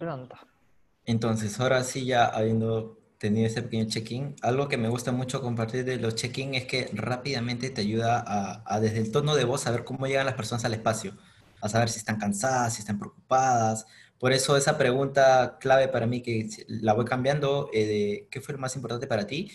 Pronto. Entonces, ahora sí, ya habiendo tenido ese pequeño check-in, algo que me gusta mucho compartir de los check-in es que rápidamente te ayuda a, desde el tono de voz, a ver cómo llegan las personas al espacio, a saber si están cansadas, si están preocupadas. Por eso esa pregunta clave para mí, que la voy cambiando, eh, qué fue lo más importante para ti,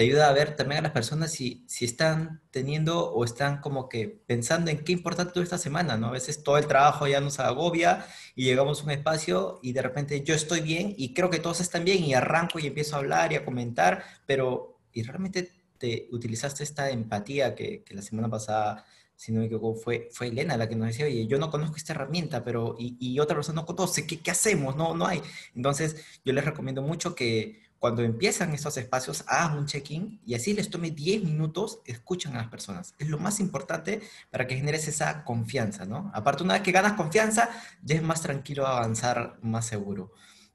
te ayuda a ver también a las personas si, si están teniendo o están como que pensando en qué importante esta semana, ¿no? A veces todo el trabajo ya nos agobia y llegamos a un espacio y de repente yo estoy bien y creo que todos están bien y arranco y empiezo a hablar y a comentar, pero ¿y realmente te utilizaste esta empatía que, que la semana pasada si no me equivoco, fue, fue Elena la que nos decía, oye, yo no conozco esta herramienta, pero, y, y otra persona no conoce, ¿qué, ¿qué, hacemos? No, no hay. Entonces, yo les recomiendo mucho que cuando empiezan estos espacios, hagan un check-in y así les tome 10 minutos, escuchan a las personas. Es lo más importante para que generes esa confianza, ¿no? Aparte, una vez que ganas confianza, ya es más tranquilo avanzar, más seguro.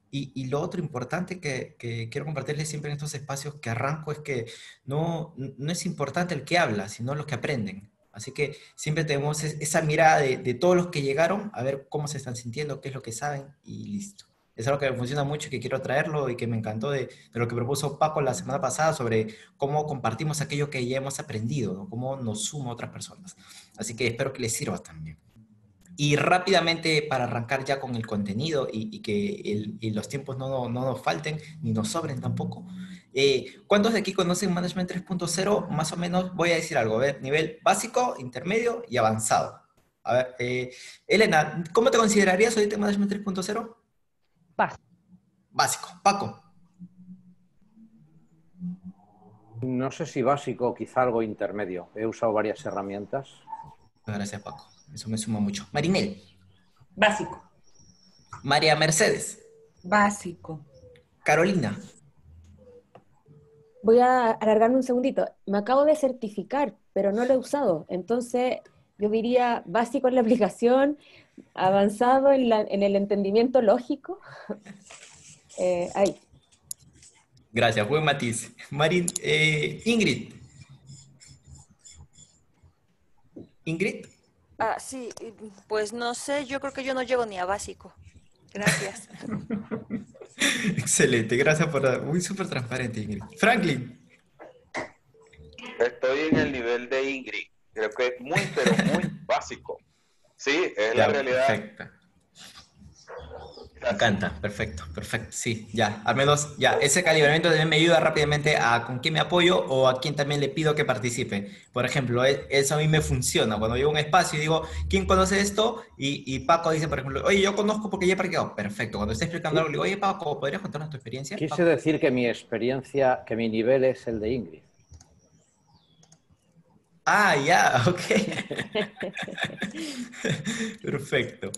Y, y lo otro importante que, que, quiero compartirles siempre en estos espacios que arranco es que no, no es importante el que habla, sino los que aprenden. Así que siempre tenemos esa mirada de, de todos los que llegaron, a ver cómo se están sintiendo, qué es lo que saben y listo es algo que me funciona mucho y que quiero traerlo y que me encantó de, lo que propuso Paco la semana pasada sobre cómo compartimos aquello que ya hemos aprendido, cómo nos suma a otras personas. Así que espero que les sirva también. Y rápidamente para arrancar ya con el contenido y, que los tiempos no, no, nos falten ni nos sobren tampoco. Eh, ¿Cuántos de aquí conocen Management 3.0? Más o menos voy a decir algo, a nivel básico, intermedio y avanzado. A ver, eh, Elena, ¿cómo te considerarías ahorita en Management 3.0? Básico. Básico. Paco. No sé si básico, quizá algo intermedio. He usado varias herramientas. Gracias, Paco. Eso me suma mucho. Marinel. Básico. María Mercedes. Básico. Carolina. Voy a alargarme un segundito. Me acabo de certificar, pero no lo he usado. Entonces, yo diría básico en la aplicación, avanzado en, el entendimiento lógico. Eh, ahí. Gracias, buen matiz. Marín, eh, Ingrid. Ingrid. Ah, sí, pues no sé, yo creo que yo no llego ni a básico. Gracias. Excelente, gracias por... Muy súper transparente, Ingrid. Franklin. Estoy en el nivel de Ingrid. Creo que es muy, pero muy básico. Sí, es la realidad. Perfecto. Me encanta, perfecto, perfecto. Sí, ya, al menos ya, ese calibramiento también me ayuda rápidamente a con quién me apoyo o a quién también le pido que participe. Por ejemplo, e, eso a mí me funciona. Cuando llego a un espacio y digo, ¿quién conoce esto? Y, Paco dice, por ejemplo, oye, yo conozco porque ya he parqueado. Perfecto. Cuando esté explicando algo, le digo, oye, Paco, ¿podrías contarnos tu experiencia? Quise decir que mi experiencia, que mi nivel es el de Ingrid. Ah, ya, ok. Perfecto.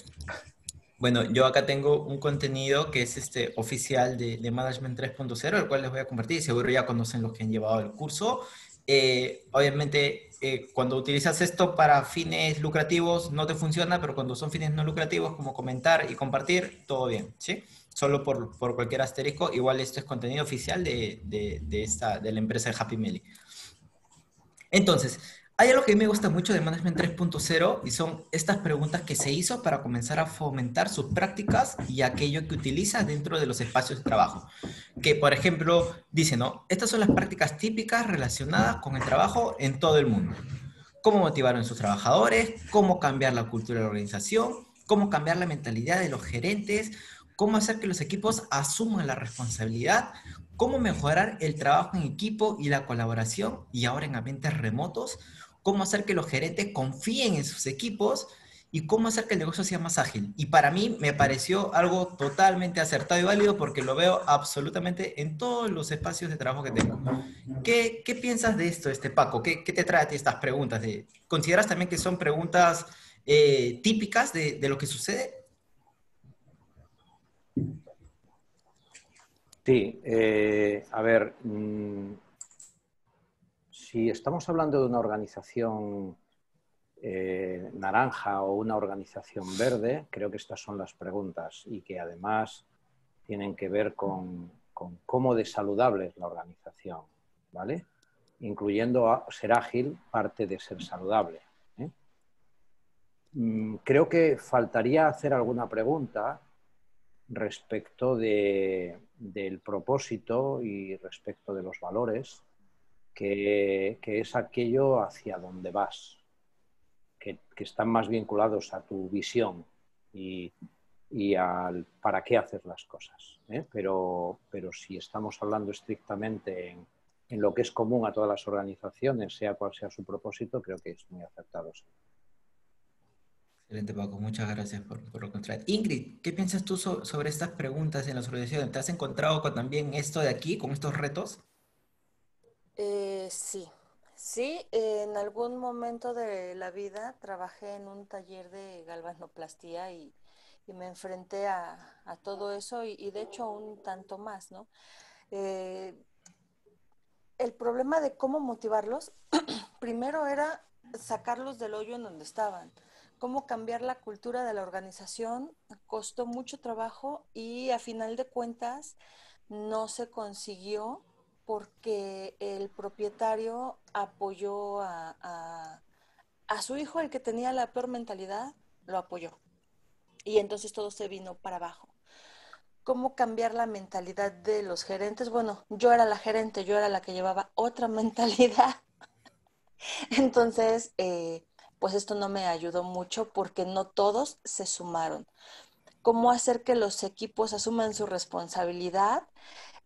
Bueno, yo acá tengo un contenido que es este oficial de, Management 3.0, el cual les voy a compartir. Seguro ya conocen los que han llevado el curso. Eh, obviamente, eh, cuando utilizas esto para fines lucrativos no te funciona, pero cuando son fines no lucrativos, como comentar y compartir, todo bien, ¿sí? Solo por, por cualquier asterisco, igual esto es contenido oficial de, de, de esta, de la empresa de Happy Melee. Entonces, hay algo que a mí me gusta mucho de Management 3.0 y son estas preguntas que se hizo para comenzar a fomentar sus prácticas y aquello que utiliza dentro de los espacios de trabajo. Que, por ejemplo, dice, ¿no? Estas son las prácticas típicas relacionadas con el trabajo en todo el mundo. Cómo motivar a sus trabajadores, cómo cambiar la cultura de la organización, cómo cambiar la mentalidad de los gerentes, cómo hacer que los equipos asuman la responsabilidad, cómo mejorar el trabajo en equipo y la colaboración y ahora en ambientes remotos, cómo hacer que los gerentes confíen en sus equipos y cómo hacer que el negocio sea más ágil. Y para mí me pareció algo totalmente acertado y válido porque lo veo absolutamente en todos los espacios de trabajo que tengo. ¿Qué, qué piensas de esto, este Paco? ¿Qué, ¿Qué, te trae a ti estas preguntas? De, ¿Consideras también que son preguntas eh, típicas de, de, lo que sucede? Sí, eh, a ver, mmm si estamos hablando de una organización eh, naranja o una organización verde, creo que estas son las preguntas y que además tienen que ver con, cómo de saludable es la organización, ¿vale? Incluyendo ser ágil, parte de ser saludable. ¿eh? Mm, creo que faltaría hacer alguna pregunta respecto de, del propósito y respecto de los valores, que, que es aquello hacia donde vas, que, que, están más vinculados a tu visión y, y al para qué hacer las cosas. ¿eh? Pero, pero si estamos hablando estrictamente en, en lo que es común a todas las organizaciones, sea cual sea su propósito, creo que es muy acertado. Sí. Excelente, Paco. Muchas gracias por, por lo contrario. Ingrid, ¿qué piensas tú so, sobre estas preguntas en las organizaciones? ¿Te has encontrado con también esto de aquí, con estos retos? Eh, sí, sí. En algún momento de la vida trabajé en un taller de galvanoplastía y, me enfrenté a, a todo eso y, y, de hecho un tanto más, ¿no? Eh, el problema de cómo motivarlos, primero era sacarlos del hoyo en donde estaban cómo cambiar la cultura de la organización costó mucho trabajo y a final de cuentas no se consiguió porque el propietario apoyó a, a, su hijo, el que tenía la peor mentalidad, lo apoyó. Y entonces todo se vino para abajo. ¿Cómo cambiar la mentalidad de los gerentes? Bueno, yo era la gerente, yo era la que llevaba otra mentalidad. Entonces, eh, pues esto no me ayudó mucho porque no todos se sumaron. ¿Cómo hacer que los equipos asuman su responsabilidad?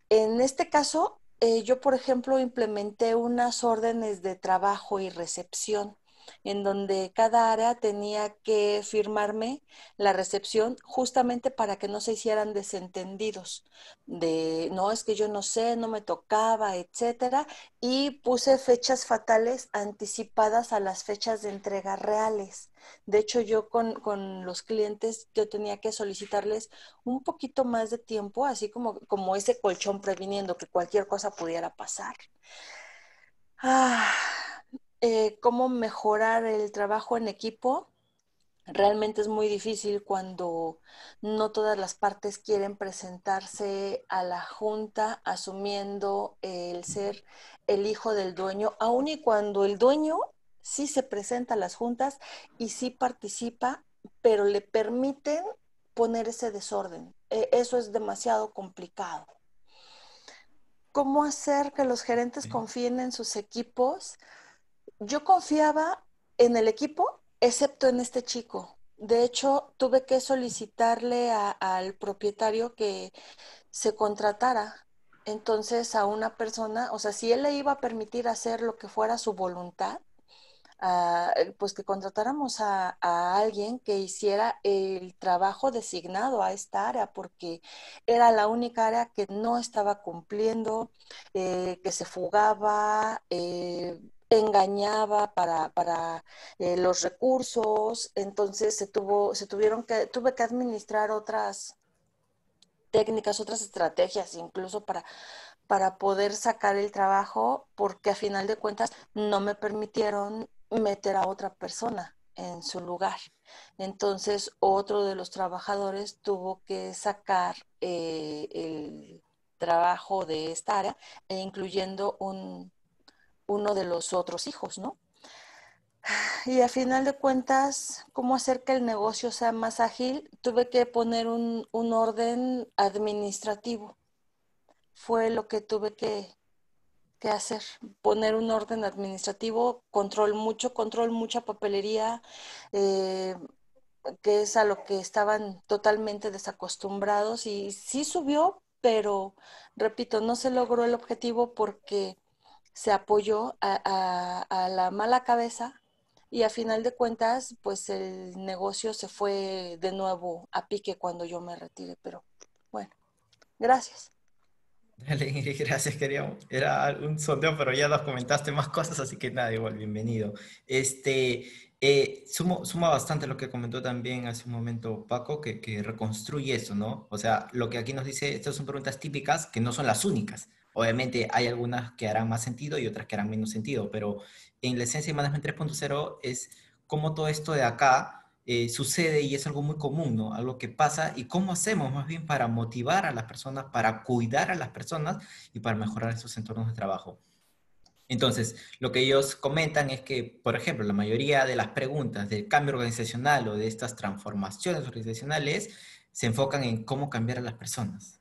En este caso, eh, yo, por ejemplo, implementé unas órdenes de trabajo y recepción en donde cada área tenía que firmarme la recepción justamente para que no se hicieran desentendidos de no es que yo no sé, no me tocaba, etcétera, y puse fechas fatales anticipadas a las fechas de entrega reales. De hecho, yo con, con, los clientes, yo tenía que solicitarles un poquito más de tiempo, así como, como ese colchón previniendo que cualquier cosa pudiera pasar. Ah, eh, cómo mejorar el trabajo en equipo. Realmente es muy difícil cuando no todas las partes quieren presentarse a la junta asumiendo el ser el hijo del dueño, aun y cuando el dueño sí se presenta a las juntas y sí participa, pero le permiten poner ese desorden. E, eso es demasiado complicado. ¿Cómo hacer que los gerentes confíen en sus equipos? Yo confiaba en el equipo, excepto en este chico. De hecho, tuve que solicitarle al propietario que se contratara entonces a una persona, o sea, si él le iba a permitir hacer lo que fuera su voluntad, uh, pues que contratáramos a, a, alguien que hiciera el trabajo designado a esta área, porque era la única área que no estaba cumpliendo, eh, que se fugaba, eh, engañaba para, para eh, los recursos, entonces se tuvo, se tuvieron que, tuve que administrar otras técnicas, otras estrategias, incluso para, para poder sacar el trabajo, porque a final de cuentas no me permitieron meter a otra persona en su lugar. Entonces, otro de los trabajadores tuvo que sacar eh, el trabajo de esta área, e incluyendo un, uno de los otros hijos, ¿no? Y a final de cuentas, ¿cómo hacer que el negocio sea más ágil? Tuve que poner un, un orden administrativo. Fue lo que tuve que, que, hacer, poner un orden administrativo, control mucho, control mucha papelería, eh, que es a lo que estaban totalmente desacostumbrados y sí subió, pero repito, no se logró el objetivo porque se apoyó a, a, a, la mala cabeza y a final de cuentas, pues el negocio se fue de nuevo a pique cuando yo me retiré. Pero bueno, gracias. Dale, gracias, queríamos. Era un sondeo, pero ya nos comentaste más cosas, así que nada, igual, bienvenido. Este, eh, sumo, suma bastante lo que comentó también hace un momento Paco, que, que reconstruye eso, ¿no? O sea, lo que aquí nos dice, estas son preguntas típicas que no son las únicas. Obviamente hay algunas que harán más sentido y otras que harán menos sentido, pero en la esencia de Management 3.0 es cómo todo esto de acá eh, sucede y es algo muy común, ¿no? Algo que pasa y cómo hacemos más bien para motivar a las personas, para cuidar a las personas y para mejorar esos entornos de trabajo. Entonces, lo que ellos comentan es que, por ejemplo, la mayoría de las preguntas del cambio organizacional o de estas transformaciones organizacionales se enfocan en cómo cambiar a las personas.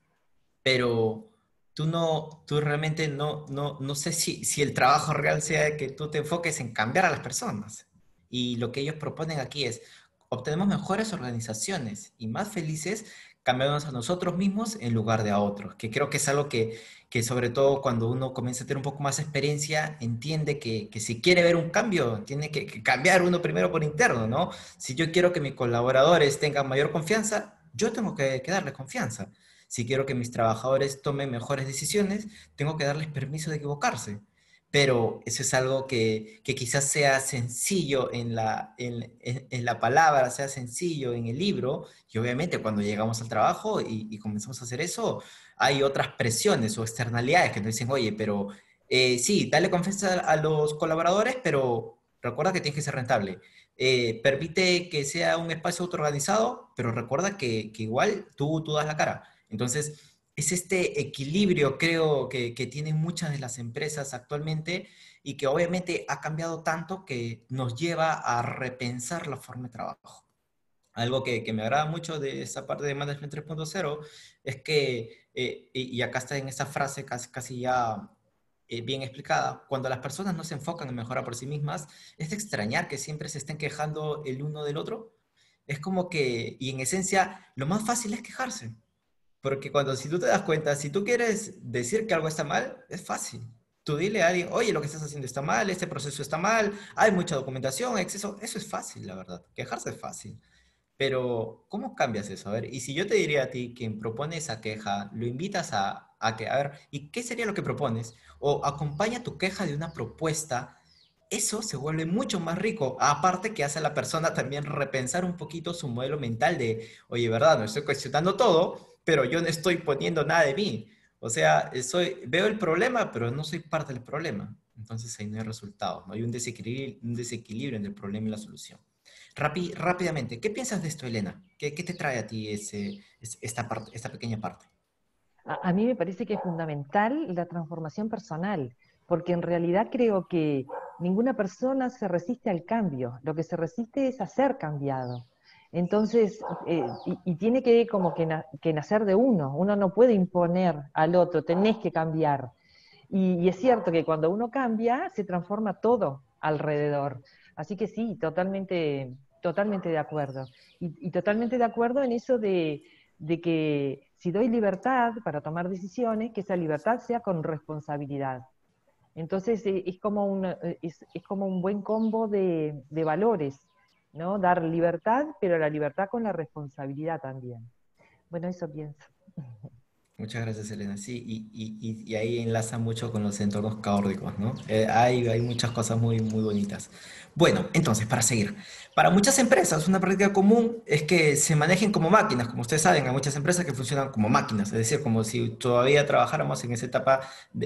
Pero tú no, tú realmente no, no, no sé si, si el trabajo real sea que tú te enfoques en cambiar a las personas. Y lo que ellos proponen aquí es, obtenemos mejores organizaciones y más felices cambiándonos a nosotros mismos en lugar de a otros, que creo que es algo que, que sobre todo cuando uno comienza a tener un poco más experiencia, entiende que, que si quiere ver un cambio, tiene que, que, cambiar uno primero por interno, ¿no? Si yo quiero que mis colaboradores tengan mayor confianza, yo tengo que darles confianza. Si quiero que mis trabajadores tomen mejores decisiones, tengo que darles permiso de equivocarse pero eso es algo que, que quizás sea sencillo en la, en, en, la palabra, sea sencillo en el libro, y obviamente cuando llegamos al trabajo y, y comenzamos a hacer eso, hay otras presiones o externalidades que nos dicen, oye, pero eh, sí, dale confianza a los colaboradores, pero recuerda que tienes que ser rentable. Eh, permite que sea un espacio autoorganizado, pero recuerda que, que igual tú, tú das la cara. Entonces, es este equilibrio, creo, que, que, tienen muchas de las empresas actualmente y que obviamente ha cambiado tanto que nos lleva a repensar la forma de trabajo. Algo que, que me agrada mucho de esa parte de Management 3.0 es que, eh, y acá está en esa frase casi, casi ya eh, bien explicada, cuando las personas no se enfocan en mejorar por sí mismas, es de extrañar que siempre se estén quejando el uno del otro. Es como que, y en esencia, lo más fácil es quejarse porque cuando si tú te das cuenta, si tú quieres decir que algo está mal, es fácil. Tú dile a alguien, oye, lo que estás haciendo está mal, este proceso está mal, hay mucha documentación, exceso. Eso es fácil, la verdad. Quejarse es fácil. Pero, ¿cómo cambias eso? A ver, y si yo te diría a ti, quien propone esa queja, lo invitas a, a que, a ver, ¿y qué sería lo que propones? O acompaña tu queja de una propuesta eso se vuelve mucho más rico. Aparte que hace a la persona también repensar un poquito su modelo mental de, oye, ¿verdad? No estoy cuestionando todo, pero yo no estoy poniendo nada de mí. O sea, soy, veo el problema, pero no soy parte del problema. Entonces ahí no hay resultados, ¿no? hay un desequilibrio, un entre el problema y la solución. Rápidamente, ¿qué piensas de esto, Elena? ¿Qué, te trae a ti ese, esta pequeña parte? A, a mí me parece que es fundamental la transformación personal, porque en realidad creo que ninguna persona se resiste al cambio, lo que se resiste es a ser cambiado. Entonces, eh, y, tiene que como que, na, que, nacer de uno, uno no puede imponer al otro, tenés que cambiar. Y, es cierto que cuando uno cambia, se transforma todo alrededor. Así que sí, totalmente, totalmente de acuerdo. Y, totalmente de acuerdo en eso de, que si doy libertad para tomar decisiones, que esa libertad sea con responsabilidad. Entonces, eh, es, como una, es, es como un buen combo de valores ¿no? Dar libertad, pero la libertad con la responsabilidad también. Bueno, eso pienso. Muchas gracias, Elena. Sí, y, y, y ahí enlaza mucho con los entornos caóticos, ¿no? Eh, hay, hay muchas cosas muy, muy bonitas. Bueno, entonces, para seguir. Para muchas empresas, una práctica común es que se manejen como máquinas. Como ustedes saben, hay muchas empresas que funcionan como máquinas, es decir, como si todavía trabajáramos en esa etapa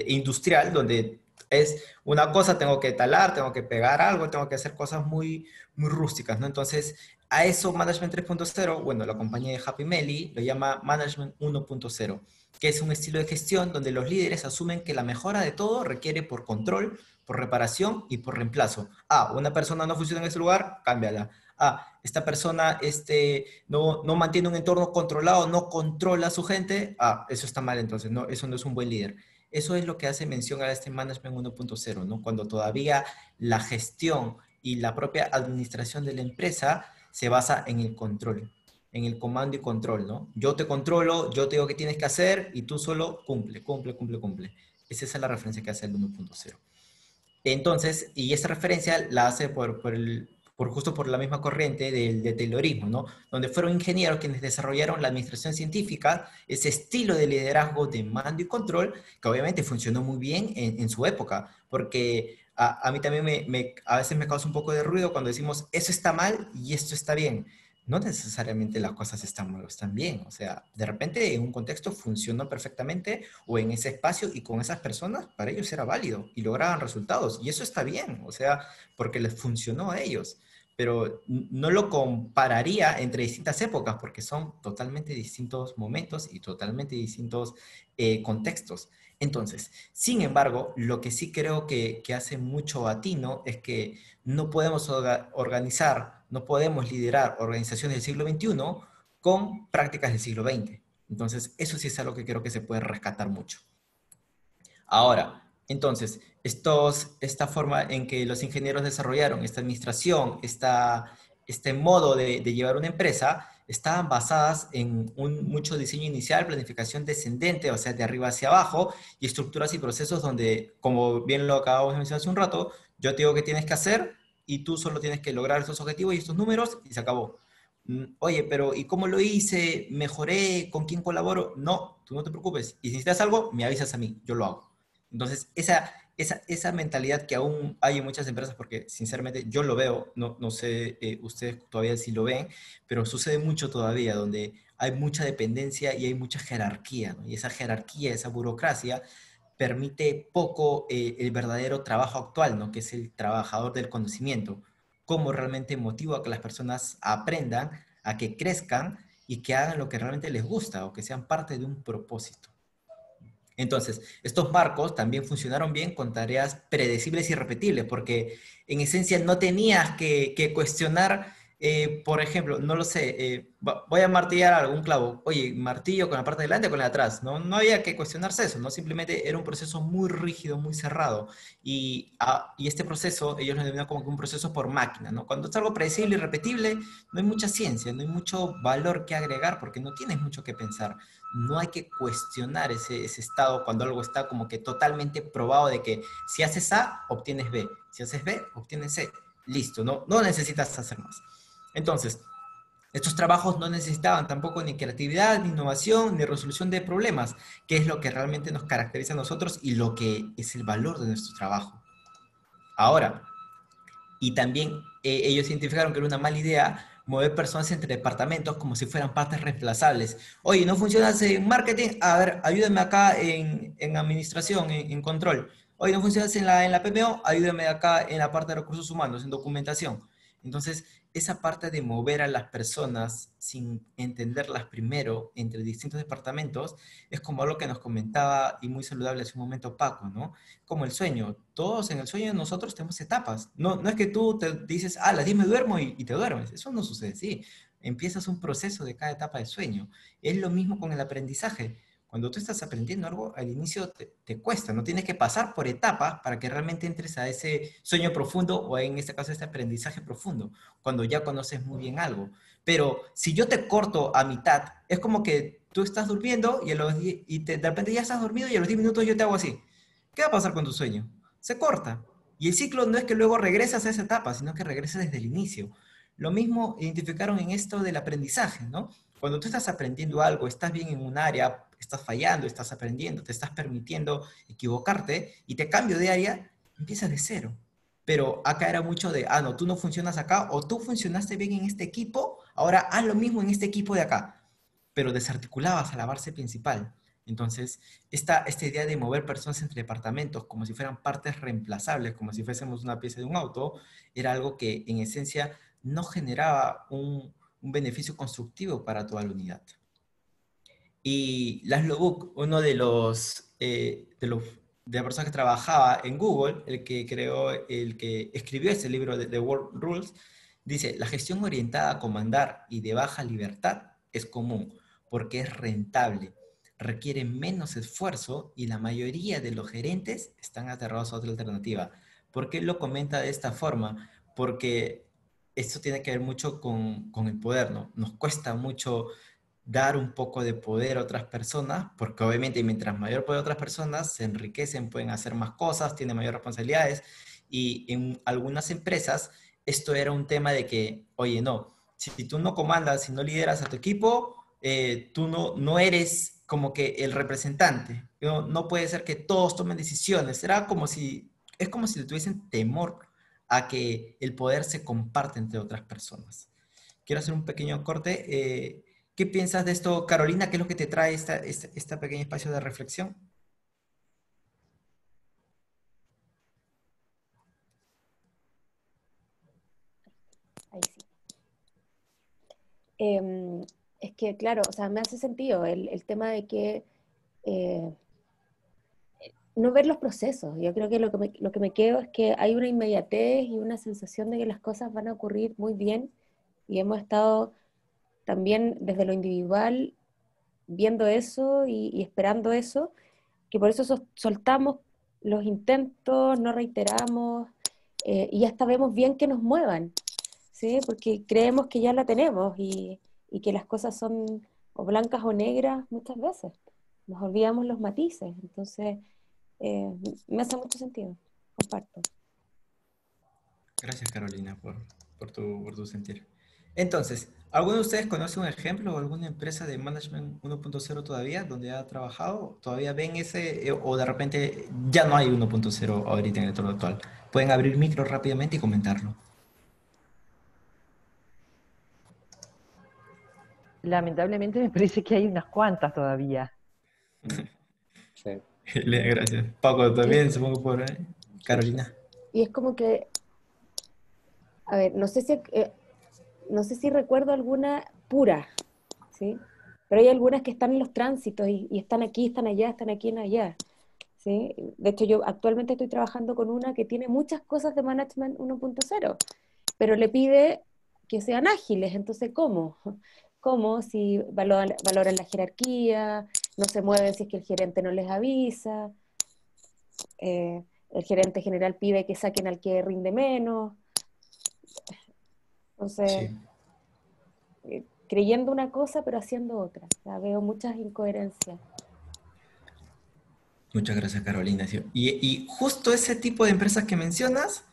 industrial donde es una cosa, tengo que talar, tengo que pegar algo, tengo que hacer cosas muy, muy rústicas, ¿no? Entonces, a eso Management 3.0, bueno, la compañía de Happy Melly lo llama Management 1.0, que es un estilo de gestión donde los líderes asumen que la mejora de todo requiere por control, por reparación y por reemplazo. Ah, una persona no funciona en ese lugar, cámbiala. Ah, esta persona este, no, no mantiene un entorno controlado, no controla a su gente. Ah, eso está mal entonces, no, eso no es un buen líder. Eso es lo que hace mención a este Management 1.0, ¿no? Cuando todavía la gestión y la propia administración de la empresa se basa en el control, en el comando y control, ¿no? Yo te controlo, yo te digo qué tienes que hacer y tú solo cumple, cumple, cumple, cumple. Esa es la referencia que hace el 1.0. Entonces, y esa referencia la hace por, por el, por justo por la misma corriente del de Taylorismo, ¿no? Donde fueron ingenieros quienes desarrollaron la administración científica, ese estilo de liderazgo de mando y control, que obviamente funcionó muy bien en, en su época, porque a, a mí también me, me, a veces me causa un poco de ruido cuando decimos, eso está mal y esto está bien. No necesariamente las cosas están mal están bien. O sea, de repente en un contexto funcionó perfectamente o en ese espacio y con esas personas, para ellos era válido y lograban resultados. Y eso está bien, o sea, porque les funcionó a ellos pero no lo compararía entre distintas épocas porque son totalmente distintos momentos y totalmente distintos eh, contextos. Entonces, sin embargo, lo que sí creo que, que hace mucho atino es que no podemos organizar, no podemos liderar organizaciones del siglo XXI con prácticas del siglo XX. Entonces, eso sí es algo que creo que se puede rescatar mucho. Ahora, entonces, estos, esta forma en que los ingenieros desarrollaron esta administración, este modo de, llevar una empresa, estaban basadas en mucho diseño inicial, planificación descendente, o sea, de arriba hacia abajo, y estructuras y procesos donde, como bien lo acabamos de mencionar hace un rato, yo te digo que tienes que hacer y tú solo tienes que lograr esos objetivos y estos números y se acabó. Mm, oye, pero ¿y cómo lo hice? ¿Mejoré? ¿Con quién colaboro? No, tú no te preocupes. Y si necesitas algo, me avisas a mí, yo lo hago. Entonces, esa, esa, esa mentalidad que aún hay en muchas empresas, porque sinceramente yo lo veo, no, no sé eh, ustedes todavía si lo ven, pero sucede mucho todavía, donde hay mucha dependencia y hay mucha jerarquía, y esa jerarquía, esa burocracia, permite poco eh, el verdadero trabajo actual, ¿no? que es el trabajador del conocimiento, cómo realmente motiva a que las personas aprendan, a que crezcan y que hagan lo que realmente les gusta o que sean parte de un propósito. Entonces, estos marcos también funcionaron bien con tareas predecibles y repetibles, porque en esencia no tenías que, cuestionar, eh, por ejemplo, no lo sé, eh, voy a martillar algún clavo, oye, martillo con la parte de delante o con la de atrás, ¿no? No había que cuestionarse eso, ¿no? Simplemente era un proceso muy rígido, muy cerrado, y, ah, y este proceso, ellos lo denominan como un proceso por máquina, ¿no? Cuando es algo predecible y repetible, no hay mucha ciencia, no hay mucho valor que agregar, porque no tienes mucho que pensar no hay que cuestionar ese, estado cuando algo está como que totalmente probado de que si haces A, obtienes B. Si haces B, obtienes C. Listo, no, no necesitas hacer más. Entonces, estos trabajos no necesitaban tampoco ni creatividad, ni innovación, ni resolución de problemas, que es lo que realmente nos caracteriza a nosotros y lo que es el valor de nuestro trabajo. Ahora, y también eh, ellos identificaron que era una mala idea mover personas entre departamentos como si fueran partes reemplazables. Oye, no funciona en marketing, a ver, ayúdenme acá en, administración, en, control. Oye, no funciona en la, en la PMO, ayúdenme acá en la parte de recursos humanos, en documentación. Entonces, esa parte de mover a las personas sin entenderlas primero entre distintos departamentos es como algo que nos comentaba y muy saludable hace un momento Paco, ¿no? Como el sueño. Todos en el sueño nosotros tenemos etapas. No, no es que tú te dices, ah, a las 10 me duermo y, y te duermes. Eso no sucede así. Empiezas un proceso de cada etapa de sueño. Es lo mismo con el aprendizaje cuando tú estás aprendiendo algo, al inicio te, cuesta, no tienes que pasar por etapas para que realmente entres a ese sueño profundo o en este caso este aprendizaje profundo, cuando ya conoces muy bien algo. Pero si yo te corto a mitad, es como que tú estás durmiendo y, los, y de repente ya estás dormido y a los 10 minutos yo te hago así. ¿Qué va a pasar con tu sueño? Se corta. Y el ciclo no es que luego regresas a esa etapa, sino que regresas desde el inicio. Lo mismo identificaron en esto del aprendizaje, ¿no? Cuando tú estás aprendiendo algo, estás bien en un área, estás fallando, estás aprendiendo, te estás permitiendo equivocarte y te cambio de área, empieza de cero. Pero acá era mucho de, ah, no, tú no funcionas acá o tú funcionaste bien en este equipo, ahora haz lo mismo en este equipo de acá. Pero desarticulabas a la base principal. Entonces, esta, esta idea de mover personas entre departamentos como si fueran partes reemplazables, como si fuésemos una pieza de un auto, era algo que en esencia no generaba un beneficio constructivo para toda la unidad. Y Laszlo Book, uno de los, eh, de los de la persona que trabajaba en Google, el que creó, el que escribió ese libro de The World Rules, dice, la gestión orientada a comandar y de baja libertad es común porque es rentable, requiere menos esfuerzo y la mayoría de los gerentes están aterrados a otra alternativa. ¿Por qué lo comenta de esta forma? Porque esto tiene que ver mucho con, con, el poder, ¿no? Nos cuesta mucho dar un poco de poder a otras personas, porque obviamente mientras mayor poder otras personas, se enriquecen, pueden hacer más cosas, tienen mayor responsabilidades, y en algunas empresas esto era un tema de que, oye, no, si tú no comandas, si no lideras a tu equipo, eh, tú no, no eres como que el representante, no, puede ser que todos tomen decisiones, será como si, es como si le tuviesen temor a que el poder se comparte entre otras personas. Quiero hacer un pequeño corte. Eh, ¿Qué piensas de esto, Carolina? ¿Qué es lo que te trae esta, esta, pequeño espacio de reflexión? Ahí sí. Em, es que, claro, o sea, me hace sentido el, tema de que eh, no ver los procesos. Yo creo que lo que, me, lo que me quedo es que hay una inmediatez y una sensación de que las cosas van a ocurrir muy bien y hemos estado también desde lo individual, viendo eso y, esperando eso, que por eso so- soltamos los intentos, no reiteramos eh, y hasta vemos bien que nos muevan, ¿sí? porque creemos que ya la tenemos y, y que las cosas son o blancas o negras muchas veces. Nos olvidamos los matices, entonces eh, me hace mucho sentido, comparto. Gracias, Carolina, por, por, tu, por tu sentir. Entonces, ¿alguno de ustedes conoce un ejemplo o alguna empresa de Management 1.0 todavía donde ha trabajado? ¿Todavía ven ese? eh, ¿O de repente ya no hay 1.0 ahorita en el entorno actual? Pueden abrir micro rápidamente y comentarlo. Lamentablemente me parece que hay unas cuantas todavía. Sí. Gracias. Paco, también, supongo por ahí. Carolina. Y es como que, a ver, no sé si, eh, no sé si recuerdo alguna pura, ¿sí? Pero hay algunas que están en los tránsitos y, están aquí, están allá, están aquí, en allá, ¿sí? De hecho, yo actualmente estoy trabajando con una que tiene muchas cosas de Management 1.0, pero le pide que sean ágiles, entonces, ¿cómo? ¿Cómo? Si valoran, valoran la jerarquía, no se mueven si es que el gerente no les avisa, eh, el gerente general pide que saquen al que rinde menos. Entonces, Sí. eh, creyendo una cosa pero haciendo otra. O sea, veo muchas incoherencias. Muchas gracias, Carolina. Y, y justo ese tipo de empresas que mencionas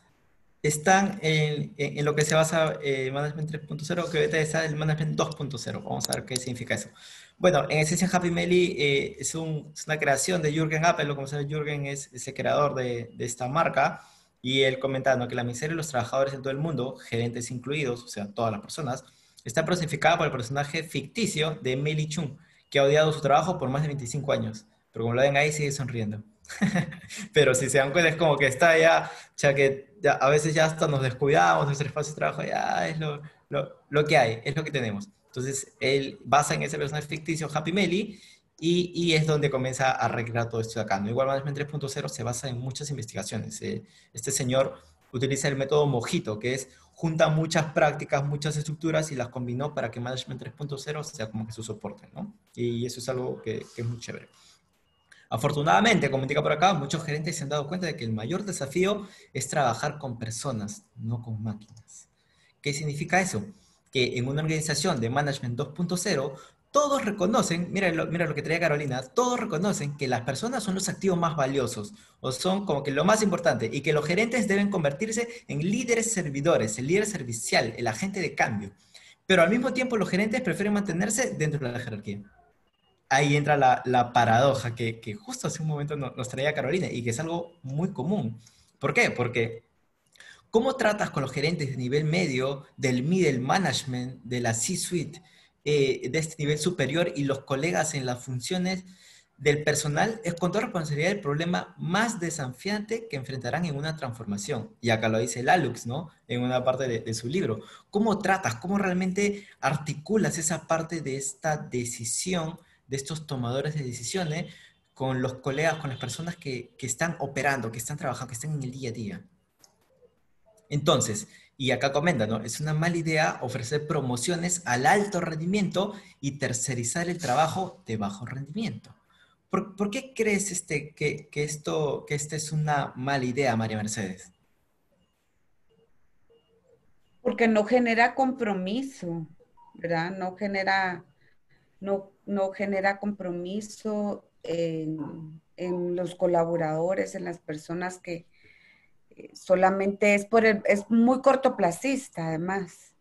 están en, en- en lo que se basa eh, Management 3.0, que ahorita está el Management 2.0. Vamos a ver qué significa eso. Bueno, en esencia Happy Melly eh, es, un- es una creación de Jürgen Appel, o como sabe Jürgen es, es el creador de, de esta marca, y él comentando que la miseria de los trabajadores en todo el mundo, gerentes incluidos, o sea, todas las personas, está personificada por el personaje ficticio de Meli Chung, que ha odiado su trabajo por más de 25 años, pero como lo ven ahí sigue sonriendo. Pero si se dan cuenta es como que está ya, sea que ya, a veces ya hasta nos descuidamos, nuestro espacio de trabajo ya es lo, lo, lo que hay, es lo que tenemos. Entonces él basa en ese personaje ficticio Happy Melly y, y es donde comienza a recrear todo esto de acá. ¿no? Igual Management 3.0 se basa en muchas investigaciones. Eh, este señor utiliza el método Mojito, que es junta muchas prácticas, muchas estructuras y las combinó para que Management 3.0 sea como que su soporte, ¿no? Y eso es algo que, que es muy chévere. Afortunadamente, como indica por acá, muchos gerentes se han dado cuenta de que el mayor desafío es trabajar con personas, no con máquinas. ¿Qué significa eso? Que en una organización de Management 2.0, todos reconocen, mira lo, mira lo que traía Carolina, todos reconocen que las personas son los activos más valiosos o son como que lo más importante y que los gerentes deben convertirse en líderes servidores, el líder servicial, el agente de cambio. Pero al mismo tiempo los gerentes prefieren mantenerse dentro de la jerarquía ahí entra la, la paradoja que, que, justo hace un momento nos, nos traía Carolina y que es algo muy común. ¿Por qué? Porque ¿cómo tratas con los gerentes de nivel medio, del middle management, de la C-suite, eh, de este nivel superior y los colegas en las funciones del personal? Es con toda responsabilidad el problema más desafiante que enfrentarán en una transformación. Y acá lo dice Lalux, ¿no? En una parte de, de su libro. ¿Cómo tratas? ¿Cómo realmente articulas esa parte de esta decisión? de estos tomadores de decisiones con los colegas, con las personas que, que, están operando, que están trabajando, que están en el día a día. Entonces, y acá comenta, ¿no? Es una mala idea ofrecer promociones al alto rendimiento y tercerizar el trabajo de bajo rendimiento. ¿Por, qué crees este, que, que, esto, que esta es una mala idea, María Mercedes? Porque no genera compromiso, ¿verdad? No genera no, no genera compromiso en, los colaboradores, en las personas que solamente es por el, es muy cortoplacista además.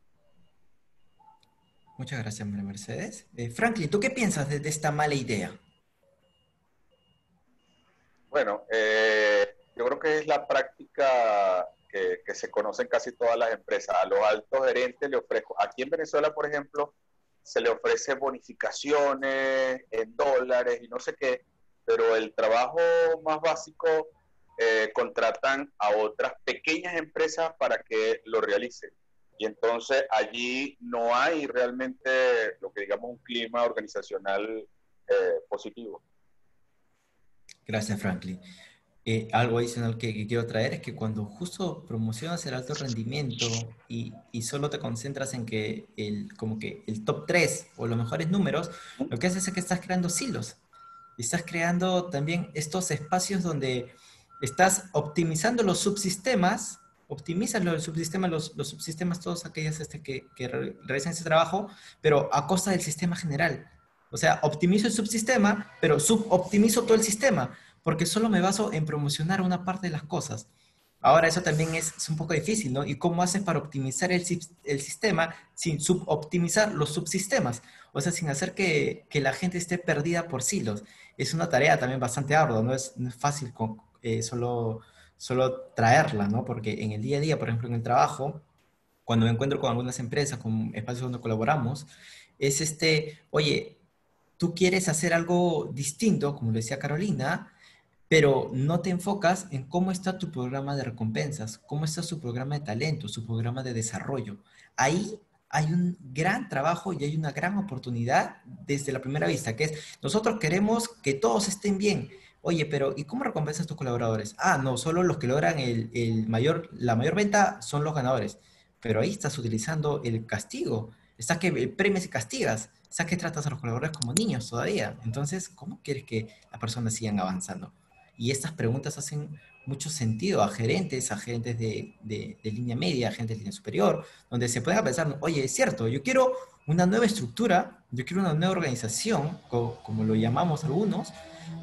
Muchas gracias, María Mercedes. Eh, Franklin, ¿tú qué piensas de, de, esta mala idea? Bueno, eh, yo creo que es la práctica que, que se conoce en casi todas las empresas. A los altos gerentes le ofrezco, aquí en Venezuela, por ejemplo, se le ofrece bonificaciones en dólares y no sé qué, pero el trabajo más básico eh, contratan a otras pequeñas empresas para que lo realicen. Y entonces allí no hay realmente lo que digamos un clima organizacional eh, positivo. Gracias, Franklin. eh, algo adicional que, quiero traer es que cuando justo promocionas el alto rendimiento y, y, solo te concentras en que el, como que el top 3 o los mejores números, lo que haces es que estás creando silos. Y estás creando también estos espacios donde estás optimizando los subsistemas, optimizas los subsistemas, los, subsistemas, todos aquellos este, que, realizan ese trabajo, pero a costa del sistema general. O sea, optimizo el subsistema, pero suboptimizo todo el sistema porque solo me baso en promocionar una parte de las cosas. Ahora, eso también es, un poco difícil, ¿no? ¿Y cómo haces para optimizar el, el, sistema sin suboptimizar los subsistemas? O sea, sin hacer que, que, la gente esté perdida por silos. Es una tarea también bastante ardua, no es, no es fácil con, eh, solo, solo traerla, ¿no? Porque en el día a día, por ejemplo, en el trabajo, cuando me encuentro con algunas empresas, con espacios donde colaboramos, es este, oye, tú quieres hacer algo distinto, como lo decía Carolina, pero no te enfocas en cómo está tu programa de recompensas, cómo está su programa de talento, su programa de desarrollo. Ahí hay un gran trabajo y hay una gran oportunidad desde la primera vista, que es, nosotros queremos que todos estén bien. Oye, pero ¿y cómo recompensas a tus colaboradores? Ah, no, solo los que logran el, mayor, la mayor venta son los ganadores. Pero ahí estás utilizando el castigo. Estás que premias y castigas. Estás que tratas a los colaboradores como niños todavía. Entonces, ¿cómo quieres que las personas sigan avanzando? Y estas preguntas hacen mucho sentido a gerentes, a gerentes de, de, línea media, a gerentes de línea superior, donde se pueden pensar, oye, es cierto, yo quiero una nueva estructura, yo quiero una nueva organización, como, lo llamamos algunos,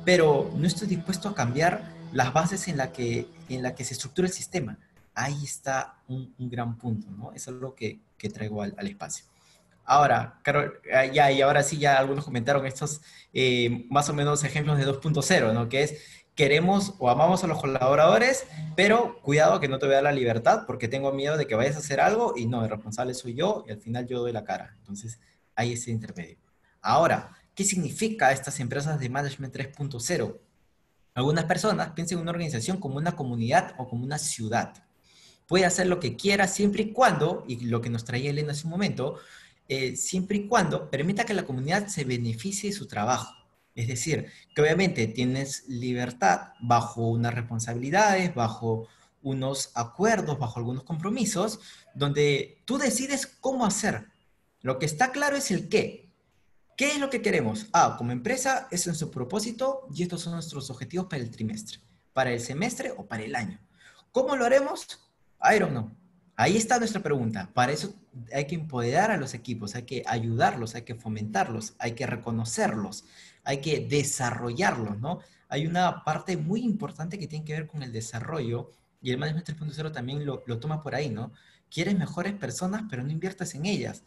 pero no estoy dispuesto a cambiar las bases en la que, en la que se estructura el sistema. Ahí está un, gran punto, ¿no? Eso es lo que, que traigo al, al, espacio. Ahora, Carol, ah, ya, y ahora sí, ya algunos comentaron estos eh, más o menos ejemplos de 2.0, ¿no? Que es queremos o amamos a los colaboradores, pero cuidado que no te vea la libertad porque tengo miedo de que vayas a hacer algo y no, el responsable soy yo y al final yo doy la cara. Entonces, hay ese intermedio. Ahora, ¿qué significa estas empresas de Management 3.0? Algunas personas piensan en una organización como una comunidad o como una ciudad. Puede hacer lo que quiera siempre y cuando, y lo que nos traía Elena hace un momento, eh, siempre y cuando permita que la comunidad se beneficie de su trabajo. Es decir, que obviamente tienes libertad bajo unas responsabilidades, bajo unos acuerdos, bajo algunos compromisos, donde tú decides cómo hacer. Lo que está claro es el qué. ¿Qué es lo que queremos? Ah, como empresa, eso es nuestro propósito y estos son nuestros objetivos para el trimestre, para el semestre o para el año. ¿Cómo lo haremos? I don't know. Ahí está nuestra pregunta. Para eso hay que empoderar a los equipos, hay que ayudarlos, hay que fomentarlos, hay que reconocerlos, hay que desarrollarlos, ¿no? Hay una parte muy importante que tiene que ver con el desarrollo y el Management 3.0 también lo, lo toma por ahí, ¿no? Quieres mejores personas, pero no inviertas en ellas.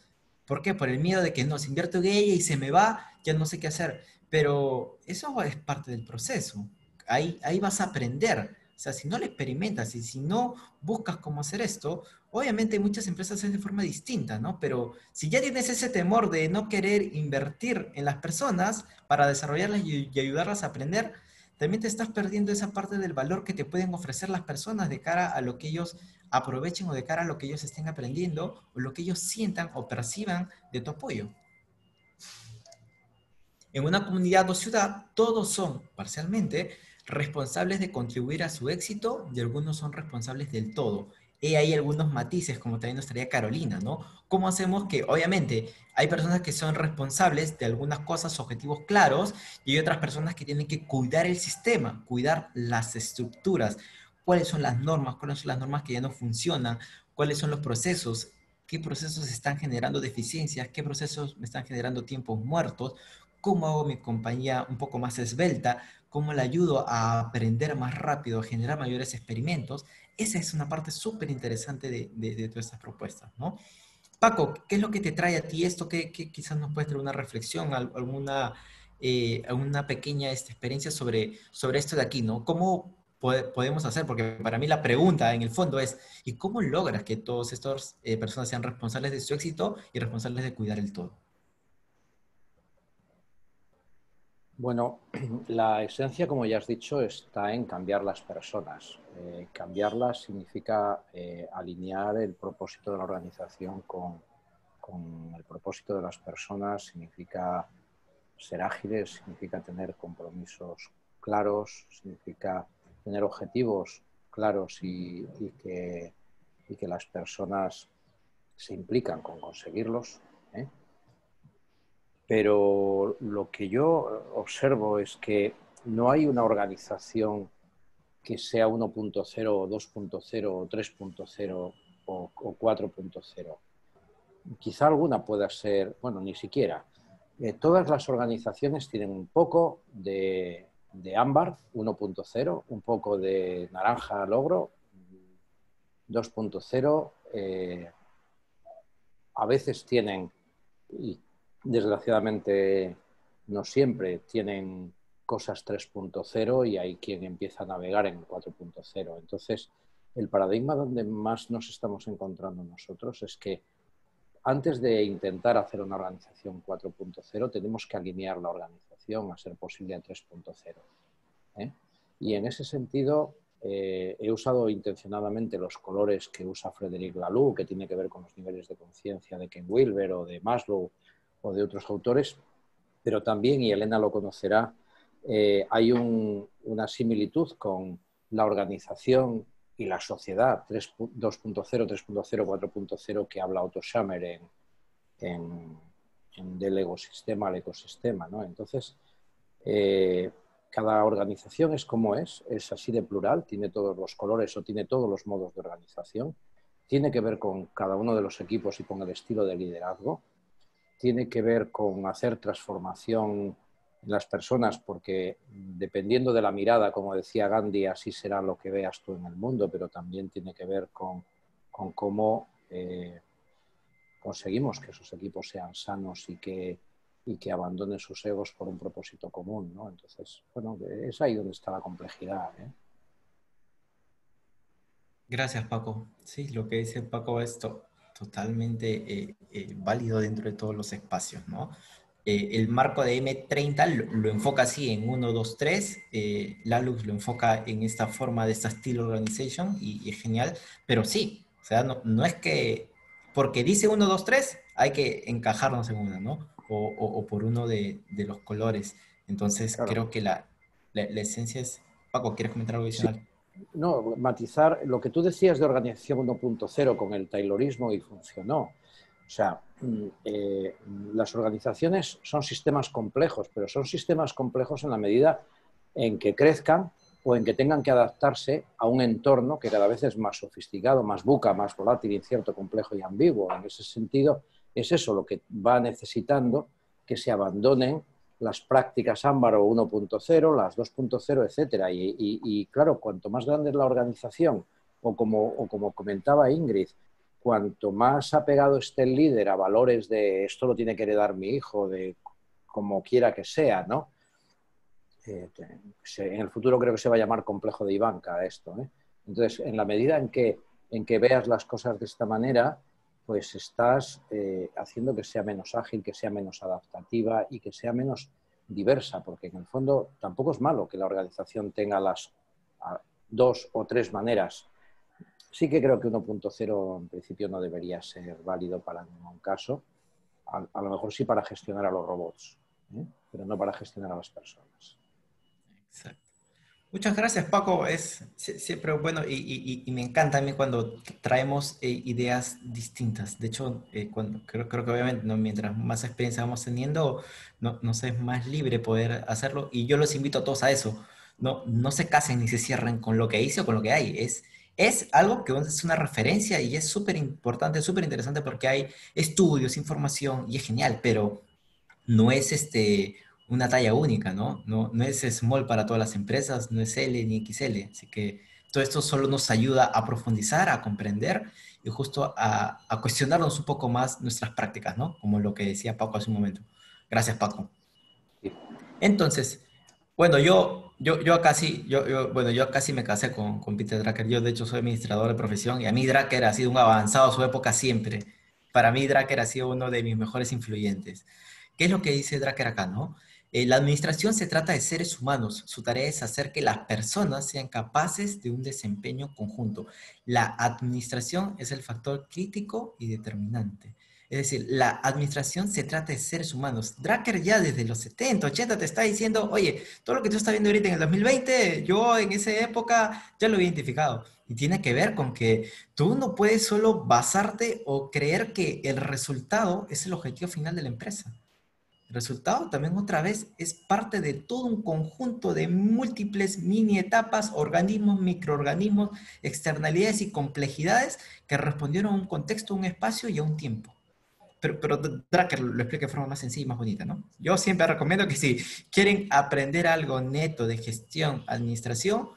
¿Por qué? Por el miedo de que no, si invierto en ella y se me va, ya no sé qué hacer. Pero eso es parte del proceso. Ahí, ahí vas a aprender. O sea, si no lo experimentas y si no buscas cómo hacer esto, obviamente muchas empresas hacen de forma distinta, ¿no? Pero si ya tienes ese temor de no querer invertir en las personas para desarrollarlas y, ayudarlas a aprender, también te estás perdiendo esa parte del valor que te pueden ofrecer las personas de cara a lo que ellos aprovechen o de cara a lo que ellos estén aprendiendo o lo que ellos sientan o perciban de tu apoyo. En una comunidad o ciudad, todos son parcialmente responsables de contribuir a su éxito y algunos son responsables del todo. Y hay algunos matices, como también nos traía Carolina, ¿no? ¿Cómo hacemos que, obviamente, hay personas que son responsables de algunas cosas, objetivos claros, y hay otras personas que tienen que cuidar el sistema, cuidar las estructuras, cuáles son las normas, cuáles son las normas que ya no funcionan, cuáles son los procesos, qué procesos están generando deficiencias, qué procesos me están generando tiempos muertos, cómo hago mi compañía un poco más esbelta, cómo le ayudo a aprender más rápido, a generar mayores experimentos, esa es una parte súper interesante de, de, todas estas propuestas, ¿no? Paco, ¿qué es lo que te trae a ti esto? ¿Qué, quizás nos puede traer una reflexión, alguna, eh, alguna pequeña esta, experiencia sobre, sobre esto de aquí, ¿no? ¿Cómo podemos hacer? Porque para mí la pregunta en el fondo es, ¿y cómo logras que todas estas eh, personas sean responsables de su éxito y responsables de cuidar el todo? Bueno, la esencia, como ya has dicho, está en cambiar las personas. Eh, cambiarlas significa eh, alinear el propósito de la organización con, el propósito de las personas, significa ser ágiles, significa tener compromisos claros, significa tener objetivos claros y, que, que, las personas se implican con conseguirlos. ¿eh? Pero lo que yo observo es que no hay una organización que sea 1.0 o 2.0 o 3.0 o, 4.0. Quizá alguna pueda ser, bueno, ni siquiera. Eh, todas las organizaciones tienen un poco de, de ámbar 1.0, un poco de naranja logro 2.0. Eh, a veces tienen, y desgraciadamente no siempre, tienen cosas 3.0 y hay quien empieza a navegar en 4.0. Entonces, el paradigma donde más nos estamos encontrando nosotros es que antes de intentar hacer una organización 4.0, tenemos que alinear la organización a ser posible a 3.0. ¿eh? Y en ese sentido, eh, he usado intencionadamente los colores que usa Frederic Laloux, que tiene que ver con los niveles de conciencia de Ken Wilber o de Maslow o de otros autores, pero también, y Elena lo conocerá, eh, hay una similitud con la organización y la sociedad 2.0, 3.0, 4.0 que habla Otto Schammer en, en, del ecosistema al ecosistema. ¿no? Entonces, eh, cada organización es como es, es así de plural, tiene todos los colores o tiene todos los modos de organización, tiene que ver con cada uno de los equipos y con el estilo de liderazgo, tiene que ver con hacer transformación las personas, porque dependiendo de la mirada, como decía Gandhi, así será lo que veas tú en el mundo, pero también tiene que ver con, cómo eh, conseguimos que esos equipos sean sanos y que, y que abandonen sus egos por un propósito común. ¿no? Entonces, bueno, es ahí donde está la complejidad. ¿eh? Gracias, Paco. Sí, lo que dice Paco es totalmente eh, válido dentro de todos los espacios, ¿no? Eh, el marco de M30 lo, enfoca así en 1, 2, 3. Eh, Lalux lo enfoca en esta forma de esta Steel Organization y, es genial. Pero sí, o sea, no, no, es que porque dice 1, 2, 3 hay que encajarnos en una, ¿no? O, o, por uno de, de, los colores. Entonces creo que la, la, esencia es... Paco, ¿quieres comentar algo adicional? No, matizar lo que tú decías de organización 1.0 con el Taylorismo y funcionó. O sea, mm, eh, las organizaciones son sistemas complejos, pero son sistemas complejos en la medida en que crezcan o en que tengan que adaptarse a un entorno que cada vez es más sofisticado, más buca, más volátil, incierto, complejo y ambiguo. En ese sentido, es eso lo que va necesitando que se abandonen las prácticas Ámbaro 1.0, las 2.0, etcétera. Y, claro, cuanto más grande es la organización, o como, o como comentaba Ingrid, cuanto más apegado esté el líder a valores de esto lo tiene que heredar mi hijo, de como quiera que sea, ¿no? Eh, en el futuro creo que se va a llamar complejo de Ivanka esto. ¿eh? Entonces, en la medida en que, en que veas las cosas de esta manera, pues estás eh, haciendo que sea menos ágil, que sea menos adaptativa y que sea menos diversa, porque en el fondo tampoco es malo que la organización tenga las dos o tres maneras Sí que creo que 1.0 en principio no debería ser válido para ningún caso. A, lo mejor sí para gestionar a los robots, ¿eh? pero no para gestionar a las personas. Muchas gracias, Paco. Es siempre bueno y, me encanta a mí cuando traemos eh, ideas distintas. De hecho, eh, cuando, creo, creo, que obviamente mientras más experiencia vamos teniendo, no, nos es más libre poder hacerlo. Y yo los invito a todos a eso. No, no se casen ni se cierren con lo que hice o con lo que hay. Es es algo que es una referencia y es súper importante, súper interesante porque hay estudios, información y es genial, pero no es este, una talla única, ¿no? ¿no? No es small para todas las empresas, no es L ni XL. Así que todo esto solo nos ayuda a profundizar, a comprender y justo a, a cuestionarnos un poco más nuestras prácticas, ¿no? Como lo que decía Paco hace un momento. Gracias, Paco. Entonces, bueno, yo, yo, yo casi, yo, yo, bueno, yo casi me casé con, con Peter Drucker. Yo, de hecho, soy administrador de profesión y a mí Drucker ha sido un avanzado a su época siempre. Para mí, Drucker ha sido uno de mis mejores influyentes. ¿Qué es lo que dice Drucker acá, no? Eh, la administración se trata de seres humanos. Su tarea es hacer que las personas sean capaces de un desempeño conjunto. La administración es el factor crítico y determinante. Es decir, la administración se trata de seres humanos. Drucker ya desde los 70, 80 te está diciendo, oye, todo lo que tú estás viendo ahorita en el 2020, yo en esa época ya lo he identificado. Y tiene que ver con que tú no puedes solo basarte o creer que el resultado es el objetivo final de la empresa. Resultado también otra vez es parte de todo un conjunto de múltiples mini etapas, organismos, microorganismos, externalidades y complejidades que respondieron a un contexto, a un espacio y a un tiempo. Pero, pero Drucker lo explica de forma más sencilla y más bonita, ¿no? Yo siempre recomiendo que si quieren aprender algo neto de gestión, administración,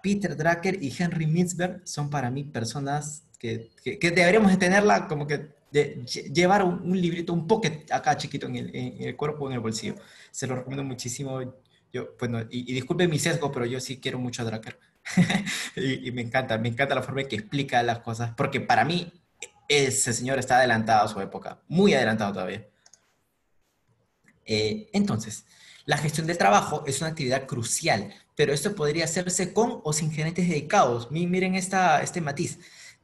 Peter Drucker y Henry Mintzberg son para mí personas que, que, deberíamos de tenerla como que de llevar un, librito, un pocket acá chiquito en el, en el, cuerpo o en el bolsillo. Se lo recomiendo muchísimo. Yo, bueno, y, disculpe mi sesgo, pero yo sí quiero mucho a Drucker. y, y, me encanta, me encanta la forma en que explica las cosas, porque para mí ese señor está adelantado a su época, muy adelantado todavía. Eh, entonces, la gestión del trabajo es una actividad crucial, pero esto podría hacerse con o sin gerentes dedicados. Miren esta, este matiz.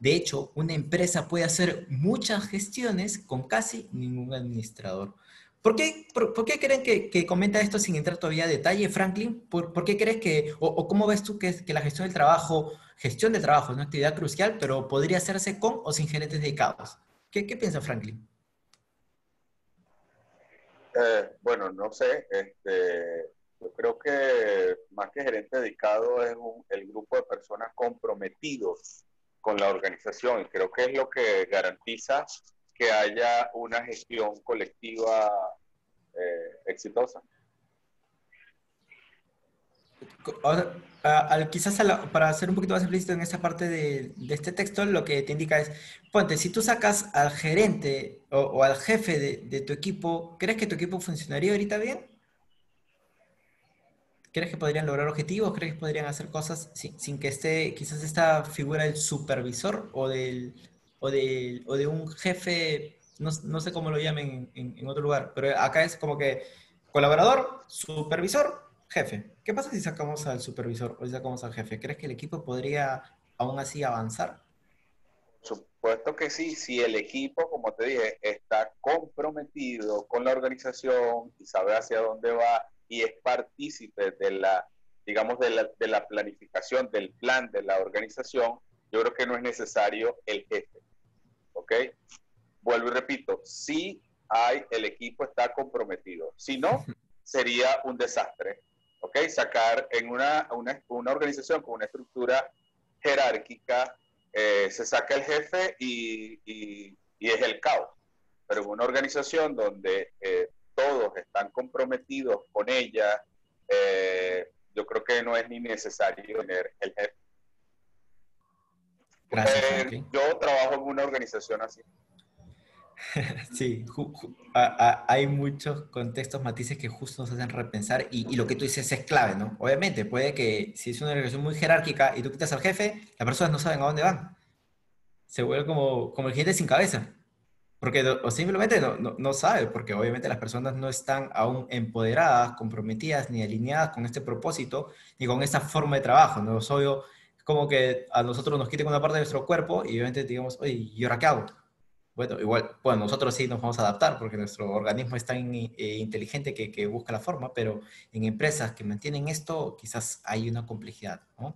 De hecho, una empresa puede hacer muchas gestiones con casi ningún administrador. ¿Por qué, por, qué creen que, comenta esto sin entrar todavía a detalle, Franklin? ¿Por, qué crees que, o, cómo ves tú que, que, la gestión del trabajo, gestión del trabajo es una actividad crucial, pero podría hacerse con o sin gerentes dedicados? ¿Qué, qué piensa Franklin? Eh, bueno, no sé. Este, yo creo que más que gerente dedicado es el grupo de personas comprometidos con la organización creo que es lo que garantiza que haya una gestión colectiva eh, exitosa. quizás para ser un poquito más explícito en esa parte de, este texto, lo que te indica es, ponte, si tú sacas al gerente o, al jefe de, tu equipo, ¿crees que tu equipo funcionaría ahorita bien? ¿Crees que podrían lograr objetivos? ¿Crees que podrían hacer cosas sin, que esté quizás esta figura del supervisor o del, o de, o de un jefe, no, no, sé cómo lo llamen en, otro lugar, pero acá es como que colaborador, supervisor, jefe. ¿Qué pasa si sacamos al supervisor o sacamos al jefe? ¿Crees que el equipo podría aún así avanzar? Supuesto que sí, si el equipo, como te dije, está comprometido con la organización y sabe hacia dónde va y es partícipe de la, digamos, de la, de la planificación, del plan de la organización, yo creo que no es necesario el jefe. ¿Ok? Vuelvo y repito, si hay, el equipo está comprometido. Si no, sería un desastre. ¿Ok? Sacar en una, una, una organización con una estructura jerárquica, eh, se saca el jefe y, y, es el caos. Pero en una organización donde eh, están comprometidos con ella, eh, yo creo que no es ni necesario tener el jefe. Gracias, yo trabajo en una organización así. Sí, hay muchos contextos, matices que justo nos hacen repensar y, lo que tú dices es clave, ¿no? Obviamente, puede que si es una organización muy jerárquica y tú quitas al jefe, las personas no saben a dónde van. Se vuelve como, como el gente sin cabeza. Porque o simplemente no, no, no, sabe, porque obviamente las personas no están aún empoderadas, comprometidas, ni alineadas con este propósito, ni con esta forma de trabajo, ¿no? Es obvio, como que a nosotros nos quiten una parte de nuestro cuerpo y obviamente digamos, oye, ¿y ahora qué hago? Bueno, igual, bueno, nosotros sí nos vamos a adaptar porque nuestro organismo es tan eh, inteligente que, que, busca la forma, pero en empresas que mantienen esto, quizás hay una complejidad, ¿no?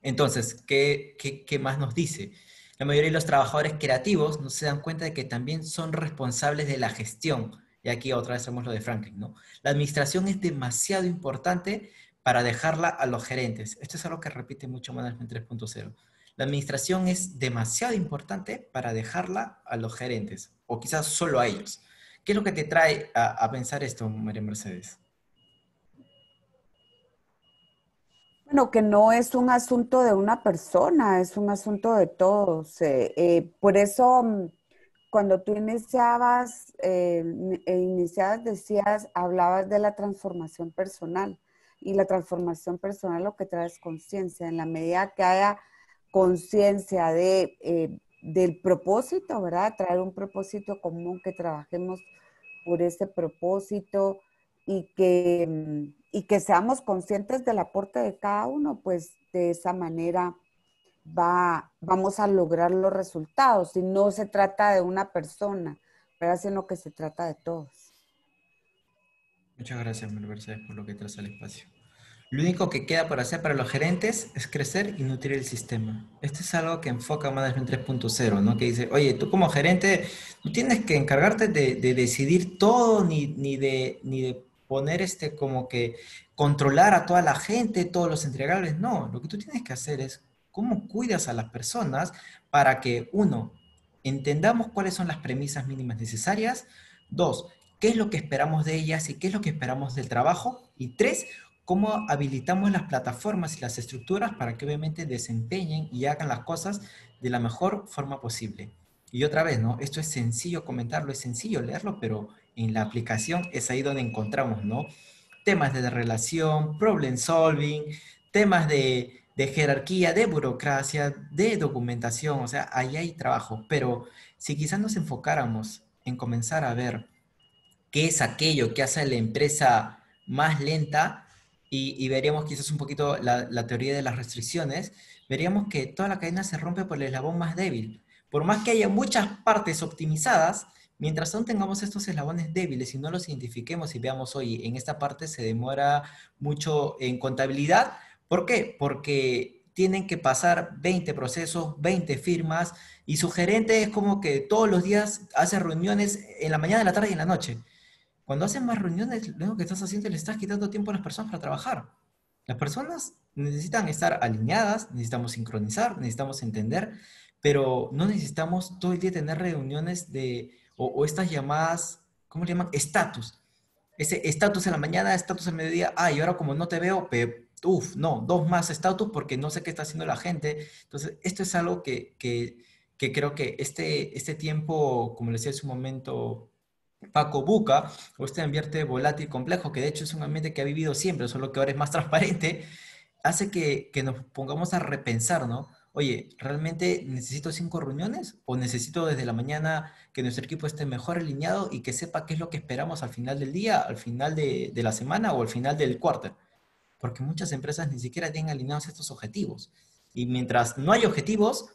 Entonces, ¿qué, qué, qué más nos dice? La mayoría de los trabajadores creativos no se dan cuenta de que también son responsables de la gestión. Y aquí otra vez vemos lo de Franklin, ¿no? La administración es demasiado importante para dejarla a los gerentes. Esto es algo que repite mucho Management 3.0. La administración es demasiado importante para dejarla a los gerentes, o quizás solo a ellos. ¿Qué es lo que te trae a, pensar esto, María Mercedes? Bueno, que no es un asunto de una persona, es un asunto de todos. Eh, eh, por eso, mm, cuando tú iniciabas, eh, e iniciabas, decías, hablabas de la transformación personal y la transformación personal lo que trae es conciencia. En la medida que haya conciencia de, eh, del propósito, ¿verdad? Traer un propósito común, que trabajemos por ese propósito y que, mm, y que seamos conscientes del aporte de cada uno, pues de esa manera va, vamos a lograr los resultados. Si no se trata de una persona, pero sino que se trata de todos. Muchas gracias, Mercedes, por lo que traes al espacio. Lo único que queda por hacer para los gerentes es crecer y nutrir el sistema. Esto es algo que enfoca Management 3.0, ¿no? Que dice, oye, tú como gerente no tienes que encargarte de, decidir todo ni, ni, de, ni de poner este como que controlar a toda la gente, todos los entregables. No, lo que tú tienes que hacer es cómo cuidas a las personas para que, uno, entendamos cuáles son las premisas mínimas necesarias. Dos, qué es lo que esperamos de ellas y qué es lo que esperamos del trabajo. Y tres, cómo habilitamos las plataformas y las estructuras para que obviamente desempeñen y hagan las cosas de la mejor forma posible. Y otra vez, ¿no? Esto es sencillo comentarlo, es sencillo leerlo, pero en la aplicación es ahí donde encontramos, ¿no? Temas de relación, problem solving, temas de, de jerarquía, de burocracia, de documentación, o sea, ahí hay trabajo, pero si quizás nos enfocáramos en comenzar a ver qué es aquello que hace a la empresa más lenta, y, veríamos quizás un poquito la, teoría de las restricciones, veríamos que toda la cadena se rompe por el eslabón más débil. Por más que haya muchas partes optimizadas, mientras aún tengamos estos eslabones débiles y no los identifiquemos y veamos, oye, en esta parte se demora mucho en contabilidad. ¿Por qué? Porque tienen que pasar 20 procesos, 20 firmas, y su gerente es como que todos los días hace reuniones en la mañana, en la tarde y en la noche. Cuando hacen más reuniones, lo único que estás haciendo es le estás quitando tiempo a las personas para trabajar. Las personas necesitan estar alineadas, necesitamos sincronizar, necesitamos entender, pero no necesitamos todo el día tener reuniones de, o, estas llamadas, ¿cómo le llaman? Estatus. Ese estatus en la mañana, estatus en mediodía, ah, y ahora como no te veo, uff, no, dos más estatus porque no sé qué está haciendo la gente. Entonces, esto es algo que, que, que creo que este, este tiempo, como les decía en su momento, Paco Buca, o este ambiente volátil complejo, que de hecho es un ambiente que ha vivido siempre, solo que ahora es más transparente, hace que, que nos pongamos a repensar, ¿no? Oye, ¿realmente necesito cinco reuniones? ¿O necesito desde la mañana que nuestro equipo esté mejor alineado y que sepa qué es lo que esperamos al final del día, al final de, la semana o al final del cuarto? Porque muchas empresas ni siquiera tienen alineados estos objetivos. Y mientras no hay objetivos,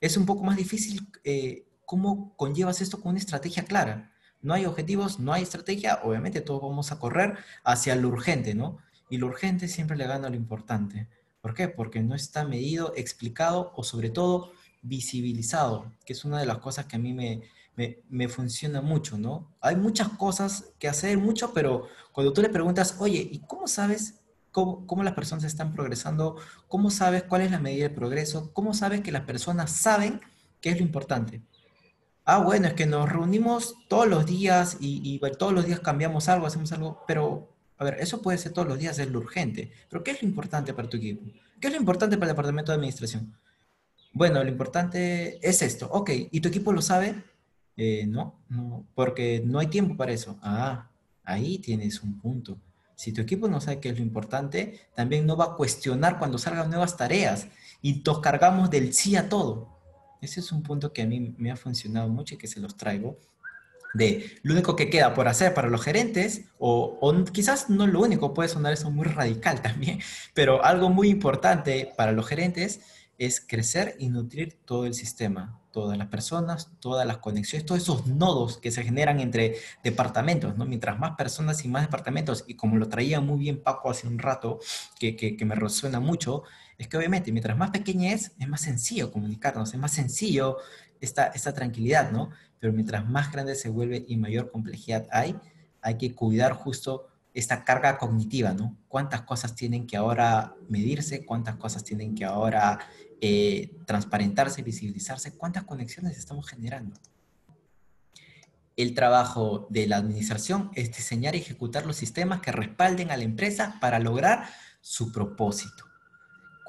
es un poco más difícil eh, cómo conllevas esto con una estrategia clara no hay objetivos, no hay estrategia, obviamente todos vamos a correr hacia lo urgente, ¿no? Y lo urgente siempre le gana a lo importante. ¿Por qué? Porque no está medido, explicado o sobre todo visibilizado, que es una de las cosas que a mí me, me, funciona mucho, ¿no? Hay muchas cosas que hacer, mucho, pero cuando tú le preguntas, oye, ¿y cómo sabes cómo, cómo las personas están progresando? ¿Cómo sabes cuál es la medida de progreso? ¿Cómo sabes que las personas saben qué es lo importante? ah, bueno, es que nos reunimos todos los días y, todos los días cambiamos algo, hacemos algo, pero, a ver, eso puede ser todos los días, es lo urgente, pero ¿qué es lo importante para tu equipo? ¿Qué es lo importante para el departamento de administración? Bueno, lo importante es esto, ok, ¿y tu equipo lo sabe? Eh, no, no, porque no hay tiempo para eso. Ah, ahí tienes un punto. Si tu equipo no sabe qué es lo importante, también no va a cuestionar cuando salgan nuevas tareas y nos cargamos del sí a todo. Ese es un punto que a mí me ha funcionado mucho y que se los traigo. De lo único que queda por hacer para los gerentes, o, o quizás no lo único, puede sonar eso muy radical también, pero algo muy importante para los gerentes es crecer y nutrir todo el sistema, todas las personas, todas las conexiones, todos esos nodos que se generan entre departamentos, ¿no? Mientras más personas y más departamentos, y como lo traía muy bien Paco hace un rato, que, que, que me resuena mucho, es que obviamente mientras más pequeña es, es más sencillo comunicarnos, es más sencillo esta, esta tranquilidad, ¿no? Pero mientras más grande se vuelve y mayor complejidad hay, hay que cuidar justo esta carga cognitiva, ¿no? Cuántas cosas tienen que ahora medirse, cuántas cosas tienen que ahora eh, transparentarse, visibilizarse, cuántas conexiones estamos generando. El trabajo de la administración es diseñar y ejecutar los sistemas que respalden a la empresa para lograr su propósito.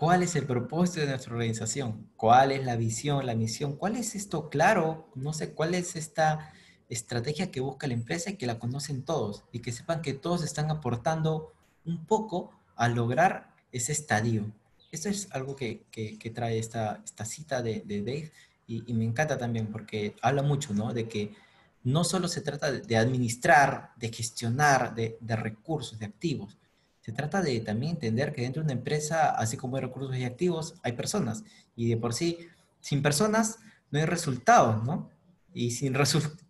¿Cuál es el propósito de nuestra organización? ¿Cuál es la visión, la misión? ¿Cuál es esto claro? No sé, ¿cuál es esta estrategia que busca la empresa y que la conocen todos y que sepan que todos están aportando un poco a lograr ese estadio? Esto es algo que, que, trae esta, esta cita de, de Dave y, y, me encanta también porque habla mucho, ¿no? De que no solo se trata de, administrar, de gestionar, de, de recursos, de activos, Se trata de también entender que dentro de una empresa, así como hay recursos y activos, hay personas. Y de por sí, sin personas no hay resultados, ¿no? Y, sin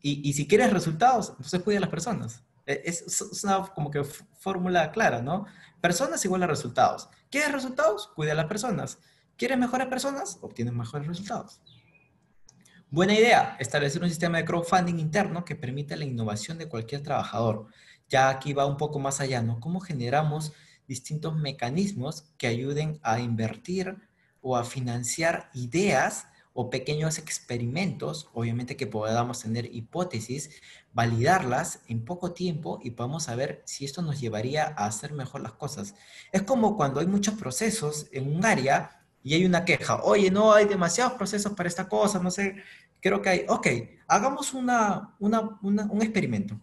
y, y si quieres resultados, entonces cuida a las personas. E, es, es una como que fórmula clara, ¿no? Personas igual a resultados. ¿Quieres resultados? Cuida a las personas. ¿Quieres mejores personas? Obtienes mejores resultados. Buena idea, establecer un sistema de crowdfunding interno que permita la innovación de cualquier trabajador ya aquí va un poco más allá, ¿no? ¿Cómo generamos distintos mecanismos que ayuden a invertir o a financiar ideas o pequeños experimentos, obviamente que podamos tener hipótesis, validarlas en poco tiempo y podamos saber si esto nos llevaría a hacer mejor las cosas. Es como cuando hay muchos procesos en un área y hay una queja, oye, no hay demasiados procesos para esta cosa, no sé, creo que hay, ok, hagamos una, un experimento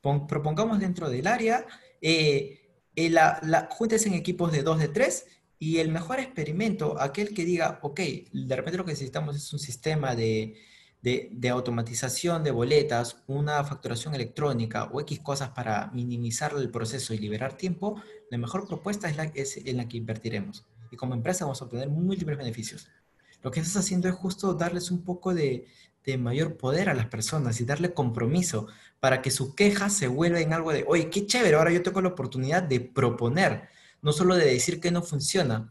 propongamos dentro del área, eh, eh, la, la, en equipos de dos, de tres, y el mejor experimento, aquel que diga, ok, de repente lo que necesitamos es un sistema de, de, automatización de boletas, una facturación electrónica o X cosas para minimizar el proceso y liberar tiempo, la mejor propuesta es, la, es en la que invertiremos. Y como empresa vamos a obtener múltiples beneficios. Lo que estás haciendo es justo darles un poco de, de mayor poder a las personas y darle compromiso para que su queja se vuelva en algo de, oye, qué chévere, ahora yo tengo la oportunidad de proponer, no solo de decir que no funciona.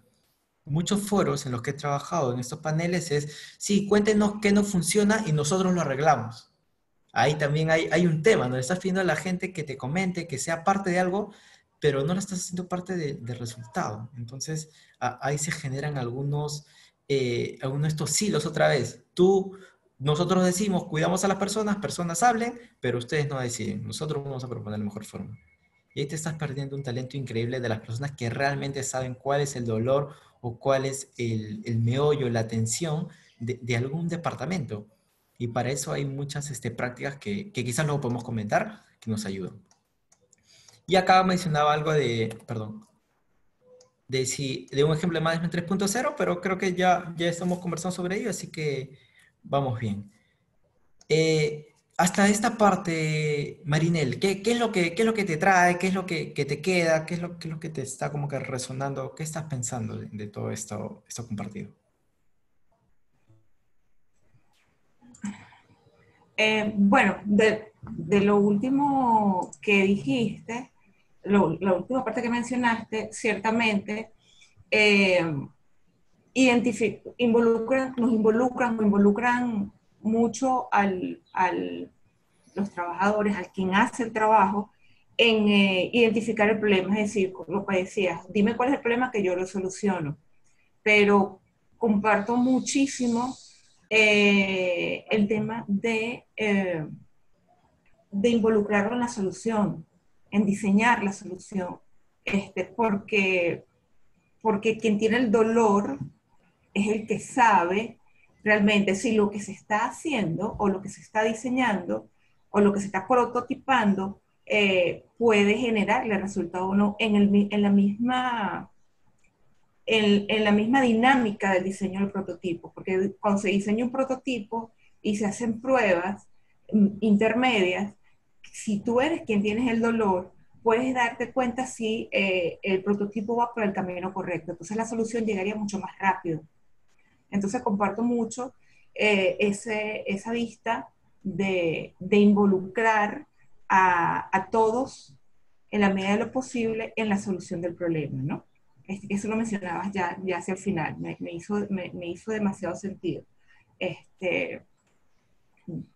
Muchos foros en los que he trabajado en estos paneles es, sí, cuéntenos qué no funciona y nosotros lo arreglamos. Ahí también hay, hay un tema, ¿no? Estás pidiendo a la gente que te comente, que sea parte de algo, pero no la estás haciendo parte del resultado. Entonces, ahí se generan algunos, eh, algunos de estos hilos otra vez. Tú nosotros decimos, cuidamos a las personas, personas hablen, pero ustedes no deciden. Nosotros vamos a proponer la mejor forma. Y ahí te estás perdiendo un talento increíble de las personas que realmente saben cuál es el dolor o cuál es el, el meollo, la atención de, algún departamento. Y para eso hay muchas este, prácticas que, que quizás luego podemos comentar que nos ayudan. Y acá mencionaba algo de, perdón, de, si, de un ejemplo de Management 3.0, pero creo que ya, ya estamos conversando sobre ello, así que vamos bien. Eh, hasta esta parte, Marinel, ¿qué, es lo que, es lo que te trae? ¿Qué es lo que, te queda? ¿Qué es, lo, lo que te está como que resonando? ¿Qué estás pensando de, todo esto, esto compartido? Eh, bueno, de, lo último que dijiste, la última parte que mencionaste, ciertamente, eh, involucran, nos involucran, involucran mucho al, al, los trabajadores, al quien hace el trabajo, en eh, identificar el problema, es decir, lo que decías, dime cuál es el problema que yo lo soluciono. Pero comparto muchísimo eh, el tema de, eh, de involucrarlo en la solución, en diseñar la solución, este, porque, porque quien tiene el dolor es el que sabe realmente si lo que se está haciendo o lo que se está diseñando o lo que se está prototipando eh, puede generarle resultado o no en, el, en la misma en, en, la misma dinámica del diseño del prototipo, porque cuando se diseña un prototipo y se hacen pruebas mm, intermedias, si tú eres quien tienes el dolor, puedes darte cuenta si eh, el prototipo va por el camino correcto. Entonces la solución llegaría mucho más rápido. Entonces comparto mucho eh, ese, esa vista de, de involucrar a, a, todos en la medida de lo posible en la solución del problema, ¿no? Eso lo mencionabas ya, ya hacia el final, me, me hizo, me, me, hizo demasiado sentido. Este,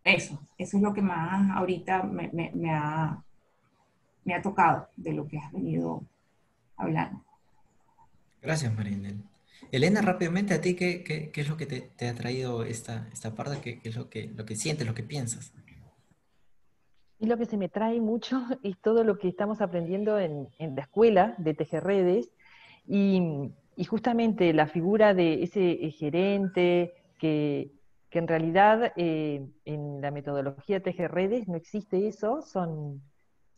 eso, eso es lo que más ahorita me, me, ha, me ha tocado de lo que has venido hablando. Gracias, Marinel. Elena, rápidamente, ¿a ti qué, qué, es lo que te, te, ha traído esta, esta parte? ¿Qué, ¿Qué, es lo que, lo que sientes, lo que piensas? Y lo que se me trae mucho es todo lo que estamos aprendiendo en, en la escuela de tejer redes y, justamente la figura de ese eh, gerente que, que en realidad eh, en la metodología tejer redes no existe eso, son,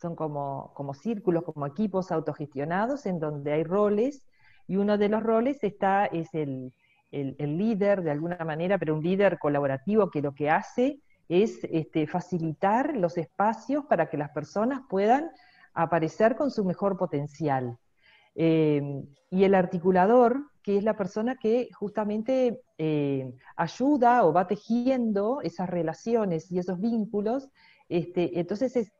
son como, como círculos, como equipos autogestionados en donde hay roles y uno de los roles está, es el, líder de alguna manera, pero un líder colaborativo que lo que hace es este, facilitar los espacios para que las personas puedan aparecer con su mejor potencial. Eh, y el articulador, que es la persona que justamente eh, ayuda o va tejiendo esas relaciones y esos vínculos, este, entonces es,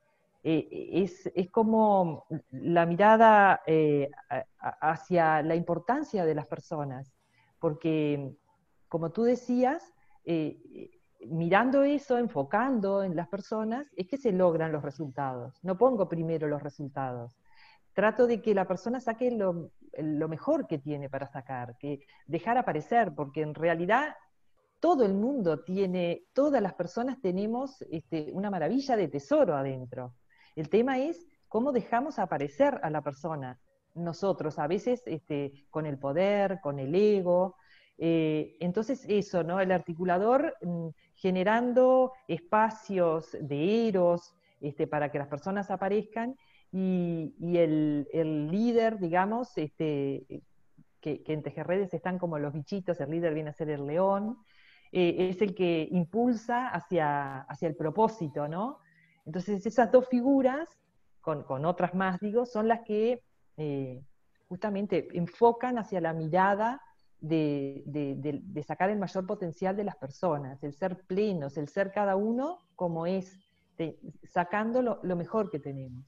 es, es, como la mirada hacia la importancia de las personas, porque como tú decías, mirando eso, enfocando en las personas, es que se logran los resultados. No pongo primero los resultados. Trato de que la persona saque lo, mejor que tiene para sacar, que dejar aparecer, porque en realidad todo el mundo tiene, todas las personas tenemos este, una maravilla de tesoro adentro. El tema es cómo dejamos aparecer a la persona. Nosotros, a veces este, con el poder, con el ego. Eh, entonces, eso, ¿no? El articulador mm, generando espacios de eros este, para que las personas aparezcan y, el, líder, digamos, este, que, en Tejerredes están como los bichitos, el líder viene a ser el león, eh, es el que impulsa hacia, hacia el propósito, ¿no? Entonces esas dos figuras, con, otras más, digo, son las que eh, justamente enfocan hacia la mirada de, sacar el mayor potencial de las personas, el ser plenos, el ser cada uno como es, sacando lo, mejor que tenemos.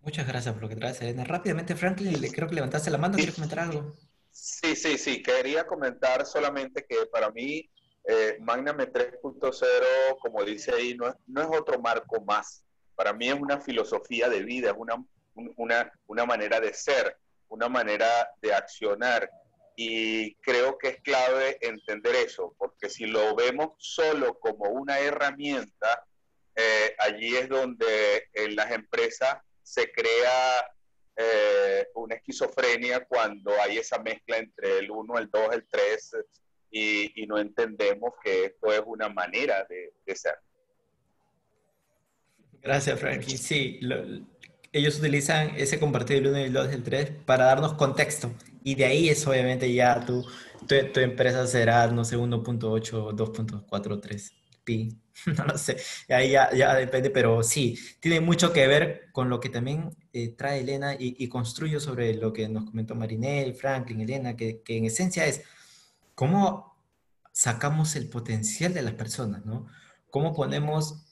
Muchas gracias por lo que traes, Elena. Rápidamente, Franklin, creo que levantaste la mano, ¿quieres comentar algo? Sí, sí, sí. Quería comentar solamente que para mí eh, Magnum 3.0, como dice ahí, no es, otro marco más. Para mí es una filosofía de vida, es una, una, una manera de ser una manera de accionar. Y creo que es clave entender eso, porque si lo vemos solo como una herramienta, eh, allí es donde en las empresas se crea eh, una esquizofrenia cuando hay esa mezcla entre el 1, el 2, el 3 y, no entendemos que esto es una manera de, ser. Gracias, Frankie. Sí, ellos utilizan ese compartido del 1 y el 2 y el 3 para darnos contexto. Y de ahí es obviamente ya tu, tu, empresa será, no sé, 1.8, 2.43 pi. No lo sé, ahí ya, ya, depende, pero sí, tiene mucho que ver con lo que también eh, trae Elena y, y, construyo sobre lo que nos comentó Marinel, Franklin, Elena, que, que en esencia es cómo sacamos el potencial de las personas, ¿no? Cómo ponemos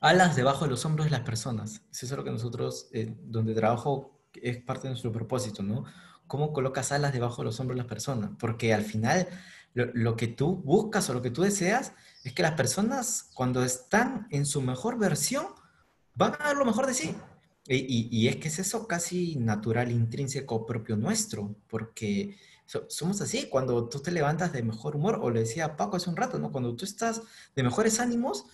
alas debajo de los hombros de las personas. Eso es lo que nosotros, eh, donde trabajo, es parte de nuestro propósito, ¿no? ¿Cómo colocas alas debajo de los hombros de las personas? Porque al final lo, que tú buscas o lo que tú deseas es que las personas cuando están en su mejor versión van a dar lo mejor de sí. Y, y, es que es eso casi natural, intrínseco, propio nuestro, porque somos así, cuando tú te levantas de mejor humor, o le decía Paco hace un rato, ¿no? Cuando tú estás de mejores ánimos,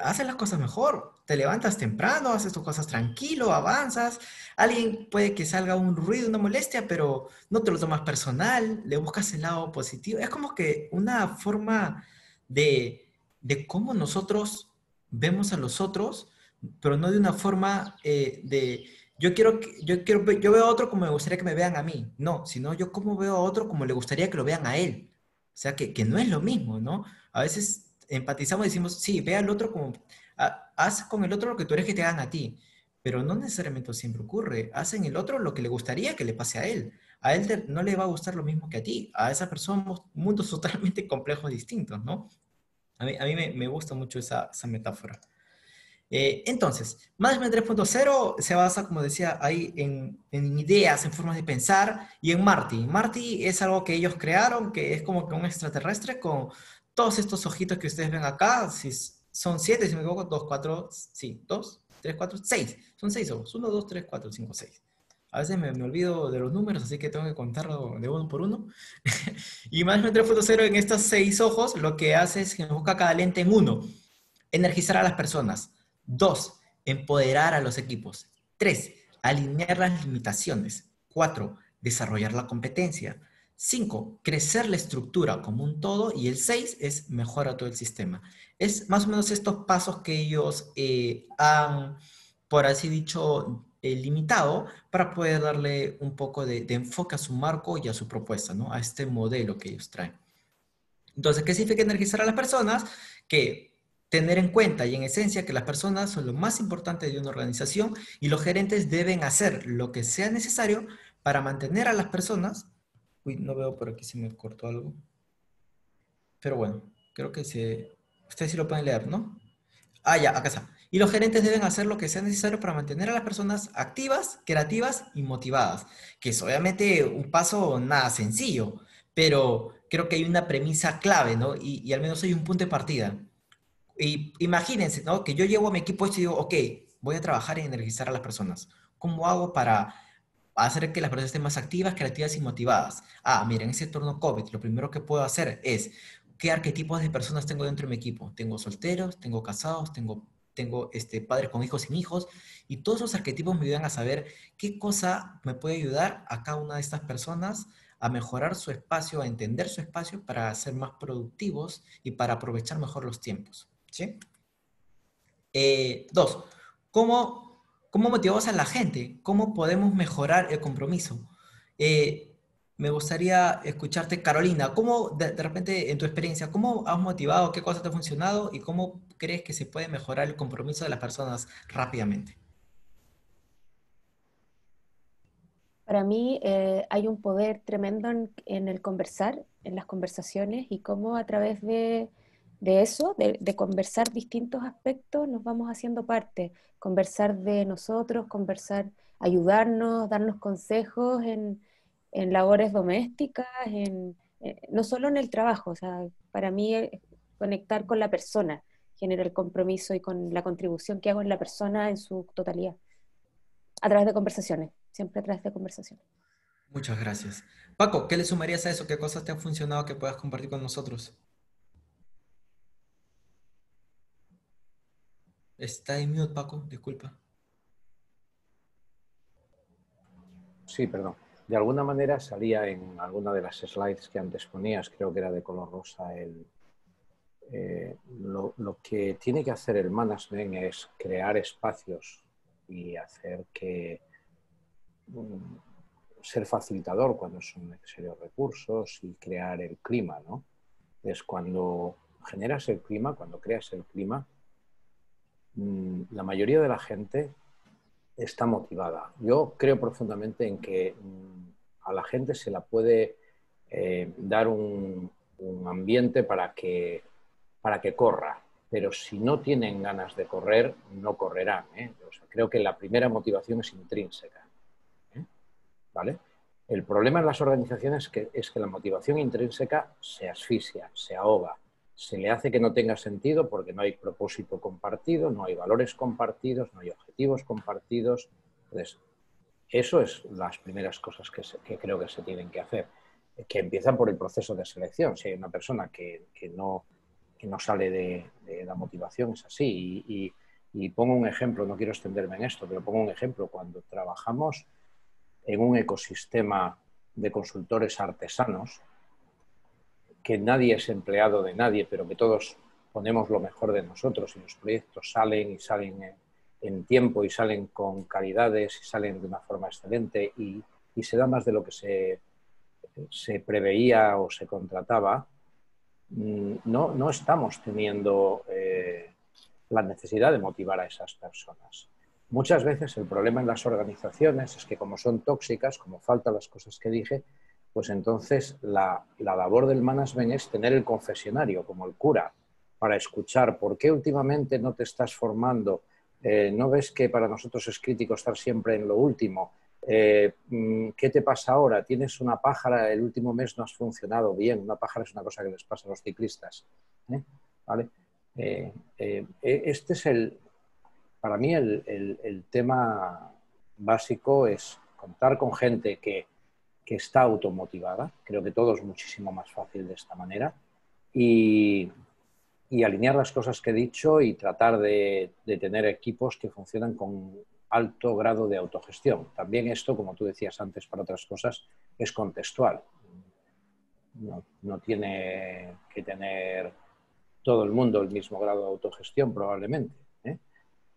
haces las cosas mejor, te levantas temprano, haces tus cosas tranquilo, avanzas, alguien puede que salga un ruido, una molestia, pero no te lo tomas personal, le buscas el lado positivo. Es como que una forma de, de cómo nosotros vemos a los otros, pero no de una forma eh, de yo quiero, yo quiero, yo veo a otro como me gustaría que me vean a mí, no, sino yo como veo a otro como le gustaría que lo vean a él. O sea, que, que no es lo mismo, ¿no? A veces empatizamos y decimos, sí, ve al otro como, haz con el otro lo que tú eres que te hagan a ti, pero no necesariamente siempre ocurre. Hacen el otro lo que le gustaría que le pase a él. A él no le va a gustar lo mismo que a ti. A esa persona mundos totalmente complejos distintos, ¿no? A mí, a mí me, me, gusta mucho esa, esa metáfora. Eh, entonces, Management 3.0 se basa, como decía, ahí en, en, ideas, en formas de pensar y en Marty. Marty es algo que ellos crearon, que es como que un extraterrestre con todos estos ojitos que ustedes ven acá, si son siete, si me equivoco, dos, cuatro, sí, dos, tres, cuatro, seis. Son seis ojos. Uno, dos, tres, cuatro, cinco, seis. A veces me, me, olvido de los números, así que tengo que contarlo de uno por uno. y Management 3.0 en estos seis ojos lo que hace es que enfoca cada lente en uno. Energizar a las personas. Dos, empoderar a los equipos. Tres, alinear las limitaciones. Cuatro, desarrollar la competencia. 5, crecer la estructura como un todo. Y el 6 es mejorar todo el sistema. Es más o menos estos pasos que ellos eh, han, por así dicho, eh, limitado para poder darle un poco de, enfoque a su marco y a su propuesta, ¿no? A este modelo que ellos traen. Entonces, ¿qué significa energizar a las personas? Que tener en cuenta y en esencia que las personas son lo más importante de una organización y los gerentes deben hacer lo que sea necesario para mantener a las personas. Uy, no veo por aquí si me cortó algo. Pero bueno, creo que se... Ustedes sí lo pueden leer, ¿no? Ah, ya, acá está. Y los gerentes deben hacer lo que sea necesario para mantener a las personas activas, creativas y motivadas, que es obviamente un paso nada sencillo, pero creo que hay una premisa clave, ¿no? Y, y al menos hay un punto de partida. Y imagínense, ¿no? Que yo llevo a mi equipo y digo, ok, voy a trabajar en energizar a las personas. ¿Cómo hago para hacer que las personas estén más activas, creativas y motivadas? Ah, miren, en ese entorno COVID, lo primero que puedo hacer es, ¿qué arquetipos de personas tengo dentro de mi equipo? Tengo solteros, tengo casados, tengo, tengo este, padres con hijos sin hijos, y todos esos arquetipos me ayudan a saber qué cosa me puede ayudar a cada una de estas personas a mejorar su espacio, a entender su espacio para ser más productivos y para aprovechar mejor los tiempos. Eh, dos, ¿cómo, ¿cómo motivamos a la gente? ¿Cómo podemos mejorar el compromiso? Eh, me gustaría escucharte, Carolina, ¿cómo de, repente en tu experiencia, cómo has motivado, qué cosas te ha funcionado y cómo crees que se puede mejorar el compromiso de las personas rápidamente? Para mí eh, hay un poder tremendo en, en, el conversar, en las conversaciones y cómo a través de, de eso, de, de, conversar distintos aspectos, nos vamos haciendo parte. Conversar de nosotros, conversar, ayudarnos, darnos consejos en, en labores domésticas, en, eh, no solo en el trabajo. O sea, para mí eh, conectar con la persona genera el compromiso y con la contribución que hago en la persona en su totalidad, a través de conversaciones, siempre a través de conversaciones. Muchas gracias. Paco, ¿qué le sumarías a eso? ¿Qué cosas te han funcionado que puedas compartir con nosotros? Está en mute, Paco, disculpa. Sí, perdón. De alguna manera salía en alguna de las slides que antes ponías, creo que era de color rosa, el, eh, lo, lo, que tiene que hacer el management es crear espacios y hacer que um, ser facilitador cuando son necesarios recursos y crear el clima, ¿no? Es cuando generas el clima, cuando creas el clima, Mm, la mayoría de la gente está motivada. Yo creo profundamente en que mm, a la gente se la puede eh, dar un, ambiente para que, para que corra, pero si no tienen ganas de correr, no correrán. ¿eh? Creo que la primera motivación es intrínseca. ¿eh? ¿Vale? El problema en las organizaciones que, es que la motivación intrínseca se asfixia, se ahoga, se le hace que no tenga sentido porque no hay propósito compartido, no hay valores compartidos, no hay objetivos compartidos. Entonces, eso es las primeras cosas que, creo que se tienen que hacer, que empiezan por el proceso de selección. Si hay una persona que, no, que no sale de, la motivación, es así. Y pongo un ejemplo, no quiero extenderme en esto, pero pongo un ejemplo. Cuando trabajamos en un ecosistema de consultores artesanos, que nadie es empleado de nadie, pero que todos ponemos lo mejor de nosotros y los proyectos salen y salen en, tiempo y salen con calidades y salen de una forma excelente y, y se da más de lo que se, se, preveía o se contrataba, mm, no, no estamos teniendo eh, la necesidad de motivar a esas personas. Muchas veces el problema en las organizaciones es que como son tóxicas, como faltan las cosas que dije, pues entonces la, la, labor del management es tener el confesionario como el cura para escuchar por qué últimamente no te estás formando, eh, no ves que para nosotros es crítico estar siempre en lo último, eh, mm, ¿qué te pasa ahora? Tienes una pájara, el último mes no has funcionado bien, una pájara es una cosa que les pasa a los ciclistas. ¿eh? Eh, este es el, para mí el tema básico es contar con gente que que está automotivada. Creo que todo es muchísimo más fácil de esta manera. Y, alinear las cosas que he dicho y tratar de, de, tener equipos que funcionan con alto grado de autogestión. También esto, como tú decías antes para otras cosas, es contextual. No, no tiene que tener todo el mundo el mismo grado de autogestión probablemente, ¿eh?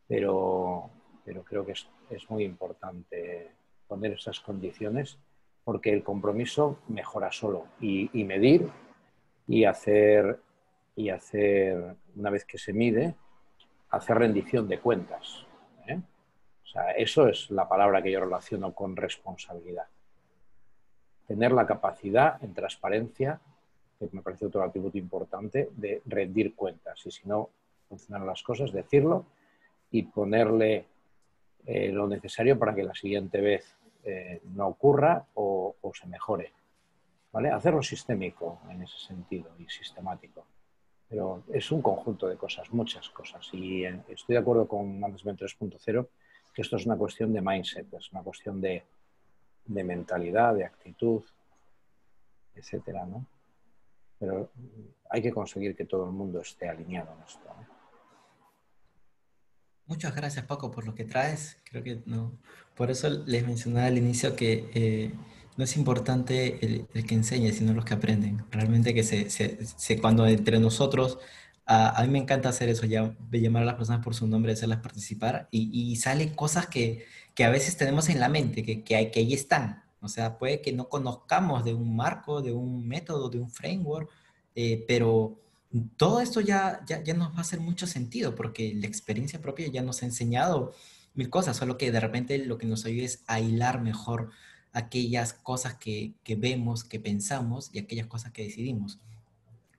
pero, pero creo que es, es muy importante poner esas condiciones porque el compromiso mejora solo y, medir y hacer y hacer, una vez que se mide, hacer rendición de cuentas. ¿eh? O sea, eso es la palabra que yo relaciono con responsabilidad. Tener la capacidad en transparencia, que me parece otro atributo importante, de rendir cuentas. Y si no funcionan las cosas, decirlo y ponerle eh, lo necesario para que la siguiente vez eh, no ocurra o, se mejore. ¿Vale? Hacerlo sistémico en ese sentido y sistemático. Pero es un conjunto de cosas, muchas cosas. Y eh, estoy de acuerdo con Management 3.0 que esto es una cuestión de mindset, es una cuestión de, de mentalidad, de actitud, etcétera, ¿no? Pero hay que conseguir que todo el mundo esté alineado en esto. Muchas gracias, Paco, por lo que traes. Creo que no. Por eso les mencionaba al inicio que eh, no es importante el, que enseñe, sino los que aprenden. Realmente que se, se, cuando entre nosotros, a, mí me encanta hacer eso, ya, llamar a las personas por su nombre, hacerlas participar, y, y salen cosas que, que, a veces tenemos en la mente, que, que, hay, que ahí están. O sea, puede que no conozcamos de un marco, de un método, de un framework, eh, pero todo esto ya, ya, ya nos va a hacer mucho sentido, porque la experiencia propia ya nos ha enseñado mil cosas, solo que de repente lo que nos ayuda es a hilar mejor aquellas cosas que, vemos, que pensamos y aquellas cosas que decidimos.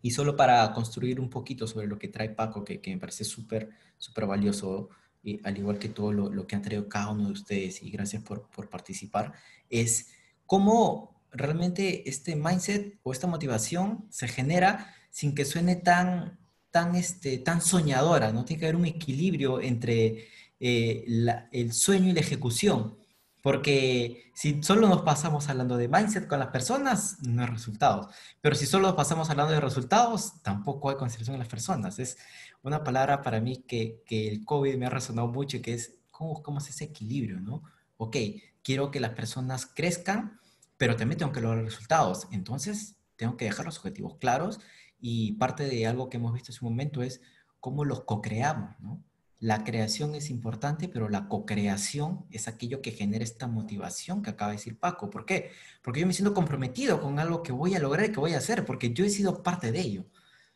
Y solo para construir un poquito sobre lo que trae Paco, que, me parece súper, súper valioso, y al igual que todo lo, que han traído cada uno de ustedes, y gracias por, participar, es cómo realmente este mindset o esta motivación se genera sin que suene tan, tan, este, tan soñadora, ¿no? Tiene que haber un equilibrio entre eh, el sueño y la ejecución. Porque si solo nos pasamos hablando de mindset con las personas, no hay resultados. Pero si solo nos pasamos hablando de resultados, tampoco hay consideración en las personas. Es una palabra para mí que, que el COVID me ha resonado mucho, que es cómo buscamos ese equilibrio, ¿no? Ok, quiero que las personas crezcan, pero también tengo que lograr resultados. Entonces, tengo que dejar los objetivos claros y parte de algo que hemos visto hace un momento es cómo los co-creamos, ¿no? La creación es importante, pero la co-creación es aquello que genera esta motivación que acaba de decir Paco. ¿Por qué? Porque yo me siento comprometido con algo que voy a lograr y que voy a hacer, porque yo he sido parte de ello.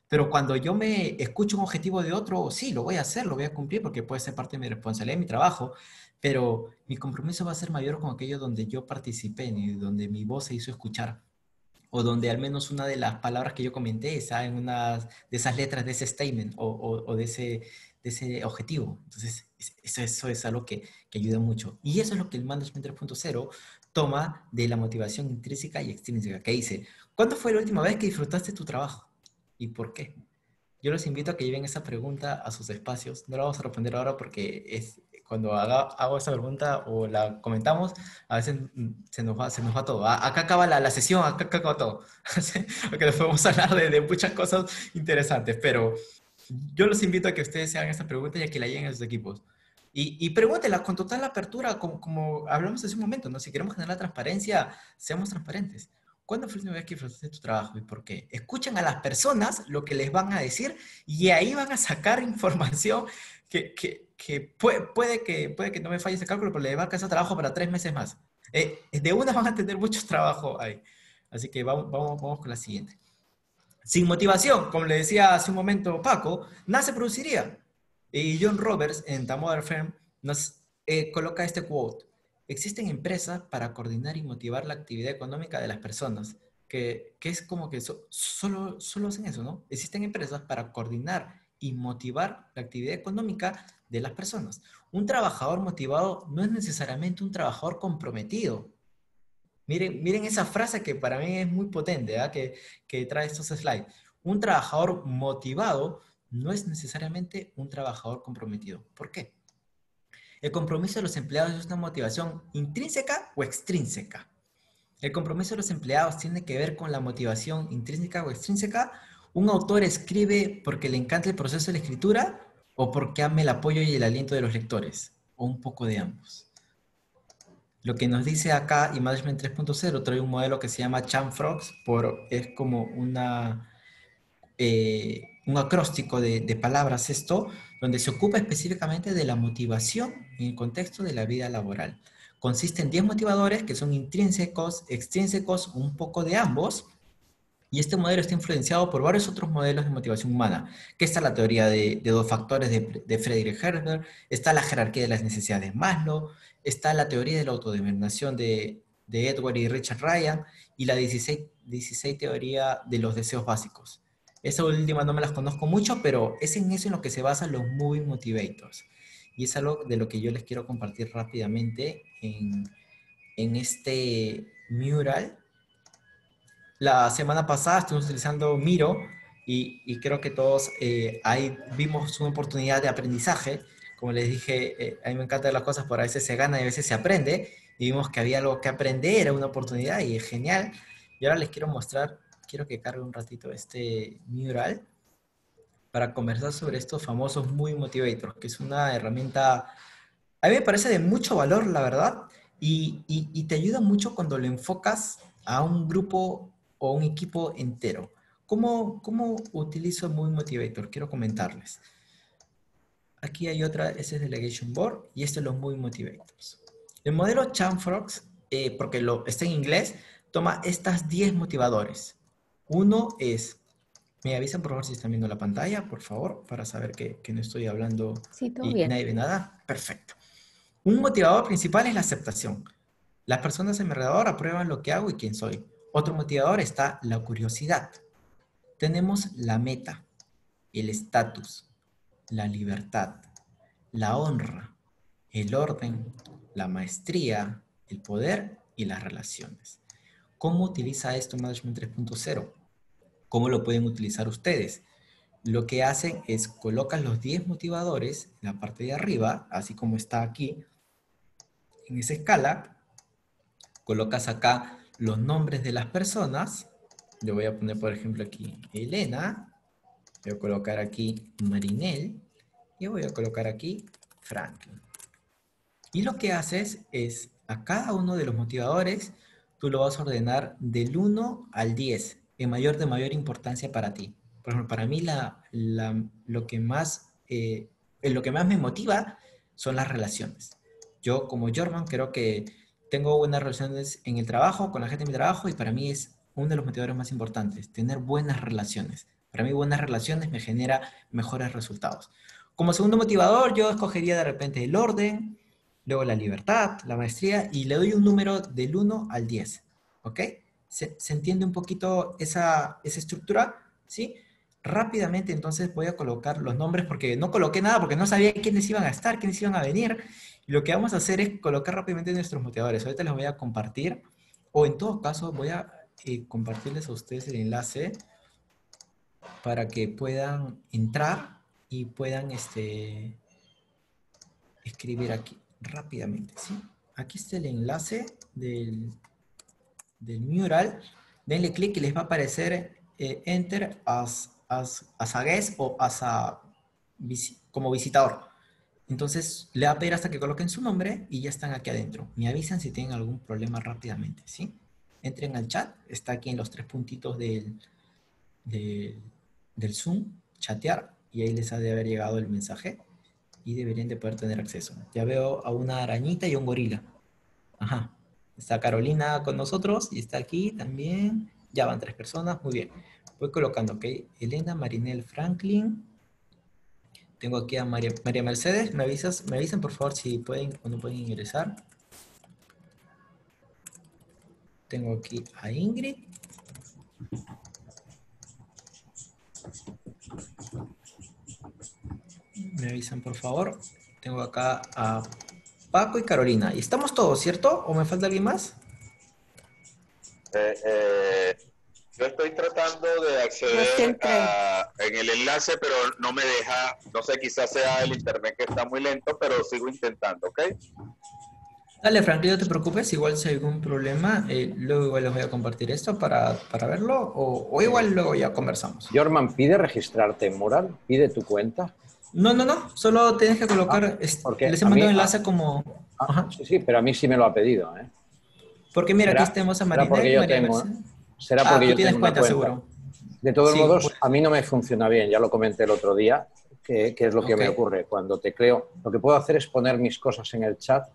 Pero cuando yo me escucho un objetivo de otro, sí, lo voy a hacer, lo voy a cumplir porque puede ser parte de mi responsabilidad, de mi trabajo, pero mi compromiso va a ser mayor con aquello donde yo participé, donde mi voz se hizo escuchar, o donde al menos una de las palabras que yo comenté está en una de esas letras de ese statement o de ese de ese objetivo. Entonces, eso, eso es algo que, que, ayuda mucho. Y eso es lo que el Management 3.0 toma de la motivación intrínseca y extrínseca, que dice, ¿cuándo fue la última vez que disfrutaste tu trabajo? ¿Y por qué? Yo los invito a que lleven esa pregunta a sus espacios. No la vamos a responder ahora porque es cuando haga, hago esa pregunta o la comentamos, a veces se nos va, se nos va todo. Acá acaba la, la sesión, acá, acaba todo. Porque vamos a hablar de, de muchas cosas interesantes, pero yo los invito a que ustedes hagan esta pregunta y a que la lleguen a sus equipos. Y, y pregúntela con total apertura, como, como, hablamos hace un momento, ¿no? Si queremos generar transparencia, seamos transparentes. ¿Cuándo fue la última vez que disfrutaste tu trabajo y por qué? Escuchen a las personas lo que les van a decir y ahí van a sacar información que, puede, que puede que no me falle ese cálculo, pero les va a alcanzar trabajo para tres meses más. Eh, de una van a tener mucho trabajo ahí. Así que vamos con la siguiente. Sin motivación, como le decía hace un momento Paco, nada se produciría. Y John Roberts en The Modern Firm nos eh, coloca este quote. Existen empresas para coordinar y motivar la actividad económica de las personas, que, que es como que solo, solo hacen eso, ¿no? Existen empresas para coordinar y motivar la actividad económica de las personas. Un trabajador motivado no es necesariamente un trabajador comprometido, Miren, esa frase que para mí es muy potente, que, que trae estos slides. Un trabajador motivado no es necesariamente un trabajador comprometido. ¿Por qué? El compromiso de los empleados es una motivación intrínseca o extrínseca. El compromiso de los empleados tiene que ver con la motivación intrínseca o extrínseca. Un autor escribe porque le encanta el proceso de la escritura o porque ama el apoyo y el aliento de los lectores, o un poco de ambos. Lo que nos dice acá Management 3.0 trae un modelo que se llama Chanfrogs, por, es como una, eh, un acróstico de, de, palabras esto, donde se ocupa específicamente de la motivación en el contexto de la vida laboral. Consiste en 10 motivadores que son intrínsecos, extrínsecos, un poco de ambos, Y este modelo está influenciado por varios otros modelos de motivación humana, que está la teoría de, dos factores de, de, Friedrich Herbert, está la jerarquía de las necesidades de Maslow, está la teoría de la autodeterminación de, de Edward y Richard Ryan, y la 16, 16 teoría de los deseos básicos. Esa última no me las conozco mucho, pero es en eso en lo que se basan los Moving Motivators. Y es algo de lo que yo les quiero compartir rápidamente en, en este mural la semana pasada estuvimos utilizando Miro y, y creo que todos eh, ahí vimos una oportunidad de aprendizaje. Como les dije, eh, a mí me encantan las cosas, por a veces se gana y a veces se aprende. Y vimos que había algo que aprender, era una oportunidad y es genial. Y ahora les quiero mostrar, quiero que cargue un ratito este mural para conversar sobre estos famosos Muy Motivators, que es una herramienta, a mí me parece de mucho valor, la verdad, y, y, y te ayuda mucho cuando lo enfocas a un grupo o un equipo entero. ¿Cómo, cómo utilizo Muy Motivator? Quiero comentarles. Aquí hay otra, ese es Delegation Board y este es los Motivators. El modelo Chanfrogs, eh, porque lo, está en inglés, toma estas 10 motivadores. Uno es, me avisan por favor si están viendo la pantalla, por favor, para saber que, que no estoy hablando sí, todo y bien. nadie ve nada. Perfecto. Un motivador principal es la aceptación. Las personas en mi alrededor aprueban lo que hago y quién soy. Otro motivador está la curiosidad. Tenemos la meta, el estatus, la libertad, la honra, el orden, la maestría, el poder y las relaciones. ¿Cómo utiliza esto Management 3.0? ¿Cómo lo pueden utilizar ustedes? Lo que hacen es colocan los 10 motivadores en la parte de arriba, así como está aquí, en esa escala. Colocas acá los nombres de las personas. Yo voy a poner, por ejemplo, aquí Elena. Voy a colocar aquí Marinel. Y voy a colocar aquí Franklin. Y lo que haces es, a cada uno de los motivadores, tú lo vas a ordenar del 1 al 10, en mayor de mayor importancia para ti. Por ejemplo, para mí la, lo, que más, eh, lo que más me motiva son las relaciones. Yo como Jorman creo que tengo buenas relaciones en el trabajo, con la gente de mi trabajo, y para mí es uno de los motivadores más importantes, tener buenas relaciones. Para mí buenas relaciones me genera mejores resultados. Como segundo motivador, yo escogería de repente el orden, luego la libertad, la maestría, y le doy un número del 1 al 10. ¿Ok? ¿Se, entiende un poquito esa, esa estructura? ¿Sí? Rápidamente entonces voy a colocar los nombres porque no coloqué nada porque no sabía quiénes iban a estar, quiénes iban a venir. Lo que vamos a hacer es colocar rápidamente nuestros motivadores. Ahorita les voy a compartir, o en todo caso voy a eh, compartirles a ustedes el enlace para que puedan entrar y puedan este, escribir aquí rápidamente. ¿sí? Aquí está el enlace del, del mural. Denle clic y les va a aparecer eh, Enter as, as, as a guest o as como visitador. Entonces, le va a pedir hasta que coloquen su nombre y ya están aquí adentro. Me avisan si tienen algún problema rápidamente, ¿sí? Entren al chat, está aquí en los tres puntitos del, del, del Zoom, chatear, y ahí les ha de haber llegado el mensaje y deberían de poder tener acceso. Ya veo a una arañita y un gorila. Ajá. Está Carolina con nosotros y está aquí también. Ya van tres personas, muy bien. Voy colocando, ok. Elena, Marinel, Franklin, tengo aquí a María, María, Mercedes. ¿Me, avisas, me avisan, por favor, si pueden o no pueden ingresar. Tengo aquí a Ingrid. Me avisan, por favor. Tengo acá a Paco y Carolina. ¿Y estamos todos, cierto? ¿O me falta alguien más? Eh, eh, yo estoy tratando de acceder a, en el enlace, pero no me deja, no sé, quizás sea el internet que está muy lento, pero sigo intentando, ¿ok? Dale, Franklin, no te preocupes, igual si hay algún problema, eh, luego igual les voy a compartir esto para, para verlo, o, o, igual luego ya conversamos. Jorman, ¿pide registrarte en Mural? ¿Pide tu cuenta? No, no, no, solo tienes que colocar, ah, porque les he mandado un enlace como... Ah, sí, sí, pero a mí sí me lo ha pedido, ¿eh? Porque mira, aquí tenemos a Marinel, porque yo María tengo, Será porque ah, yo tienes tengo cuenta, seguro. De todos Sí, modos, pues- a mí no me funciona bien, ya lo comenté el otro día, que, que es lo que me ocurre. Cuando tecleo, lo que puedo hacer es poner mis cosas en el chat,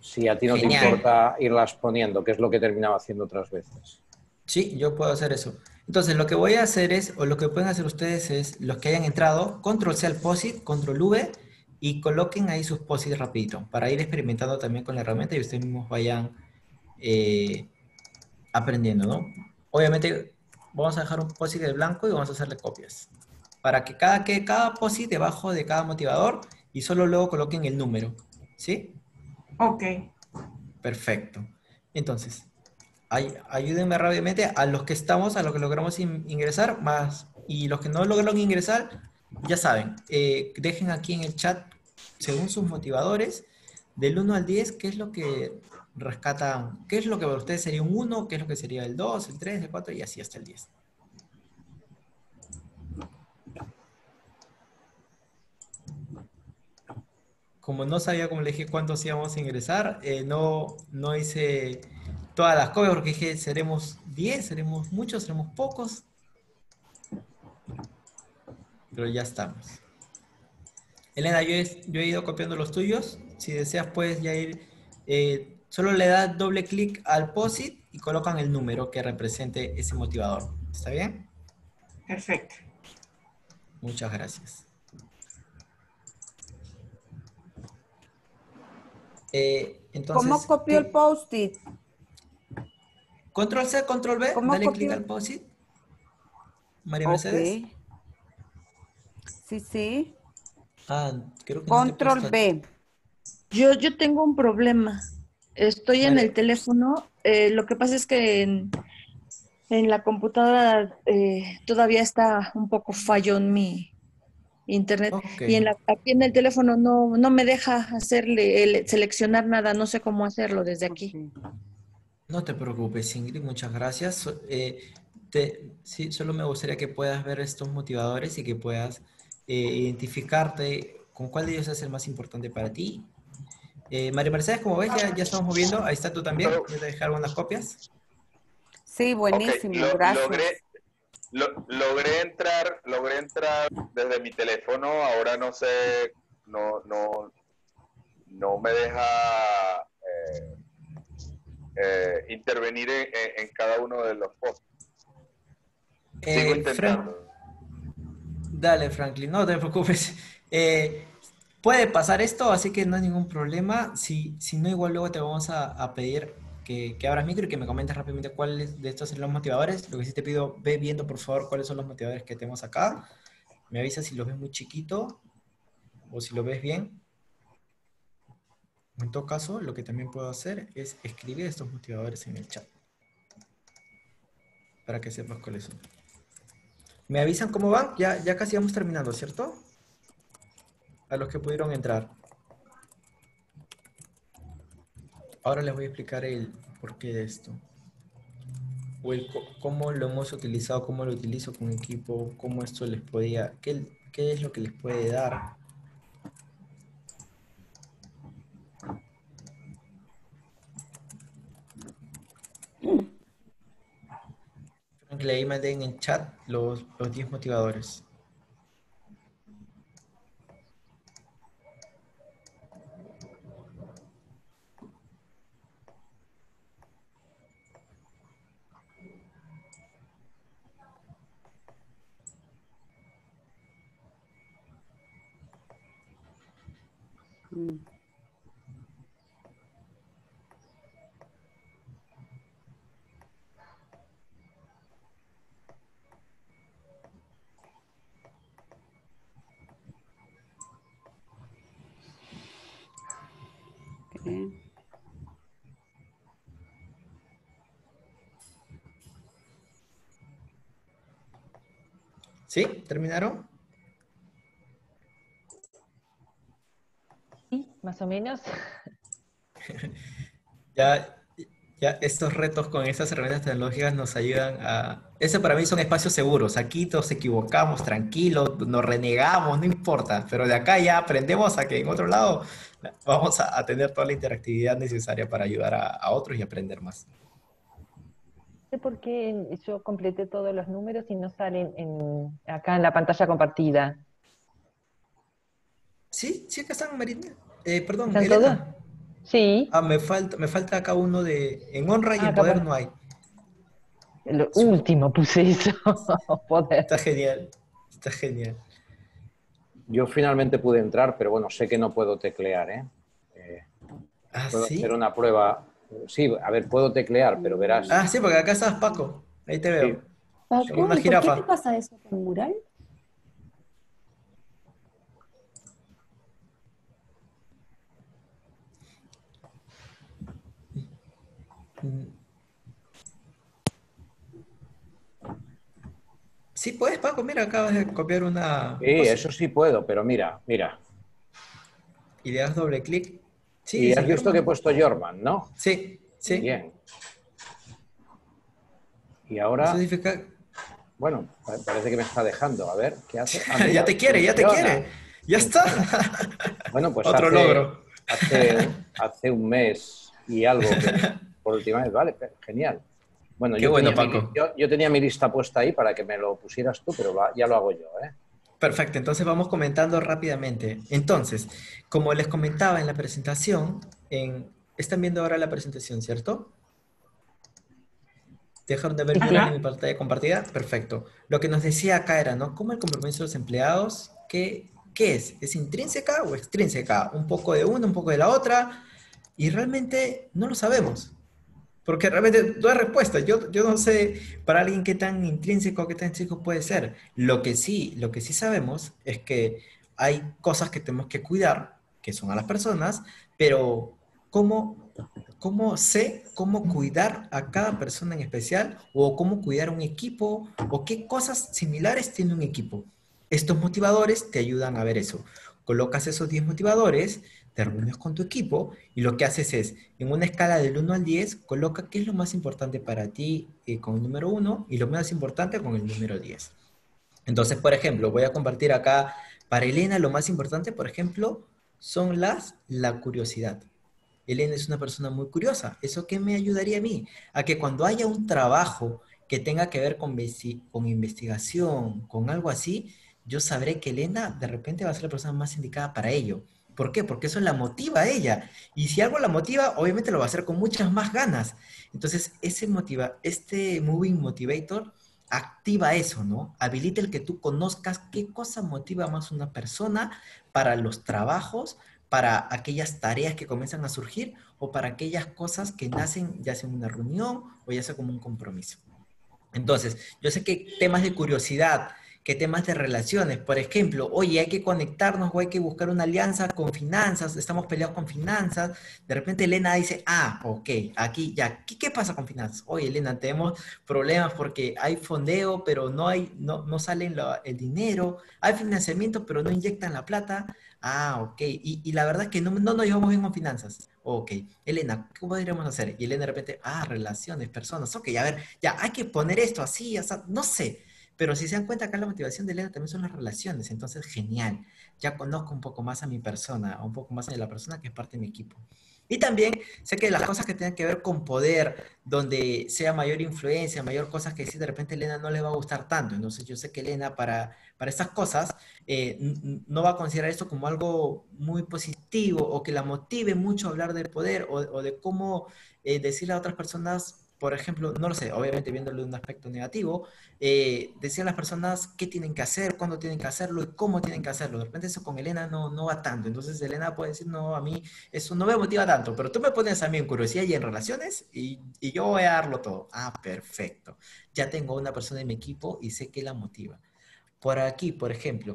si a ti no Genial. te importa irlas poniendo, que es lo que he terminado haciendo otras veces. Sí, yo puedo hacer eso. Entonces, lo que voy a hacer es, o lo que pueden hacer ustedes es, los que hayan entrado, control C al POSIT, control V, y coloquen ahí sus POSIT rapidito, para ir experimentando también con la herramienta y ustedes mismos vayan eh, aprendiendo, ¿no? Obviamente, vamos a dejar un POSIT de blanco y vamos a hacerle copias. Para que cada, que cada POSIT debajo de cada motivador y solo luego coloquen el número, ¿sí? Ok. Perfecto. Entonces, ayúdenme rápidamente a los que estamos, a los que logramos ingresar, más y los que no lograron ingresar, ya saben, eh, dejen aquí en el chat, según sus motivadores, del 1 al 10, qué es lo que rescatan, qué es lo que para ustedes sería un 1, qué es lo que sería el 2, el 3, el 4 y así hasta el 10. Como no sabía, como le dije, cuántos íbamos a ingresar, eh, no, no hice todas las copias porque dije, seremos 10, seremos muchos, seremos pocos. Pero ya estamos. Elena, yo he, ido copiando los tuyos. Si deseas, puedes ya ir. Eh, solo le das doble clic al POSIT y colocan el número que represente ese motivador. ¿Está bien? Perfecto. Muchas gracias. Eh, ¿Cómo copio el post-it? Control C, Control B, dale clic al POSIT. María Mercedes. Sí, sí. Ah, creo que Control B. Yo, yo tengo un problema. Estoy en el teléfono. Eh, lo que pasa es que en, la computadora eh, todavía está un poco fallo en mi internet. Y en la, aquí en el teléfono no, no me deja hacerle seleccionar nada. No sé cómo hacerlo desde aquí. No te preocupes, Ingrid, muchas gracias. Eh, sí, solo me gustaría que puedas ver estos motivadores y que puedas eh, identificarte con cuál de ellos es el más importante para ti. Eh, María Mercedes, como ves, ya, ya, estamos moviendo. Ahí está tú también. Voy a dejar algunas copias. Sí, buenísimo, gracias. Logré, logré, entrar, logré entrar desde mi teléfono. Ahora no sé, no, no, no me deja eh, intervenir en, cada uno de los posts. Sigo eh, intentando. Dale, Franklin, no te preocupes. Eh, puede pasar esto, así que no hay ningún problema. Si, si no, igual luego te vamos a, pedir que, abras micro y que me comentes rápidamente cuáles de estos son los motivadores. Lo que sí te pido, ve viendo por favor cuáles son los motivadores que tenemos acá. Me avisas si lo ves muy chiquito o si lo ves bien. En todo caso, lo que también puedo hacer es escribir estos motivadores en el chat. Para que sepas cuáles son. ¿Me avisan cómo van? Ya, ya casi vamos terminando, ¿cierto? A los que pudieron entrar. Ahora les voy a explicar el porqué de esto. O el cómo lo hemos utilizado, cómo lo utilizo con equipo, cómo esto les podía, qué, qué es lo que les puede dar que ahí manden en chat los, los 10 motivadores. ¿Sí? ¿Terminaron? Sí, más o menos. ya, ya estos retos con estas herramientas tecnológicas nos ayudan a... Ese para mí son espacios seguros. Aquí todos equivocamos, tranquilos, nos renegamos, no importa. Pero de acá ya aprendemos a que en otro lado vamos a, tener toda la interactividad necesaria para ayudar a otros y aprender más sé por qué yo completé todos los números y no salen acá en la pantalla compartida. Sí, sí, acá están, Marina. Eh, perdón, ¿Están todos? Sí. Ah, me falta, me falta acá uno de... En honra y ah, en poder no hay. Lo último puse eso, poder. Está genial, está genial. Yo finalmente pude entrar, pero bueno, sé que no puedo teclear, ¿eh? Eh, Ah, puedo sí. hacer una prueba. Sí, a ver, puedo teclear, pero verás. Ah, sí, porque acá estás, Paco. Ahí te veo. Sí. Paco, Como una ¿y ¿por qué te pasa eso con mural? Sí, puedes, Paco. Mira, acabas de copiar una. Sí, cosa. eso sí puedo, pero mira, mira. Y le das doble clic. Sí, y has visto que he puesto Jorman, ¿no? Sí, sí. Bien. Y ahora, Eso significa- bueno, pa- parece que me está dejando. A ver, ¿qué hace? Ah, ya te quiere, ya te quiere. Ya está. Bueno, pues Otro hace, logro. Hace, hace un mes y algo que- por última vez, vale, genial. Bueno, Qué yo, bueno, tenía mi- Paco. yo, yo tenía mi lista puesta ahí para que me lo pusieras tú, pero va- ya lo hago yo, ¿eh? Perfecto, entonces vamos comentando rápidamente. Entonces, como les comentaba en la presentación, en... están viendo ahora la presentación, ¿cierto? ¿Dejaron de ver en mi pantalla compartida? Perfecto. Lo que nos decía acá era, ¿no? ¿Cómo el compromiso de los empleados? ¿Qué, qué es? ¿Es intrínseca o extrínseca? Un poco de una, un poco de la otra. Y realmente no lo sabemos. Porque realmente hay respuesta. Yo, yo no sé para alguien qué tan intrínseco, qué tan extrínseco puede ser. Lo que sí, lo que sí sabemos es que hay cosas que tenemos que cuidar, que son a las personas, pero ¿cómo, cómo sé cómo cuidar a cada persona en especial o cómo cuidar un equipo o qué cosas similares tiene un equipo? Estos motivadores te ayudan a ver eso. Colocas esos 10 motivadores, te reúnes con tu equipo y lo que haces es, en una escala del 1 al 10, coloca qué es lo más importante para ti eh, con el número 1 y lo menos importante con el número 10. Entonces, por ejemplo, voy a compartir acá, para Elena lo más importante, por ejemplo, son las, la curiosidad. Elena es una persona muy curiosa. ¿Eso qué me ayudaría a mí? A que cuando haya un trabajo que tenga que ver con, con investigación, con algo así, yo sabré que Elena de repente va a ser la persona más indicada para ello. ¿Por qué? Porque eso la motiva a ella. Y si algo la motiva, obviamente lo va a hacer con muchas más ganas. Entonces, ese motiva, este Moving Motivator activa eso, ¿no? Habilita el que tú conozcas qué cosa motiva más una persona para los trabajos, para aquellas tareas que comienzan a surgir o para aquellas cosas que nacen ya sea en una reunión o ya sea como un compromiso. Entonces, yo sé que temas de curiosidad, que temas de relaciones, por ejemplo, oye, hay que conectarnos o hay que buscar una alianza con finanzas, estamos peleados con finanzas, de repente Elena dice, ah, ok, aquí ya, ¿qué, pasa con finanzas? Oye, Elena, tenemos problemas porque hay fondeo, pero no hay, no, no sale el dinero, hay financiamiento, pero no inyectan la plata, ah, ok, y, y la verdad es que no, no nos llevamos bien con finanzas, ok, Elena, ¿qué podríamos hacer? Y Elena de repente, ah, relaciones, personas, ok, a ver, ya, hay que poner esto así, o sea, no sé, pero si se dan cuenta acá la motivación de Elena también son las relaciones, entonces genial. Ya conozco un poco más a mi persona, un poco más de la persona que es parte de mi equipo. Y también sé que las cosas que tengan que ver con poder, donde sea mayor influencia, mayor cosas que si de repente Elena no le va a gustar tanto. Entonces yo sé que Elena para, para estas cosas eh, no va a considerar esto como algo muy positivo o que la motive mucho a hablar del poder o, o de cómo eh, decirle a otras personas, por ejemplo, no lo sé, obviamente viéndolo de un aspecto negativo, eh, decir a las personas qué tienen que hacer, cuándo tienen que hacerlo y cómo tienen que hacerlo. De repente eso con Elena no, no va tanto. Entonces Elena puede decir, no, a mí eso no me motiva tanto, pero tú me pones a mí en curiosidad y en relaciones y, y yo voy a darlo todo. Ah, perfecto. Ya tengo una persona en mi equipo y sé que la motiva. Por aquí, por ejemplo,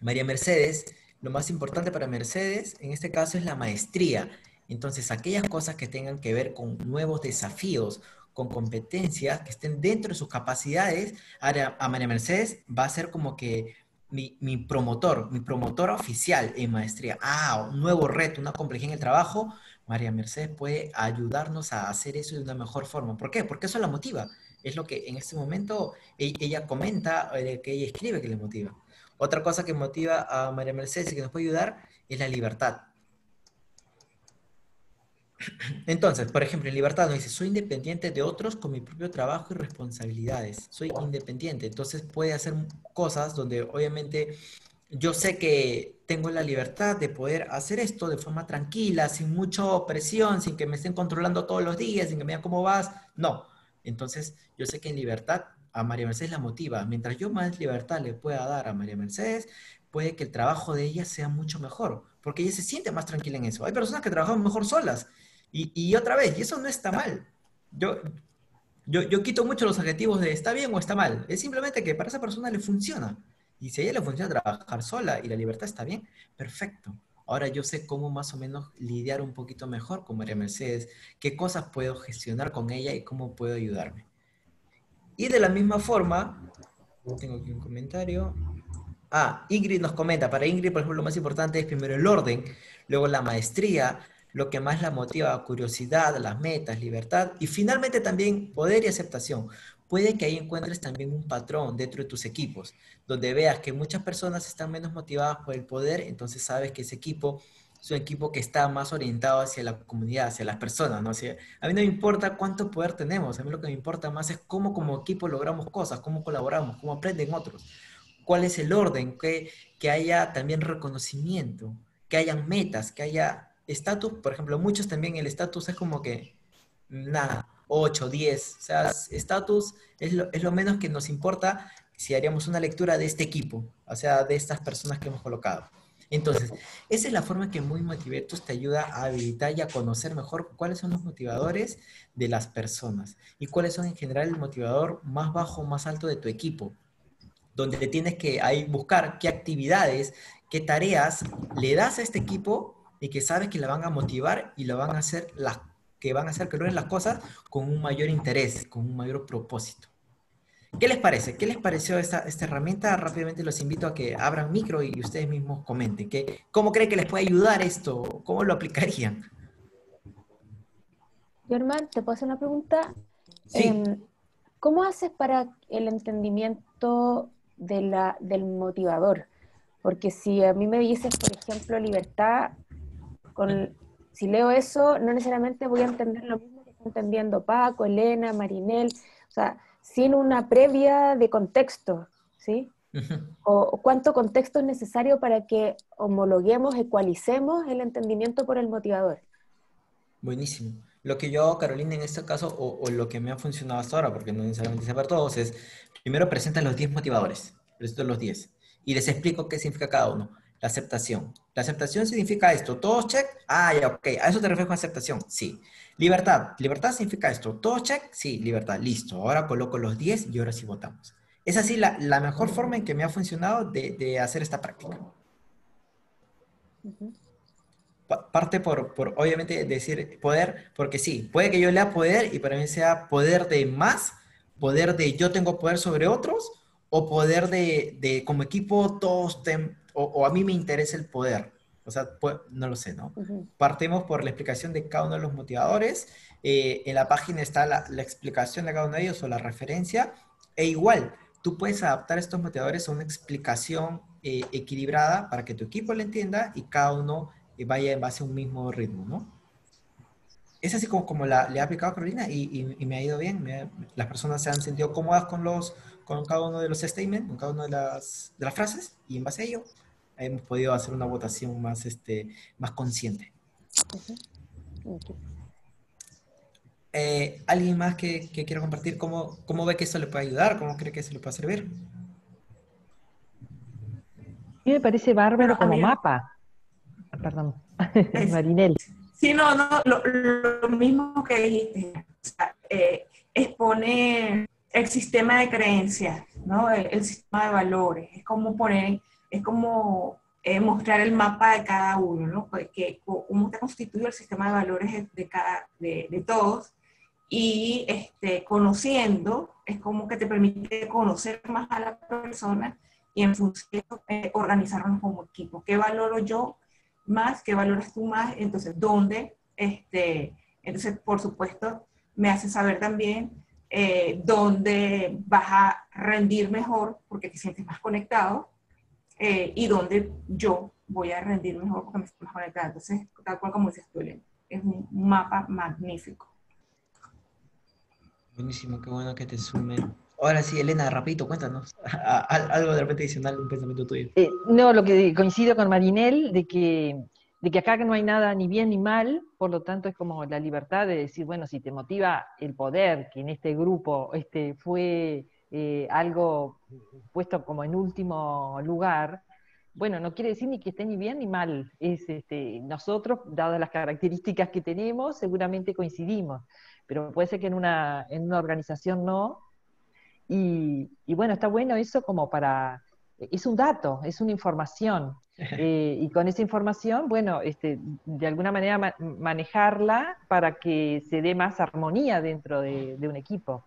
María Mercedes, lo más importante para Mercedes en este caso es la maestría. Entonces, aquellas cosas que tengan que ver con nuevos desafíos, con competencias que estén dentro de sus capacidades, a María Mercedes va a ser como que mi, mi promotor, mi promotora oficial en maestría. Ah, un nuevo reto, una complejidad en el trabajo. María Mercedes puede ayudarnos a hacer eso de una mejor forma. ¿Por qué? Porque eso la motiva. Es lo que en este momento e- ella comenta, eh, que ella escribe que le motiva. Otra cosa que motiva a María Mercedes y que nos puede ayudar es la libertad. Entonces, por ejemplo, en libertad nos dice, soy independiente de otros con mi propio trabajo y responsabilidades. Soy independiente, entonces puede hacer cosas donde obviamente yo sé que tengo la libertad de poder hacer esto de forma tranquila, sin mucha presión, sin que me estén controlando todos los días, sin que me digan cómo vas. No, Entonces, yo sé que en libertad a María Mercedes la motiva. Mientras yo más libertad le pueda dar a María Mercedes, puede que el trabajo de ella sea mucho mejor, porque ella se siente más tranquila en eso. Hay personas que trabajan mejor solas. Y, y otra vez, y eso no está mal. Yo, yo, yo quito mucho los adjetivos de está bien o está mal. Es simplemente que para esa persona le funciona. Y si a ella le funciona trabajar sola y la libertad está bien, perfecto. Ahora yo sé cómo más o menos lidiar un poquito mejor con María Mercedes, qué cosas puedo gestionar con ella y cómo puedo ayudarme. Y de la misma forma, tengo aquí un comentario. Ah, Ingrid nos comenta, para Ingrid, por ejemplo, lo más importante es primero el orden, luego la maestría, lo que más la motiva, curiosidad, las metas, libertad y finalmente también poder y aceptación. Puede que ahí encuentres también un patrón dentro de tus equipos, donde veas que muchas personas están menos motivadas por el poder, entonces sabes que ese equipo es un equipo que está más orientado hacia la comunidad, hacia las personas, ¿no? a mí no me importa cuánto poder tenemos, a mí lo que me importa más es cómo como equipo logramos cosas, cómo colaboramos, cómo aprenden otros, cuál es el orden, que, que haya también reconocimiento, que hayan metas, que haya estatus, por ejemplo, muchos también el estatus es como que nada, 8, 10. O sea, estatus es lo, menos que nos importa si haríamos una lectura de este equipo, o sea, de estas personas que hemos colocado. Entonces, esa es la forma que Muy Motivatos te ayuda a habilitar y a conocer mejor cuáles son los motivadores de las personas y cuáles son en general el motivador más bajo, más alto de tu equipo, donde tienes que ahí buscar qué actividades, qué tareas le das a este equipo y que sabes que la van a motivar y lo van a hacer las que van a hacer que logren las cosas con un mayor interés, con un mayor propósito. ¿Qué les parece? ¿Qué les pareció esta, esta herramienta? Rápidamente los invito a que abran micro y ustedes mismos comenten. ¿qué, ¿Cómo creen que les puede ayudar esto? ¿Cómo lo aplicarían? Germán, ¿te puedo hacer una pregunta? Sí. Em, ¿Cómo haces para el entendimiento de la, del motivador? Porque si a mí me dices, por ejemplo, libertad, con, si leo eso, no necesariamente voy a entender lo mismo que está entendiendo Paco, Elena, Marinel, o sea, sin una previa de contexto, ¿sí? o, cuánto contexto es necesario para que homologuemos, ecualicemos el entendimiento por el motivador. Buenísimo. Lo que yo hago, Carolina, en este caso, o, o lo que me ha funcionado hasta ahora, porque no necesariamente sé para todos, es primero presentan los 10 motivadores, presento los 10, y les explico qué significa cada uno. La aceptación. La aceptación significa esto. ¿Todos check? Ah, ya, ok. ¿A eso te refieres con aceptación? Sí. Libertad. Libertad significa esto. ¿Todos check? Sí, libertad. Listo. Ahora coloco los 10 y ahora sí votamos. Es así la, la mejor forma en que me ha funcionado de, de hacer esta práctica. Uh -huh. Parte por, por, obviamente, decir poder, porque sí, puede que yo lea poder y para mí sea poder de más, poder de yo tengo poder sobre otros, o poder de, de como equipo todos ten, o, o, a mí me interesa el poder. O sea, pues, no lo sé, ¿no? Uh -huh. Partimos por la explicación de cada uno de los motivadores. Eh, en la página está la, la, explicación de cada uno de ellos o la referencia. E igual, tú puedes adaptar estos motivadores a una explicación eh, equilibrada para que tu equipo lo entienda y cada uno eh, vaya en base a un mismo ritmo, ¿no? Es así como, como la, le ha aplicado Carolina y, y, y me ha ido bien. Me, las personas se han sentido cómodas con, los, con cada uno de los statements, con cada una de las, de las frases y en base a ello hemos podido hacer una votación más, este, más consciente. Uh -huh. okay. eh, ¿Alguien más que, que quiera compartir cómo, cómo ve que eso le puede ayudar? ¿Cómo cree que eso le puede servir? A mí me parece bárbaro como mapa. Perdón, es, Marinel. Sí, no, no, lo, lo mismo que dijiste. O sea, eh, expone el sistema de creencias, ¿no? El, el, sistema de valores. Es como poner es como eh, mostrar el mapa de cada uno, ¿no? Pues que, cómo está constituido el sistema de valores de, cada, de, de, todos y este, conociendo es como que te permite conocer más a la persona y en función eh, organizarnos como equipo. ¿Qué valoro yo más? ¿Qué valoras tú más? Entonces, ¿dónde? Este, entonces, por supuesto, me hace saber también eh, dónde vas a rendir mejor porque te sientes más conectado eh, y donde yo voy a rendir mejor porque me estoy más conectada. Entonces, tal cual como dices tú, Elena, es un mapa magnífico. Buenísimo, qué bueno que te sume. Ahora sí, Elena, rapidito, cuéntanos. Algo de repente adicional, un pensamiento tuyo. Eh, no, lo que coincido con Marinel, de que de que acá no hay nada ni bien ni mal, por lo tanto es como la libertad de decir, bueno, si te motiva el poder, que en este grupo este, fue eh, algo puesto como en último lugar, bueno, no quiere decir ni que esté ni bien ni mal. Es este, nosotros, dadas las características que tenemos, seguramente coincidimos, pero puede ser que en una, en una organización no. Y, y bueno, está bueno eso como para, es un dato, es una información. Eh, y con esa información, bueno, este, de alguna manera manejarla para que se dé más armonía dentro de, un equipo.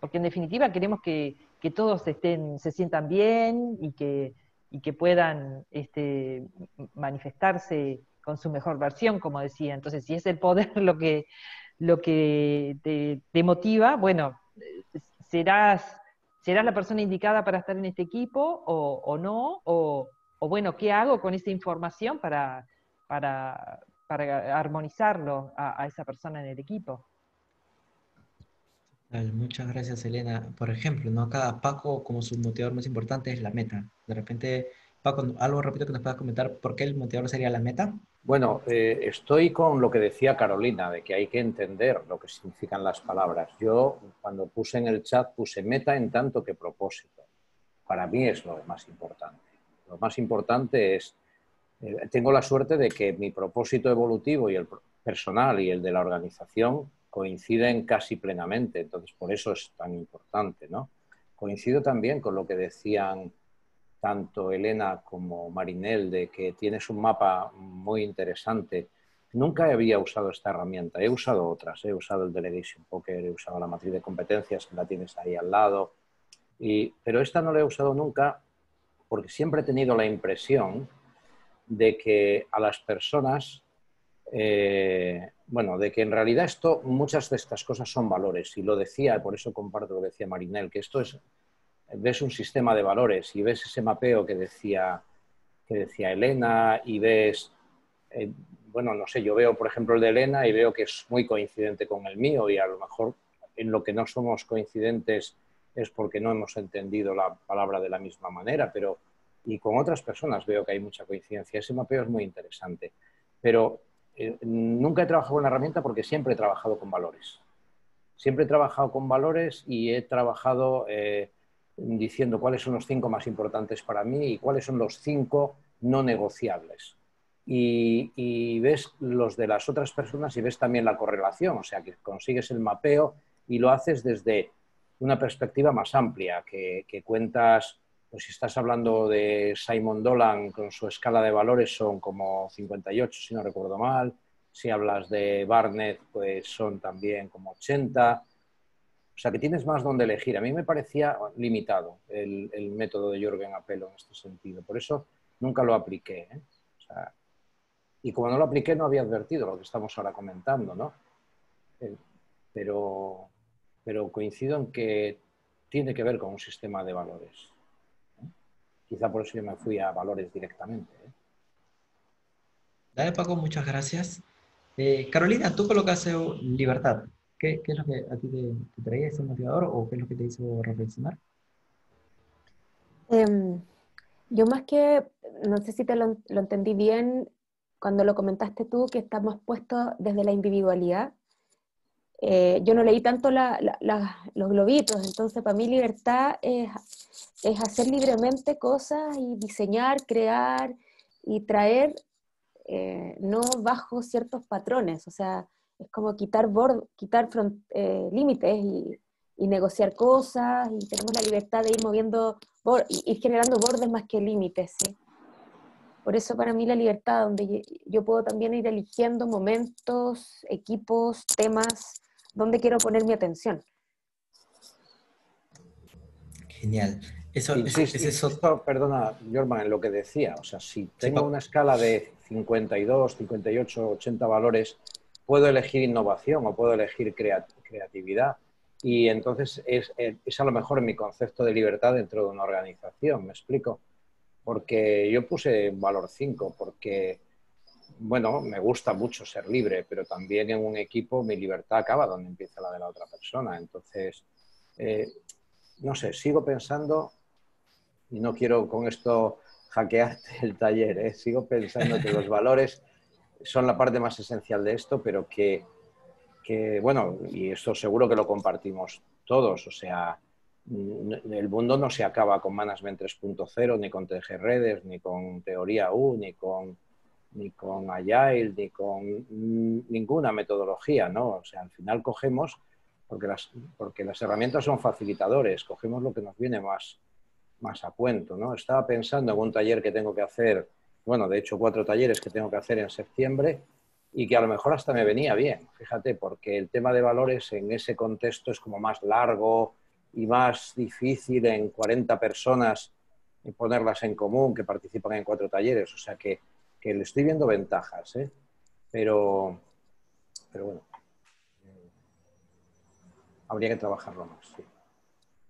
Porque en definitiva queremos que, todos estén, se sientan bien y que, que puedan este, manifestarse con su mejor versión, como decía. Entonces, si es el poder lo que, lo que te, motiva, bueno, serás, serás la persona indicada para estar en este equipo o, no, o, bueno, ¿qué hago con esa información para, armonizarlo a, esa persona en el equipo? Muchas gracias, Elena. Por ejemplo, ¿no? Acá Paco, como su motivador más importante, es la meta. De repente, Paco, algo repito que nos puedas comentar, ¿por qué el motivador sería la meta? Bueno, eh, estoy con lo que decía Carolina, de que hay que entender lo que significan las palabras. Yo, cuando puse en el chat, puse meta en tanto que propósito. Para mí es lo más importante. Lo más importante es, eh, tengo la suerte de que mi propósito evolutivo y el personal y el de la organización coinciden casi plenamente, entonces por eso es tan importante, ¿no? Coincido también con lo que decían tanto Elena como Marinel de que tienes un mapa muy interesante. Nunca había usado esta herramienta, he usado otras, he usado el Delegation Poker, he usado la matriz de competencias que la tienes ahí al lado, y, pero esta no la he usado nunca porque siempre he tenido la impresión de que a las personas, eh, bueno, de que en realidad esto, muchas de estas cosas son valores, y lo decía, por eso comparto lo que decía Marinel, que esto es, ves un sistema de valores y ves ese mapeo que decía, que decía Elena y ves, eh, bueno, no sé, yo veo, por ejemplo, el de Elena y veo que es muy coincidente con el mío y a lo mejor en lo que no somos coincidentes es porque no hemos entendido la palabra de la misma manera, pero y con otras personas veo que hay mucha coincidencia. Ese mapeo es muy interesante, pero eh, nunca he trabajado con la herramienta porque siempre he trabajado con valores. Siempre he trabajado con valores y he trabajado eh, diciendo cuáles son los cinco más importantes para mí y cuáles son los cinco no negociables. Y, y, ves los de las otras personas y ves también la correlación, o sea, que consigues el mapeo y lo haces desde una perspectiva más amplia, que, cuentas, pues si estás hablando de Simon Dolan con su escala de valores son como 58, si no recuerdo mal, si hablas de Barnett, pues son también como 80, o sea que tienes más donde elegir. A mí me parecía limitado el, método de Jorgen Apelo en este sentido, por eso nunca lo apliqué. ¿eh? y como no lo apliqué no había advertido lo que estamos ahora comentando, ¿no? Eh, pero pero coincido en que tiene que ver con un sistema de valores. Quizá por eso yo me fui a valores directamente. ¿eh? Dale, Paco, muchas gracias. Eh, Carolina, tú colocaste libertad. ¿Qué, ¿Qué, es lo que a ti te, traía ese motivador o qué es lo que te hizo reflexionar? Em, yo más que, no sé si te lo, lo, entendí bien cuando lo comentaste tú, que estamos puestos desde la individualidad eh, yo no leí tanto los globitos, entonces para mí libertad es, hacer libremente cosas y diseñar, crear y traer eh, no bajo ciertos patrones, o sea, es como quitar, quitar eh, límites y, negociar cosas y tenemos la libertad de ir moviendo y ir generando bordes más que límites. Por eso para mí la libertad, donde yo puedo también ir eligiendo momentos, equipos, temas, dónde quiero poner mi atención. Genial. Eso, eso, perdona, Jorman, en lo que decía, o sea, si tengo una escala de 52, 58, 80 valores, puedo elegir innovación o puedo elegir creatividad. Y entonces es, es, a lo mejor mi concepto de libertad dentro de una organización, ¿me explico? Porque yo puse valor 5, porque bueno, me gusta mucho ser libre, pero también en un equipo mi libertad acaba donde empieza la de la otra persona. Entonces, eh, no sé, sigo pensando, y no quiero con esto hackearte el taller. ¿eh? Sigo pensando que los valores son la parte más esencial de esto, pero que, que, bueno, y esto seguro que lo compartimos todos, o sea, el mundo no se acaba con Management 3.0, ni con TG Redes, ni con Teoría U, ni con, ni con Agile, ni con ninguna metodología, ¿no? O sea, al final cogemos, porque las, porque las herramientas son facilitadores, cogemos lo que nos viene más, más a cuento, ¿no? Estaba pensando en un taller que tengo que hacer, bueno, de hecho cuatro talleres que tengo que hacer en septiembre y que a lo mejor hasta me venía bien, fíjate, porque el tema de valores en ese contexto es como más largo, y más difícil en 40 personas ponerlas en común que participan en cuatro talleres. O sea que, le estoy viendo ventajas, ¿eh? pero, pero bueno, eh, habría que trabajarlo más. Sí.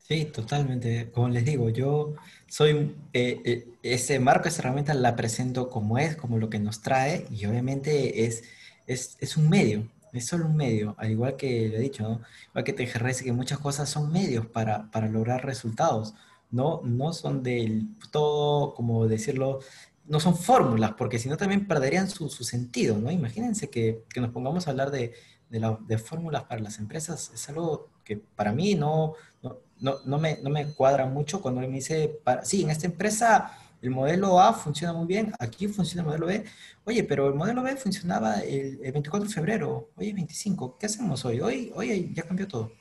Sí, totalmente. Como les digo, yo soy, eh, ese marco, esa herramienta la presento como es, como lo que nos trae y obviamente es, es, es un medio, es solo un medio, al igual que le he dicho, ¿no? igual que TGRS, que muchas cosas son medios para, para lograr resultados, no, no son del todo, como decirlo, no son fórmulas, porque si no también perderían su, su, sentido, ¿no? Imagínense que, que nos pongamos a hablar de, de, de, fórmulas para las empresas, es algo que para mí no, no, no, no me, no me cuadra mucho cuando me dice, para, sí, en esta empresa el modelo A funciona muy bien, aquí funciona el modelo B. Oye, pero el modelo B funcionaba el, 24 de febrero, hoy es 25, ¿qué hacemos hoy? Hoy, hoy ya cambió todo.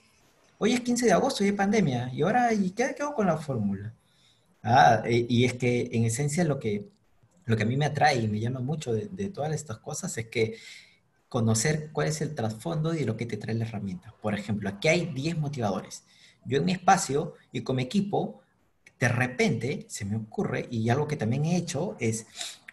Hoy es 15 de agosto y hay pandemia, y ahora, ¿y qué, hago con la fórmula? Ah, y es que en esencia lo que, lo que a mí me atrae y me llama mucho de, todas estas cosas es que conocer cuál es el trasfondo y lo que te trae la herramienta. Por ejemplo, aquí hay 10 motivadores. Yo en mi espacio y con mi equipo de repente se me ocurre, y algo que también he hecho, es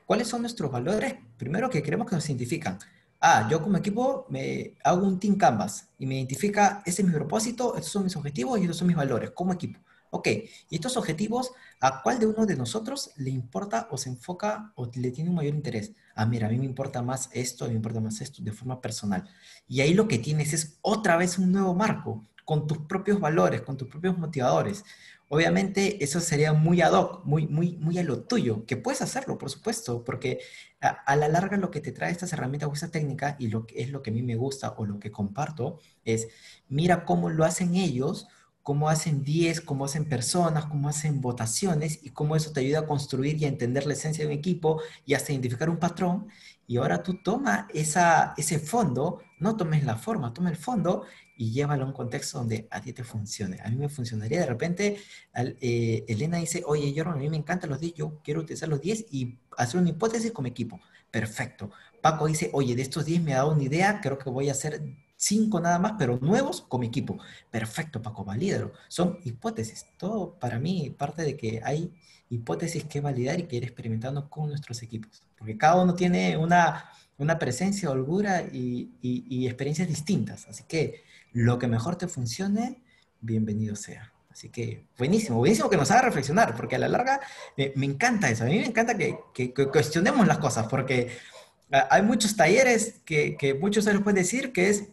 cuáles son nuestros valores, primero que queremos que nos identifican. Ah, yo como equipo me hago un team canvas y me identifica, ese es mi propósito, estos son mis objetivos y estos son mis valores como equipo. Ok, y estos objetivos, ¿a cuál de uno de nosotros le importa o se enfoca o le tiene un mayor interés? Ah, mira, a mí me importa más esto, a mí me importa más esto de forma personal. Y ahí lo que tienes es otra vez un nuevo marco con tus propios valores, con tus propios motivadores. Obviamente eso sería muy ad hoc, muy, muy, muy a lo tuyo, que puedes hacerlo, por supuesto, porque a, la larga lo que te trae estas herramientas o esta técnica y lo que es lo que a mí me gusta o lo que comparto es, mira cómo lo hacen ellos, cómo hacen 10, cómo hacen personas, cómo hacen votaciones y cómo eso te ayuda a construir y a entender la esencia de un equipo y hasta identificar un patrón. Y ahora tú toma esa, ese fondo, no tomes la forma, toma el fondo y llévalo a un contexto donde a ti te funcione. A mí me funcionaría de repente, eh, Elena dice, oye, yo a mí me encantan los 10, yo quiero utilizar los 10 y hacer una hipótesis con mi equipo. Perfecto. Paco dice, oye, de estos 10 me ha dado una idea, creo que voy a hacer 5 nada más, pero nuevos con mi equipo. Perfecto, Paco, valídalo. Son hipótesis. Todo para mí parte de que hay hipótesis que validar y que ir experimentando con nuestros equipos. Porque cada uno tiene una, una presencia, holgura y, y, y experiencias distintas. Así que lo que mejor te funcione, bienvenido sea. Así que buenísimo, buenísimo que nos haga reflexionar, porque a la larga me encanta eso. A mí me encanta que, que, cuestionemos las cosas, porque ah, hay muchos talleres que, que muchos de los pueden decir que es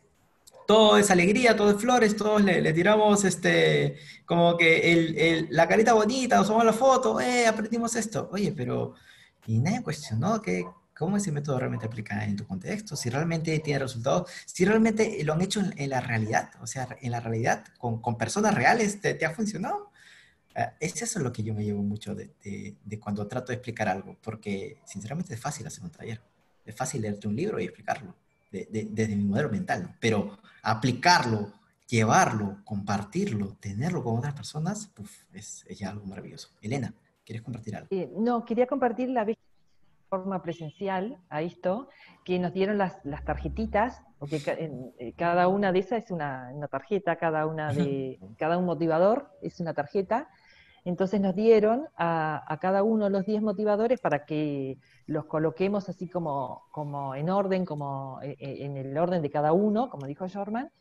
todo es alegría, todo es flores, todos le, le tiramos este, como que el, el, la carita bonita, usamos la foto, eh, aprendimos esto. Oye, pero y nadie cuestionó que, cómo ese método realmente aplica en tu contexto, si realmente tiene resultados, si realmente lo han hecho en, la realidad, o sea, en la realidad, con, con personas reales, te, te, ha funcionado. Uh, es eso lo que yo me llevo mucho de, de, de, cuando trato de explicar algo, porque sinceramente es fácil hacer un taller, es fácil leerte un libro y explicarlo, desde mi modelo mental, ¿no? pero aplicarlo, llevarlo, compartirlo, tenerlo con otras personas, uf, es, es, ya algo maravilloso. Elena, ¿quieres compartir algo? Eh, no, quería compartir la vez forma presencial a esto, que nos dieron las, las tarjetitas, porque en, eh, cada una de esas es una, una, tarjeta, cada una de cada un motivador es una tarjeta. Entonces nos dieron a, a cada uno los 10 motivadores para que los coloquemos así como, como en orden, como eh, eh, en el orden de cada uno, como dijo Jorman,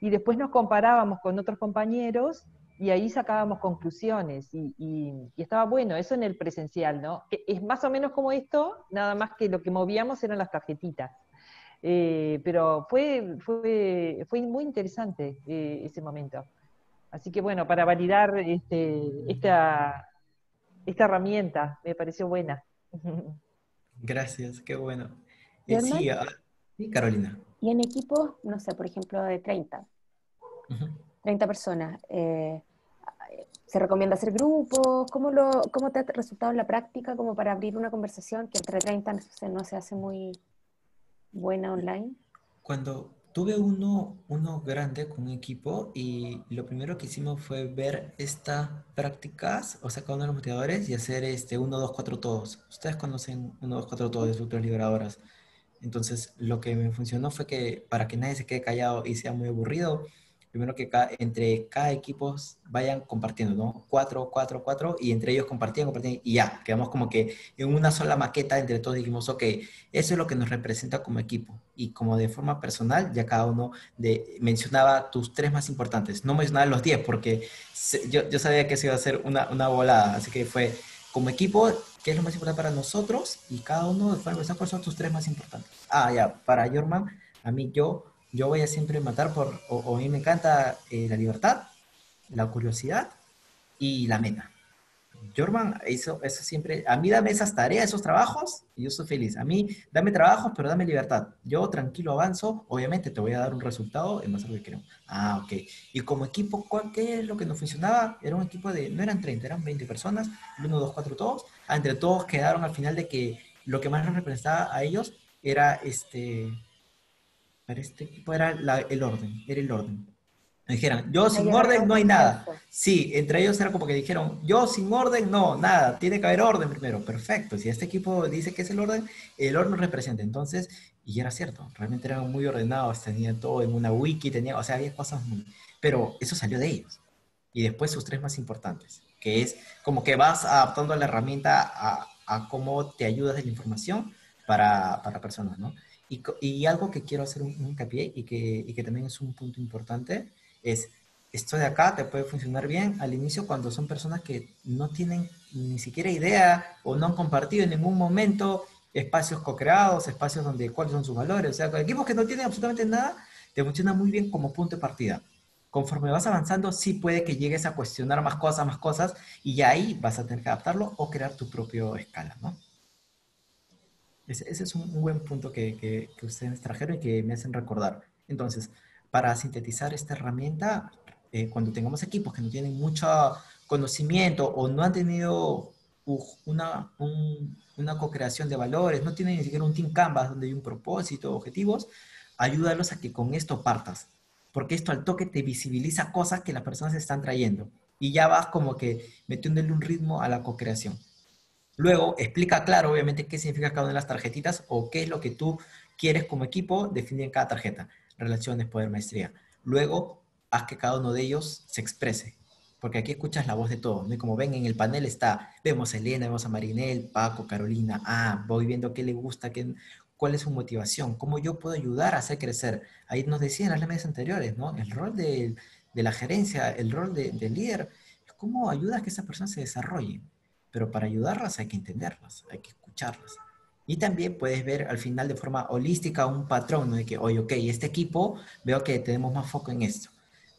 y después nos comparábamos con otros compañeros y ahí sacábamos conclusiones y, estaba bueno, eso en el presencial, ¿no? Es más o menos como esto, nada más que lo que movíamos eran las tarjetitas. Eh, pero fue, fue, fue muy interesante ese momento. Así que bueno, para validar este, esta, esta herramienta, me pareció buena. Gracias, qué bueno. ¿Y Eh, sí, ah, sí, Carolina. Y en equipos, no sé, por ejemplo, de 30, Ujú. 30 personas, eh, ¿se recomienda hacer grupos? ¿Cómo, lo, ¿Cómo te ha resultado en la práctica como para abrir una conversación que entre 30 no se, no se hace muy buena online? Cuando tuve uno, uno grande con un equipo y lo primero que hicimos fue ver estas prácticas, o sea, cada uno de los motivadores y hacer este 1, 2, 4 todos. Ustedes conocen 1, 2, 4 todos de estructuras liberadoras. Entonces, lo que me funcionó fue que para que nadie se quede callado y sea muy aburrido, primero que ca- entre cada equipo vayan compartiendo, ¿no? Cuatro, cuatro, cuatro, y entre ellos compartían, compartían, y ya, quedamos como que en una sola maqueta entre todos dijimos, ok, eso es lo que nos representa como equipo. Y como de forma personal, ya cada uno de, mencionaba tus tres más importantes. No mencionaba los diez, porque se- yo, yo sabía que eso iba a ser una, una volada, así que fue como equipo, ¿qué es lo más importante para nosotros? Y cada uno de forma personal, ¿cuáles son tus tres más importantes? Ah, ya, para Jorman, a mí yo, yo voy a siempre matar por, o, o a mí me encanta eh, la libertad, la curiosidad y la meta. Jorman, eso, eso siempre, a mí dame esas tareas, esos trabajos, y yo soy feliz. A mí dame trabajos, pero dame libertad. Yo tranquilo avanzo, obviamente te voy a dar un resultado en base a lo que queremos. Ah, ok. Y como equipo, ¿cuál, ¿qué es lo que nos funcionaba? Era un equipo de, no eran 30, eran 20 personas, el 1, 2, 4, todos. Ah, entre todos quedaron al final de que lo que más les representaba a ellos era este, para este equipo era la- el orden, era el orden. Dijeron, yo sin orden no hay nada. Sí, entre ellos era como que dijeron, yo sin orden, no, nada, tiene que haber orden primero. Perfecto, si este equipo dice que es el orden, el orden representa. Entonces, y era cierto, realmente eran muy ordenados, tenían todo en una wiki, tenía, o sea, había cosas muy... Pero eso salió de ellos. Y después sus tres más importantes, que es como que vas adaptando la herramienta a, a cómo te ayudas de la información para, para personas, ¿no? Y, algo que quiero hacer un, hincapié y que, y que también es un punto importante es esto de acá te puede funcionar bien al inicio cuando son personas que no tienen ni siquiera idea o no han compartido en ningún momento espacios co-creados, espacios donde cuáles son sus valores. O sea, con equipos que no tienen absolutamente nada, te funciona muy bien como punto de partida. Conforme vas avanzando, sí puede que llegues a cuestionar más cosas, más cosas, y ahí vas a tener que adaptarlo o crear tu propio escala, ¿no? Ese, es un, buen punto que, que, que ustedes trajeron y que me hacen recordar. Entonces, para sintetizar esta herramienta, eh, cuando tengamos equipos que no tienen mucho conocimiento o no han tenido una, un- una co-creación de valores, no tienen ni siquiera un Team Canvas donde hay un propósito, objetivos, ayúdalos a que con esto partas. Porque esto al toque te visibiliza cosas que las personas están trayendo. Y ya vas como que metiéndole un ritmo a la co-creación. Luego, explica claro, obviamente, qué significa cada una de las tarjetitas o qué es lo que tú quieres como equipo definir en cada tarjeta. Relaciones, poder, maestría. Luego, haz que cada uno de ellos se exprese. Porque aquí escuchas la voz de todos. Y como ven, en el panel está, vemos a Elena, vemos a Marinel, Paco, Carolina. Ah, voy viendo qué le gusta, qué, cuál es su motivación, cómo yo puedo ayudar a hacer crecer. Ahí nos decían las meses anteriores, ¿no? El rol de, de la gerencia, el rol de, del líder, es cómo ayudas a que esas personas se desarrollen pero para ayudarlas hay que entenderlas, hay que escucharlas. Y también puedes ver al final de forma holística un patrón, ¿no? De que, oye, ok, este equipo, veo que tenemos más foco en esto.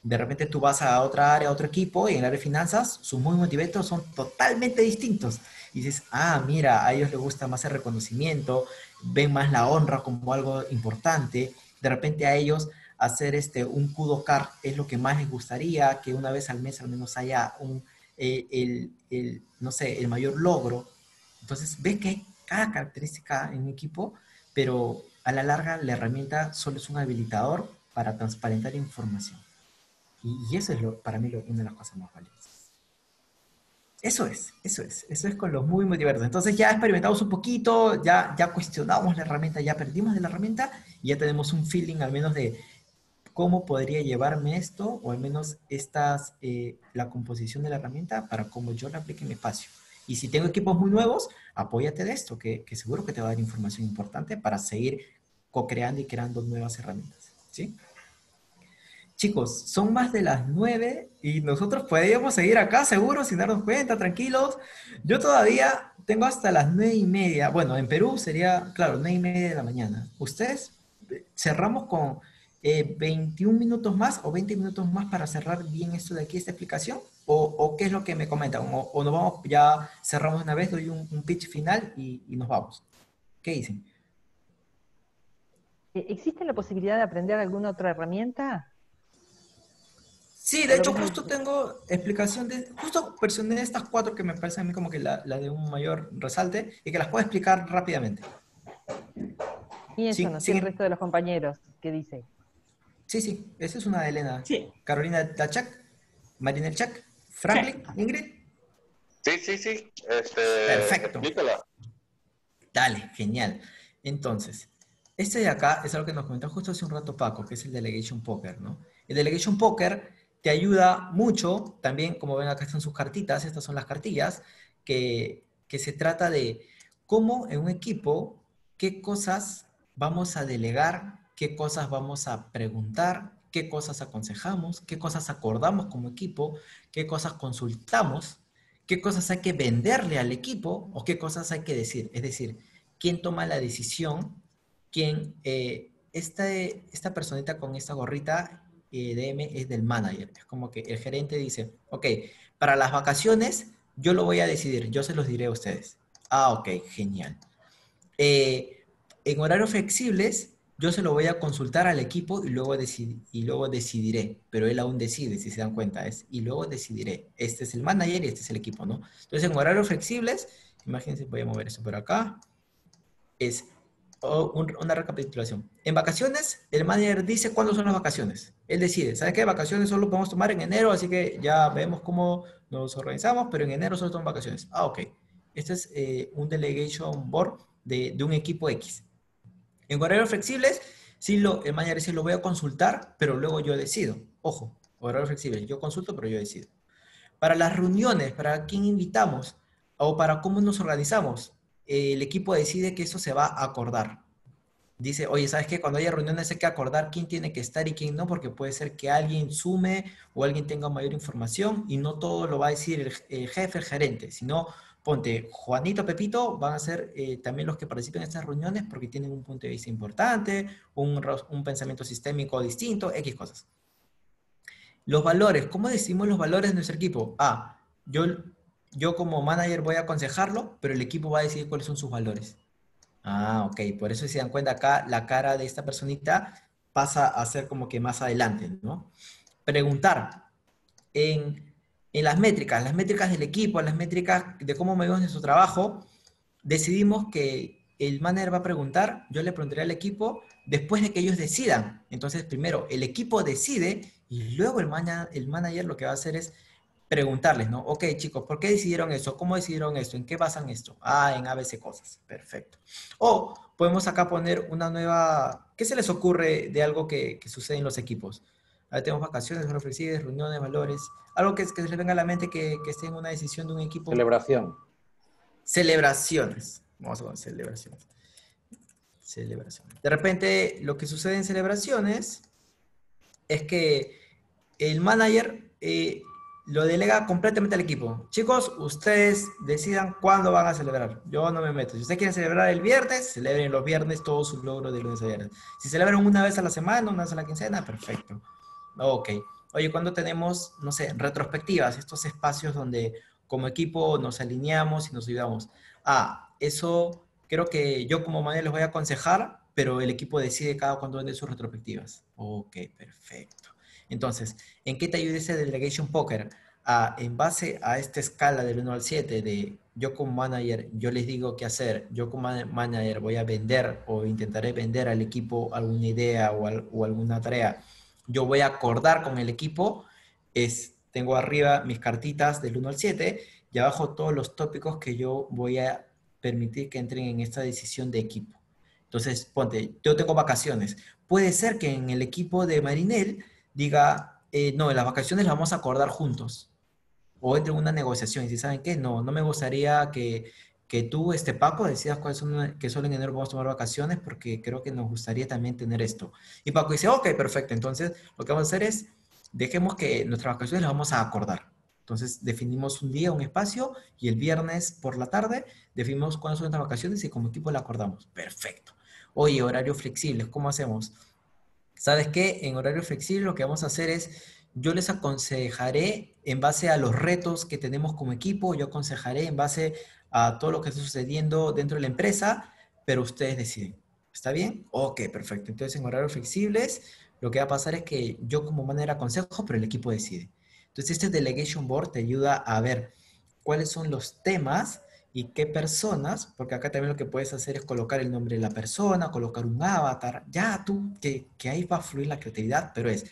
De repente tú vas a otra área, a otro equipo, y en el área de finanzas, sus motivatos son totalmente distintos. Y dices, ah, mira, a ellos les gusta más el reconocimiento, ven más la honra como algo importante. De repente a ellos hacer este, un Kudocar es lo que más les gustaría, que una vez al mes al menos haya un, eh, el, el, no sé, el mayor logro. Entonces, ves que hay cada característica en un equipo, pero a la larga la herramienta solo es un habilitador para transparentar información. Y, y eso es lo, para mí lo, una de las cosas más valiosas. Eso es, eso es, eso es con los muy motivados. Entonces ya experimentamos un poquito, ya, ya cuestionamos la herramienta, ya aprendimos de la herramienta y ya tenemos un feeling al menos de cómo podría llevarme esto, o al menos estas, eh, la composición de la herramienta para cómo yo la aplique en mi espacio. Y si tengo equipos muy nuevos, apóyate de esto, que, seguro que te va a dar información importante para seguir co-creando y creando nuevas herramientas. ¿sí? Chicos, son más de las nueve y nosotros podríamos seguir acá seguro sin darnos cuenta, tranquilos. Yo todavía tengo hasta las nueve y media. Bueno, en Perú sería, claro, nueve y media de la mañana. Ustedes cerramos con eh, 21 minutos más o 20 minutos más para cerrar bien esto de aquí, esta explicación? ¿O, o qué es lo que me comentan? ¿O, o nos vamos, ya cerramos una vez, doy un, un pitch final y, y nos vamos? ¿Qué dicen? Eh, ¿Existe la posibilidad de aprender alguna otra herramienta? Sí, de hecho justo tengo explicación de, justo versioné estas cuatro que me parecen a mí como que la, la de un mayor resalte y que las puedo explicar rápidamente. Y eso, ¿no? el resto de los compañeros, ¿qué dice? Sí, sí, esa es una de Elena. Sí. Carolina Dachak, Marina Elchak, Franklin, Ingrid. Sí, sí, sí. Este, Perfecto. explícala. Dale, genial. Entonces, este de acá es algo que nos comentó justo hace un rato Paco, que es el Delegation Poker, ¿no? El Delegation Poker te ayuda mucho, también como ven acá están sus cartitas, estas son las cartillas, que, que se trata de cómo en un equipo, qué cosas vamos a delegar, qué cosas vamos a preguntar, qué cosas aconsejamos, qué cosas acordamos como equipo, qué cosas consultamos, qué cosas hay que venderle al equipo o qué cosas hay que decir. Es decir, quién toma la decisión, quién, eh, esta, esta personita con esta gorrita eh, DM es del manager. Es como que el gerente dice, ok, para las vacaciones yo lo voy a decidir, yo se los diré a ustedes. Ah, ok, genial. Eh, en horarios flexibles, yo se lo voy a consultar al equipo y luego, y luego decidiré, pero él aún decide, si se dan cuenta, es, y luego decidiré. Este es el manager y este es el equipo, ¿no? Entonces, en horarios flexibles, imagínense, voy a mover eso por acá, es o un- una recapitulación. En vacaciones, el manager dice cuándo son las vacaciones. Él decide, ¿sabes qué? Vacaciones solo podemos tomar en enero, así que ya vemos cómo nos organizamos, pero en enero solo toman vacaciones. Ah, ok. Este es eh, un delegation board de, de un equipo X. En horarios flexibles, sí lo, el manager dice, lo voy a consultar, pero luego yo decido. Ojo, horarios flexibles, yo consulto, pero yo decido. Para las reuniones, para quién invitamos o para cómo nos organizamos, eh, el equipo decide que eso se va a acordar. Dice, oye, ¿sabes qué? Cuando haya reuniones hay que acordar quién tiene que estar y quién no, porque puede ser que alguien sume o alguien tenga mayor información y no todo lo va a decir el, el jefe, el gerente, sino ponte, Juanito, Pepito van a ser eh, también los que participen en estas reuniones porque tienen un punto de vista importante, un, pensamiento sistémico distinto, X cosas. Los valores, ¿cómo decimos los valores de nuestro equipo? Ah, yo, yo como manager voy a aconsejarlo, pero el equipo va a decidir cuáles son sus valores. Ah, ok, por eso se dan cuenta acá, la cara de esta personita pasa a ser como que más adelante, ¿no? Preguntar. En, en las métricas, las métricas del equipo, las métricas de cómo medimos nuestro trabajo, decidimos que el manager va a preguntar, yo le preguntaré al equipo después de que ellos decidan. Entonces, primero, el equipo decide y luego el, mana- el manager lo que va a hacer es preguntarles, ¿no? Ok, chicos, ¿por qué decidieron esto? ¿Cómo decidieron esto? ¿En qué basan esto? Ah, en ABC cosas. Perfecto. O podemos acá poner una nueva... ¿Qué se les ocurre de algo que sucede en los equipos? Ahí tenemos vacaciones, flexibles, reuniones, valores. Algo que, que se les venga a la mente que, que esté en una decisión de un equipo. Celebración. Celebraciones. Vamos a poner celebraciones. Celebraciones. De repente, lo que sucede en celebraciones es que el manager eh, lo delega completamente al equipo. Chicos, ustedes decidan cuándo van a celebrar. Yo no me meto. Si ustedes quieren celebrar el viernes, celebren los viernes todos sus logros de lunes a viernes. Si celebran una vez a la semana, una vez a la quincena, perfecto. Ok. Oye, cuando tenemos, no sé, retrospectivas, estos espacios donde como equipo nos alineamos y nos ayudamos. Ah, eso creo que yo como manager les voy a aconsejar, pero el equipo decide cada cuando vende sus retrospectivas. Ok, perfecto. Entonces, ¿en qué te ayuda ese Delegation Poker? Ah, en base a esta escala del 1 al 7 de yo como manager, yo les digo qué hacer, yo como man- manager voy a vender o intentaré vender al equipo alguna idea o alguna tarea, yo voy a acordar con el equipo, es, tengo arriba mis cartitas del 1 al 7 y abajo todos los tópicos que yo voy a permitir que entren en esta decisión de equipo. Entonces, ponte, yo tengo vacaciones. Puede ser que en el equipo de Marinel diga, eh, no, en las vacaciones las vamos a acordar juntos. O entre en una negociación y si saben qué, no, no me gustaría que, que tú, este Paco, decidas cuáles son, que solo en enero vamos a tomar vacaciones porque creo que nos gustaría también tener esto. Y Paco dice, ok, perfecto. Entonces, lo que vamos a hacer es, dejemos que nuestras vacaciones las vamos a acordar. Entonces, definimos un día, un espacio, y el viernes por la tarde definimos cuáles son nuestras vacaciones y como equipo la acordamos. Perfecto. Oye, horario flexible, ¿cómo hacemos? ¿sabes qué? En horario flexible lo que vamos a hacer es, yo les aconsejaré en base a los retos que tenemos como equipo, yo aconsejaré en base a todo lo que está sucediendo dentro de la empresa, pero ustedes deciden. ¿Está bien? Ok, perfecto. Entonces en horarios flexibles, lo que va a pasar es que yo como manera aconsejo, pero el equipo decide. Entonces este Delegation Board te ayuda a ver cuáles son los temas y qué personas, porque acá también lo que puedes hacer es colocar el nombre de la persona, colocar un avatar, ya tú, que, que ahí va a fluir la creatividad, pero es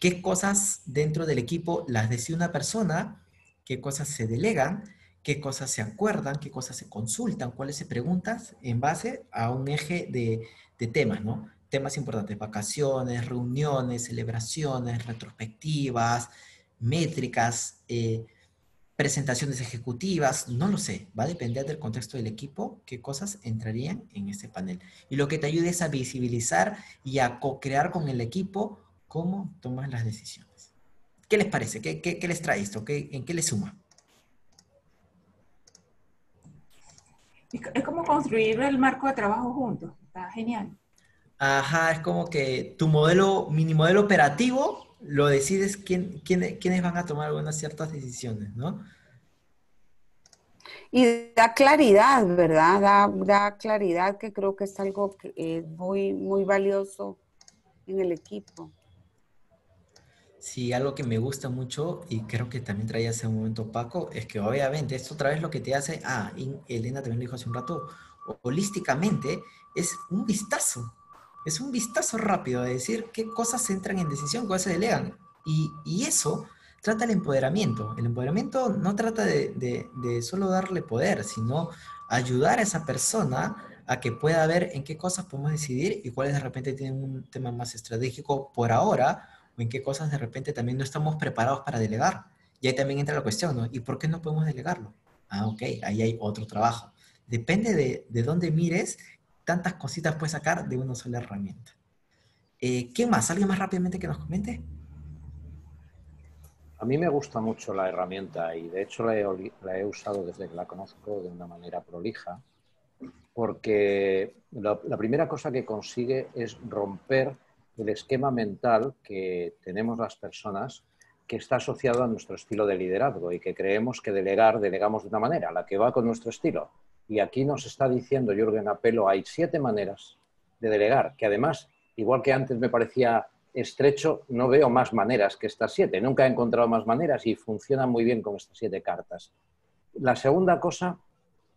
qué cosas dentro del equipo las decide una persona, qué cosas se delegan, qué cosas se acuerdan, qué cosas se consultan, cuáles se preguntan en base a un eje de, de temas, ¿no? Temas importantes, vacaciones, reuniones, celebraciones, retrospectivas, métricas, eh, presentaciones ejecutivas, no lo sé, va a depender del contexto del equipo, qué cosas entrarían en este panel. Y lo que te ayude es a visibilizar y a co-crear con el equipo cómo tomas las decisiones. ¿Qué les parece? ¿Qué, qué, les trae esto? ¿Qué, ¿En qué les suma? Es como construir el marco de trabajo juntos. Está genial. Ajá, es como que tu modelo, mini modelo operativo, lo decides quién, quiénes van a tomar algunas ciertas decisiones, ¿no? Y da claridad, ¿verdad? Da, claridad que creo que es algo que es muy, muy valioso en el equipo. Sí, algo que me gusta mucho y creo que también traía ese momento Paco, es que obviamente esto otra vez lo que te hace, ah, Elena también lo dijo hace un rato, holísticamente es un vistazo es un vistazo rápido de decir qué cosas entran en decisión, cuáles se delegan. Y, eso trata el empoderamiento. El empoderamiento no trata de, solo darle poder, sino ayudar a esa persona a que pueda ver en qué cosas podemos decidir y cuáles de repente tienen un tema más estratégico por ahora en qué cosas de repente también no estamos preparados para delegar. Y ahí también entra la cuestión, ¿no? ¿Y por qué no podemos delegarlo? Ah, ok, ahí hay otro trabajo. Depende de, de dónde mires tantas cositas puedes sacar de una sola herramienta. Eh, ¿Qué más? ¿Alguien más rápidamente que nos comente? A mí me gusta mucho la herramienta y de hecho la he, usado desde que la conozco de una manera prolija, porque la, la, primera cosa que consigue es romper el esquema mental que tenemos las personas que está asociado a nuestro estilo de liderazgo y que creemos que delegar, delegamos de una manera, la que va con nuestro estilo. Y aquí nos está diciendo Jürgen Apelo, hay siete maneras de delegar, que además, igual que antes me parecía estrecho, no veo más maneras que estas siete. Nunca he encontrado más maneras y funciona muy bien con estas siete cartas. La segunda cosa,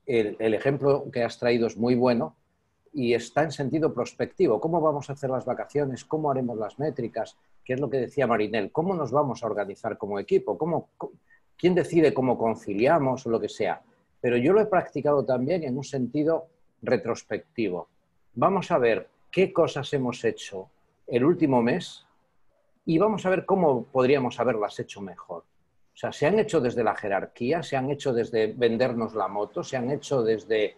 el, ejemplo que has traído es muy bueno y está en sentido prospectivo. ¿Cómo vamos a hacer las vacaciones? ¿Cómo haremos las métricas? ¿Qué es lo que decía Marinel? ¿Cómo nos vamos a organizar como equipo? ¿Cómo, ¿Quién decide cómo conciliamos o lo que sea? pero yo lo he practicado también en un sentido retrospectivo. Vamos a ver qué cosas hemos hecho el último mes y vamos a ver cómo podríamos haberlas hecho mejor. O sea, se han hecho desde la jerarquía, se han hecho desde vendernos la moto, se han hecho desde...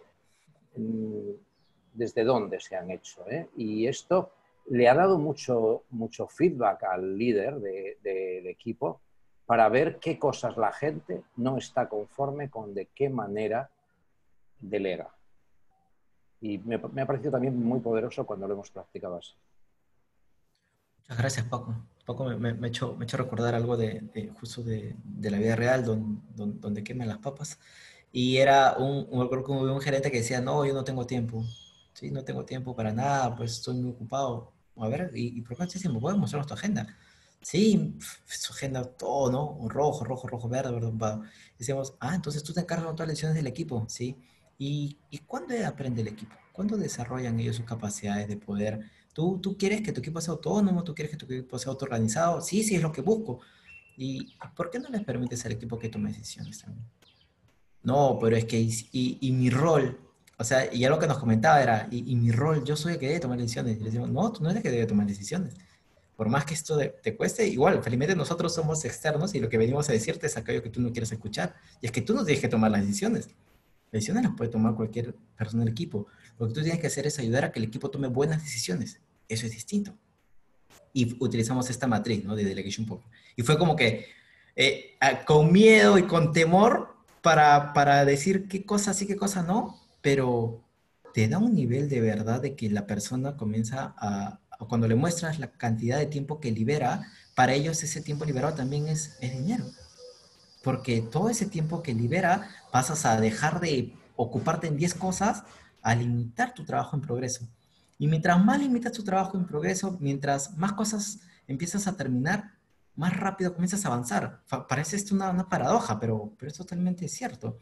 ¿Desde dónde se han hecho? Eh? Y esto le ha dado mucho, mucho feedback al líder del equipo para ver qué cosas la gente no está conforme con de qué manera delega. Y me, ha parecido también muy poderoso cuando lo hemos practicado así. Muchas gracias, Paco. Paco me, me, me hecho, recordar algo de, justo de, la vida real, donde, donde, queman las papas. Y era un, un, un gerente que decía, no, yo no tengo tiempo. Sí, no tengo tiempo para nada, pues estoy muy ocupado. A ver, ¿y, y por qué decimos? ¿Puedes mostrarnos tu agenda? Sí, su agenda todo, ¿no? Rojo, rojo, rojo, verde, verde, Decíamos, ah, entonces tú te encargas de todas las lecciones del equipo, ¿sí? ¿Y, ¿Y cuándo aprende el equipo? ¿Cuándo desarrollan ellos sus capacidades de poder? ¿Tú, ¿Tú quieres que tu equipo sea autónomo? ¿Tú quieres que tu equipo sea autoorganizado? Sí, sí, es lo que busco. ¿Y por qué no les permites al equipo que tome decisiones también? No, pero es que, y, y mi rol, o sea, y algo que nos comentaba era, y, y mi rol, yo soy el que debe tomar decisiones. Y le decimos, no, tú no eres el que debe tomar decisiones por más que esto te cueste, igual, felizmente nosotros somos externos y lo que venimos a decirte es aquello que tú no quieres escuchar. Y es que tú no tienes que tomar las decisiones. Las decisiones las puede tomar cualquier persona del equipo. Lo que tú tienes que hacer es ayudar a que el equipo tome buenas decisiones. Eso es distinto. Y utilizamos esta matriz, ¿no? De delegation poco. Y fue como que eh, con miedo y con temor para, para decir qué cosas sí, qué cosas no, pero te da un nivel de verdad de que la persona comienza a, cuando le muestras la cantidad de tiempo que libera, para ellos ese tiempo liberado también es, es dinero. Porque todo ese tiempo que libera pasas a dejar de ocuparte en 10 cosas a limitar tu trabajo en progreso. Y mientras más limitas tu trabajo en progreso, mientras más cosas empiezas a terminar, más rápido comienzas a avanzar. Parece esto una, una paradoja, pero, pero es totalmente cierto.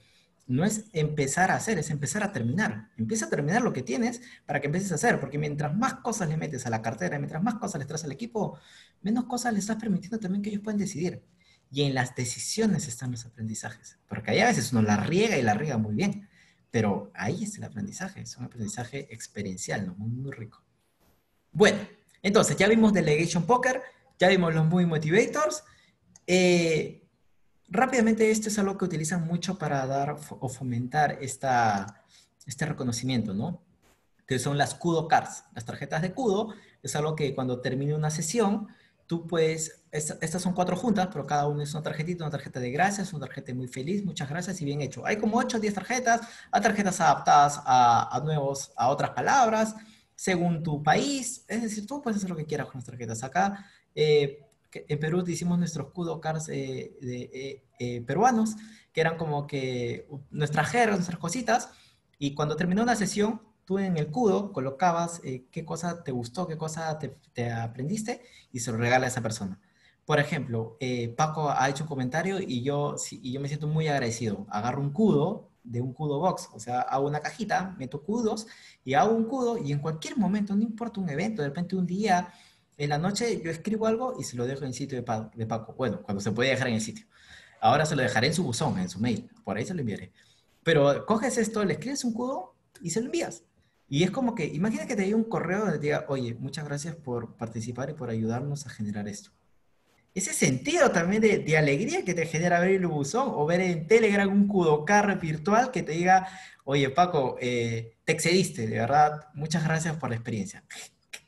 No es empezar a hacer, es empezar a terminar. Empieza a terminar lo que tienes para que empieces a hacer, porque mientras más cosas le metes a la cartera, mientras más cosas le traes al equipo, menos cosas le estás permitiendo también que ellos puedan decidir. Y en las decisiones están los aprendizajes, porque ahí a veces uno la riega y la riega muy bien, pero ahí es el aprendizaje, es un aprendizaje experiencial, ¿no? muy, muy rico. Bueno, entonces ya vimos Delegation Poker, ya vimos los Movie Motivators. Eh, rápidamente, esto es algo que utilizan mucho para dar o fomentar esta, este reconocimiento, ¿no? Que son las Kudo Cards. Las tarjetas de Kudo es algo que cuando termine una sesión, tú puedes, estas son cuatro juntas, pero cada una es una tarjetita, una tarjeta de gracias, una tarjeta muy feliz, muchas gracias y bien hecho. Hay como 8 o 10 tarjetas, hay tarjetas adaptadas a, a, nuevos, a otras palabras, según tu país, es decir, tú puedes hacer lo que quieras con las tarjetas. Acá eh, en Perú hicimos nuestros kudo cards eh, de, eh, peruanos, que eran como que nuestras jergas, nuestras cositas, y cuando terminó una sesión, tú en el kudo colocabas qué cosa te gustó, qué cosa te, aprendiste, y se lo regala a esa persona. Por ejemplo, Paco ha hecho un comentario y yo, y yo me siento muy agradecido. Agarro un kudo de un kudo box, o sea, hago una cajita, meto kudos y hago un kudo y en cualquier momento, no importa un evento, de repente un día en la noche yo escribo algo y se lo dejo en el sitio de, Paco. Bueno, cuando se puede dejar en el sitio. Ahora se lo dejaré en su buzón, en su mail. Por ahí se lo enviaré. Pero coges esto, le escribes un cubo y se lo envías. Y es como que, imagina que te llegue un correo donde te diga, oye, muchas gracias por participar y por ayudarnos a generar esto. Ese sentido también de, alegría que te genera ver el buzón o ver en Telegram un Kudocar virtual que te diga, oye, Paco, eh, te excediste, de verdad, muchas gracias por la experiencia.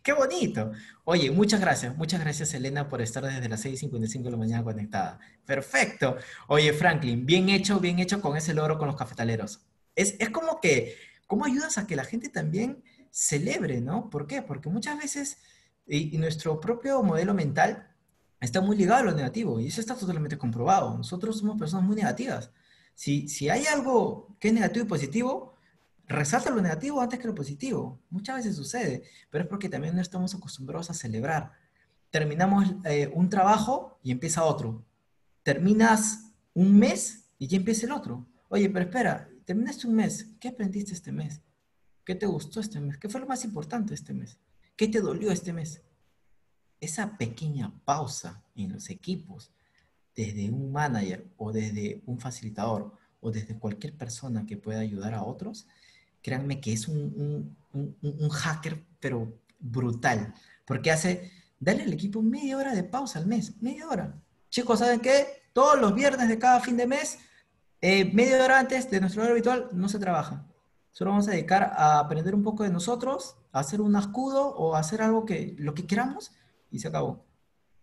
¡Qué bonito! Oye, muchas gracias, muchas gracias Elena por estar desde las 6.55 de la mañana conectada. Perfecto. Oye, Franklin, bien hecho, bien hecho con ese logro con los cafetaleros. Es, es como que, ¿cómo ayudas a que la gente también celebre, no? ¿Por qué? Porque muchas veces, y, nuestro propio modelo mental está muy ligado a lo negativo, y eso está totalmente comprobado. Nosotros somos personas muy negativas. Si, si hay algo que es negativo y positivo, resalta lo negativo antes que lo positivo. Muchas veces sucede, pero es porque también no estamos acostumbrados a celebrar. Terminamos eh, un trabajo y empieza otro. Terminas un mes y ya empieza el otro. Oye, pero espera, terminaste un mes. ¿Qué aprendiste este mes? ¿Qué te gustó este mes? ¿Qué fue lo más importante este mes? ¿Qué te dolió este mes? Esa pequeña pausa en los equipos, desde un manager o desde un facilitador o desde cualquier persona que pueda ayudar a otros, créanme que es un, hacker, pero brutal, porque hace, darle al equipo media hora de pausa al mes, media hora. Chicos, ¿saben qué? Todos los viernes de cada fin de mes, eh, media hora antes de nuestro hora habitual, no se trabaja. Solo vamos a dedicar a aprender un poco de nosotros, a hacer un escudo o a hacer algo que, lo que queramos y se acabó.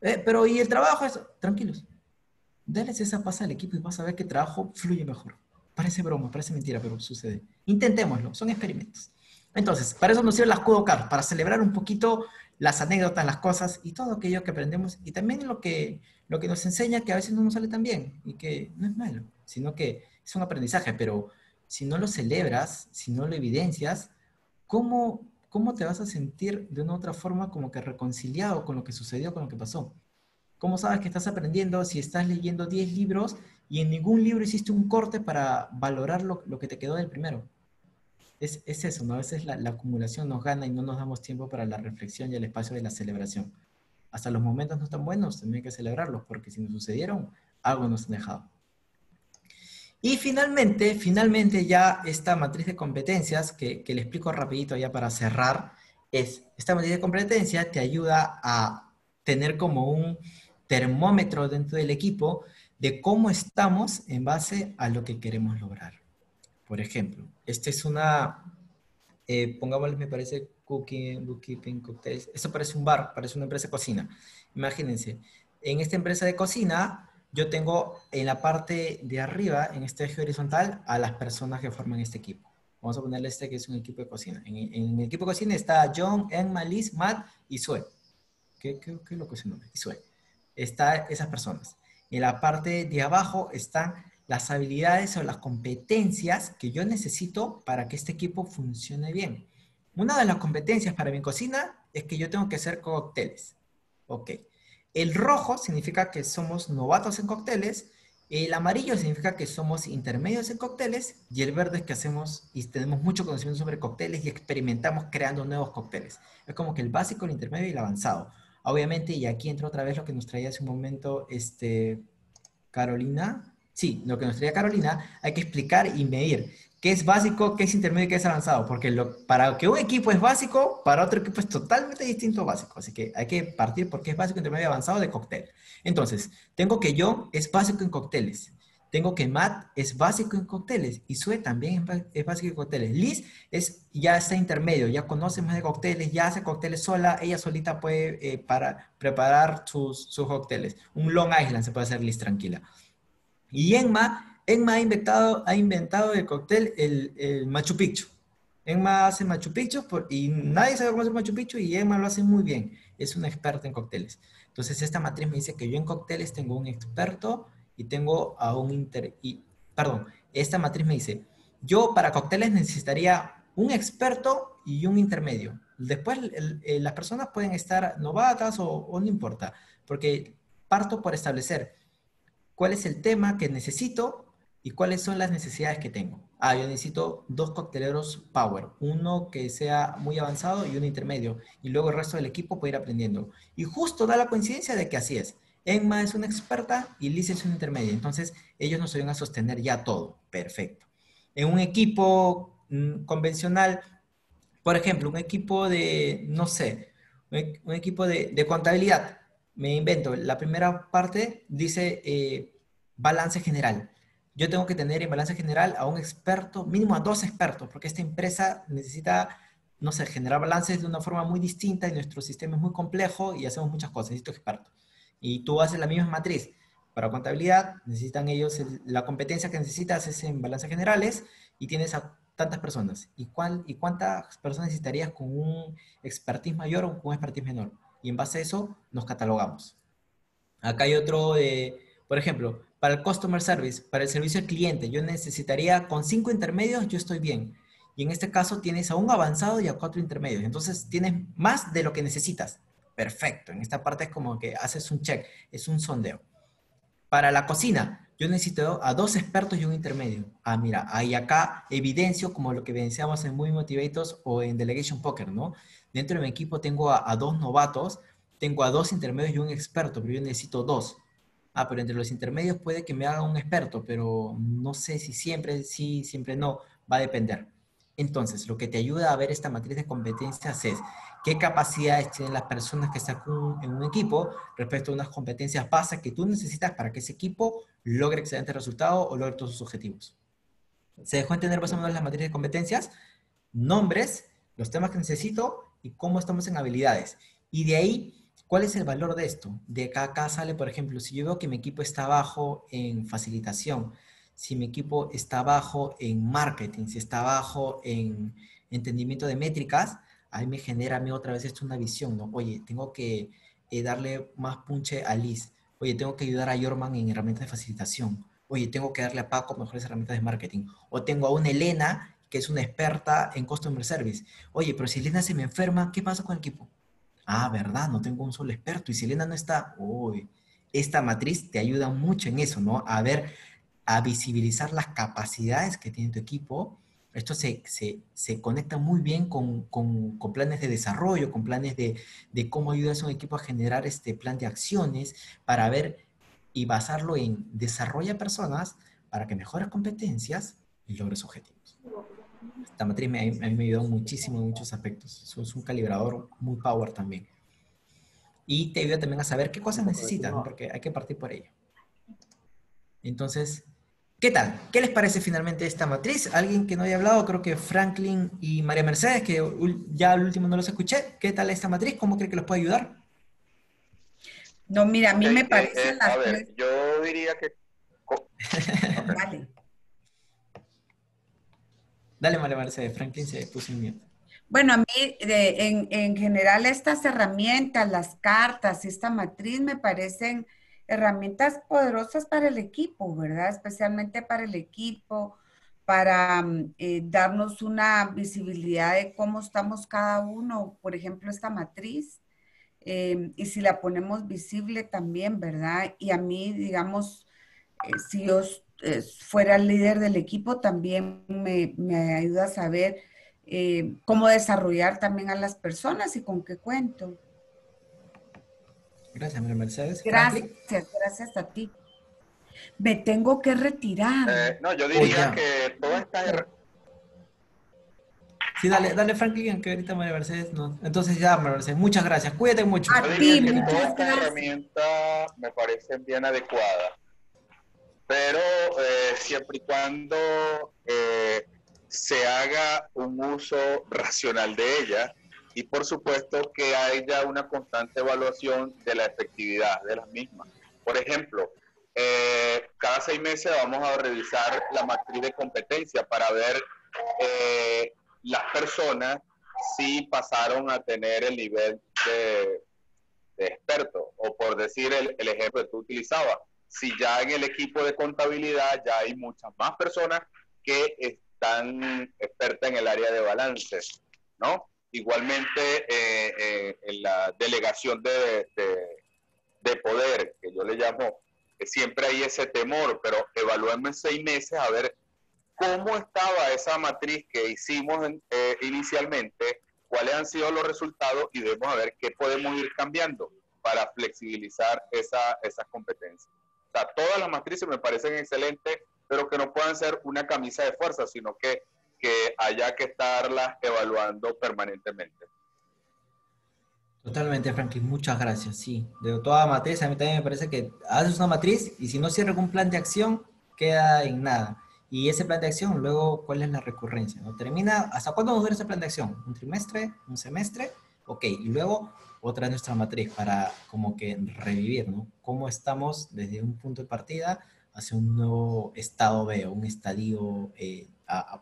Eh, pero, ¿y el trabajo? Es... Tranquilos. Dales esa pausa al equipo y vas a ver que el trabajo fluye mejor. Parece broma, parece mentira, pero sucede. Intentémoslo, son experimentos. Entonces, para eso nos sirven las Kudo para celebrar un poquito las anécdotas, las cosas y todo aquello que aprendemos y también lo que, lo que nos enseña que a veces no nos sale tan bien y que no es malo, sino que es un aprendizaje, pero si no lo celebras, si no lo evidencias, ¿cómo, cómo te vas a sentir de una otra forma como que reconciliado con lo que sucedió, con lo que pasó? ¿Cómo sabes que estás aprendiendo si estás leyendo 10 libros y en ningún libro hiciste un corte para valorar lo, que te quedó del primero. Es, eso, ¿no? A veces la, acumulación nos gana y no nos damos tiempo para la reflexión y el espacio de la celebración. Hasta los momentos no están buenos, también hay que celebrarlos, porque si nos sucedieron, algo nos han dejado. Y finalmente, finalmente ya esta matriz de competencias, que, que le explico rapidito ya para cerrar, es, esta matriz de competencias te ayuda a tener como un termómetro dentro del equipo de cómo estamos en base a lo que queremos lograr. Por ejemplo, esta es una, eh, pongámosle, me parece, cooking, bookkeeping, cocktails. Esto parece un bar, parece una empresa de cocina. Imagínense, en esta empresa de cocina, yo tengo en la parte de arriba, en este eje horizontal, a las personas que forman este equipo. Vamos a ponerle este que es un equipo de cocina. En, en el equipo de cocina está John, Emma, Liz, Matt y Sue. ¿Qué, qué, qué es lo que es el nombre? Y Sue. Está esas personas. En la parte de abajo están las habilidades o las competencias que yo necesito para que este equipo funcione bien. Una de las competencias para mi cocina es que yo tengo que hacer cócteles. Ok. El rojo significa que somos novatos en cócteles, el amarillo significa que somos intermedios en cócteles y el verde es que hacemos y tenemos mucho conocimiento sobre cócteles y experimentamos creando nuevos cócteles. Es como que el básico, el intermedio y el avanzado. Obviamente, y aquí entra otra vez lo que nos traía hace un momento este, Carolina. Sí, lo que nos traía Carolina, hay que explicar y medir qué es básico, qué es intermedio y qué es avanzado. Porque lo, para que un equipo es básico, para otro equipo es totalmente distinto básico. Así que hay que partir porque es básico, intermedio y avanzado de cóctel. Entonces, tengo que yo es básico en cócteles. Tengo que Matt es básico en cócteles y Sue también es básico en cócteles. Liz es, ya está intermedio, ya conoce más de cócteles, ya hace cócteles sola, ella solita puede eh, para, preparar sus, sus cócteles. Un Long Island se puede hacer Liz tranquila. Y Enma, Enma ha inventado, ha inventado el cóctel, el, el Machu Picchu. Enma hace Machu Picchu por, y nadie sabe cómo hacer Machu Picchu y Enma lo hace muy bien. Es una experta en cócteles. Entonces esta matriz me dice que yo en cócteles tengo un experto y tengo a un inter... Y, perdón, esta matriz me dice, yo para cócteles necesitaría un experto y un intermedio. Después eh, las personas pueden estar novatas o, no importa, porque parto por establecer cuál es el tema que necesito y cuáles son las necesidades que tengo. Ah, yo necesito dos cocteleros power, uno que sea muy avanzado y uno intermedio, y luego el resto del equipo puede ir aprendiendo. Y justo da la coincidencia de que así es. Emma es una experta y Liz es una intermedia. Entonces, ellos nos ayudan a sostener ya todo. Perfecto. En un equipo mm, convencional, por ejemplo, un equipo de, no sé, un, equipo de, contabilidad, me invento, la primera parte dice eh, balance general. Yo tengo que tener en balance general a un experto, mínimo a dos expertos, porque esta empresa necesita, no sé, generar balances de una forma muy distinta y nuestro sistema es muy complejo y hacemos muchas cosas, necesito expertos y tú haces la misma matriz para contabilidad, necesitan ellos, la competencia que necesitas es en balances generales y tienes a tantas personas. ¿Y, cuál, ¿Y cuántas personas necesitarías con un expertise mayor o con un expertise menor? Y en base a eso nos catalogamos. Acá hay otro, de, por ejemplo, para el customer service, para el servicio al cliente, yo necesitaría con cinco intermedios, yo estoy bien. Y en este caso tienes a un avanzado y a cuatro intermedios. Entonces tienes más de lo que necesitas. Perfecto. En esta parte es como que haces un check, es un sondeo. Para la cocina, yo necesito a dos expertos y un intermedio. Ah, mira, ahí acá evidencio como lo que evidenciamos en Muy Motivators o en Delegation Poker, ¿no? Dentro de mi equipo tengo a, dos novatos, tengo a dos intermedios y un experto, pero yo necesito dos. Ah, pero entre los intermedios puede que me haga un experto, pero no sé si siempre sí, siempre no, va a depender. Entonces, lo que te ayuda a ver esta matriz de competencias es qué capacidades tienen las personas que están en un equipo respecto a unas competencias básicas que tú necesitas para que ese equipo logre excelentes resultados o logre todos sus objetivos. ¿Se dejó entender más o menos las materias de competencias? Nombres, los temas que necesito y cómo estamos en habilidades. Y de ahí, ¿cuál es el valor de esto? De acá, acá sale, por ejemplo, si yo veo que mi equipo está bajo en facilitación, si mi equipo está bajo en marketing, si está bajo en entendimiento de métricas, ahí me genera a mí otra vez esto una visión, ¿no? Oye, tengo que eh, darle más punche a Liz. Oye, tengo que ayudar a Yorman en herramientas de facilitación. Oye, tengo que darle a Paco mejores herramientas de marketing. O tengo a una Elena que es una experta en customer service. Oye, pero si Elena se me enferma, ¿qué pasa con el equipo? Ah, ¿verdad? No tengo un solo experto. Y si Elena no está, uy, esta matriz te ayuda mucho en eso, ¿no? A ver, a visibilizar las capacidades que tiene tu equipo esto se, conecta muy bien con, planes de desarrollo, con planes de, cómo ayudas a un equipo a generar este plan de acciones para ver y basarlo en desarrolla personas para que mejores competencias y logres objetivos. Esta matriz me, a mí me muchísimo en muchos aspectos. Es un calibrador muy power también. Y te ayuda también a saber qué cosas necesitas, porque hay que partir por ello. Entonces, ¿Qué tal? ¿Qué les parece finalmente esta matriz? Alguien que no haya hablado, creo que Franklin y María Mercedes, que ya al último no los escuché. ¿Qué tal esta matriz? ¿Cómo cree que los puede ayudar? No, mira, a mí me parece... Eh, a ver, yo diría que... vale. Dale, María Mercedes, Franklin se puso en miedo. Bueno, a mí en, en, general estas herramientas, las cartas, esta matriz me parecen herramientas poderosas para el equipo, ¿verdad? Especialmente para el equipo, para mm, eh, darnos una visibilidad de cómo estamos cada uno, por ejemplo, esta matriz, eh, y si la ponemos visible también, ¿verdad? Y a mí, digamos, eh, si yo fuera el líder del equipo, también me, me ayuda a saber cómo desarrollar también a las personas y con qué cuento. Gracias, María Mercedes. Gracias, gracias a ti. Me tengo que retirar. Eh, no, yo diría que toda esta... Sí, dale, dale Franklin, que ahorita María Mercedes no. Entonces ya, María Mercedes, muchas gracias. Cuídate mucho. A ti, muchas todas estas herramientas me parecen bien adecuadas, pero eh, siempre y cuando eh, se haga un uso racional de ella y por supuesto que haya una constante evaluación de la efectividad de las mismas. Por ejemplo, eh, cada seis meses vamos a revisar la matriz de competencia para ver eh, las personas si pasaron a tener el nivel de, experto o por decir el, el ejemplo que tú utilizabas, si ya en el equipo de contabilidad ya hay muchas más personas que tan experta en el área de balance, ¿no? Igualmente eh, eh, en la delegación de, de, poder, que yo le llamo, que siempre hay ese temor, pero evaluemos en seis meses a ver cómo estaba esa matriz que hicimos eh, inicialmente, cuáles han sido los resultados y debemos a ver qué podemos ir cambiando para flexibilizar esa, esas competencias. O sea, todas las matrices me parecen excelentes pero que no puedan ser una camisa de fuerza, sino que, que haya que estarlas evaluando permanentemente. Totalmente, Franklin, muchas gracias. Sí, de toda matriz, a mí también me parece que haces una matriz y si no cierra un plan de acción, queda en nada. Y ese plan de acción, luego, ¿cuál es la recurrencia? ¿No? Termina, ¿hasta cuándo vamos a ver ese plan de acción? ¿Un trimestre? ¿Un semestre? Ok, y luego otra nuestra matriz para como que revivir, ¿no? ¿Cómo estamos desde un punto de partida hacia un nuevo estado B un estadio, eh,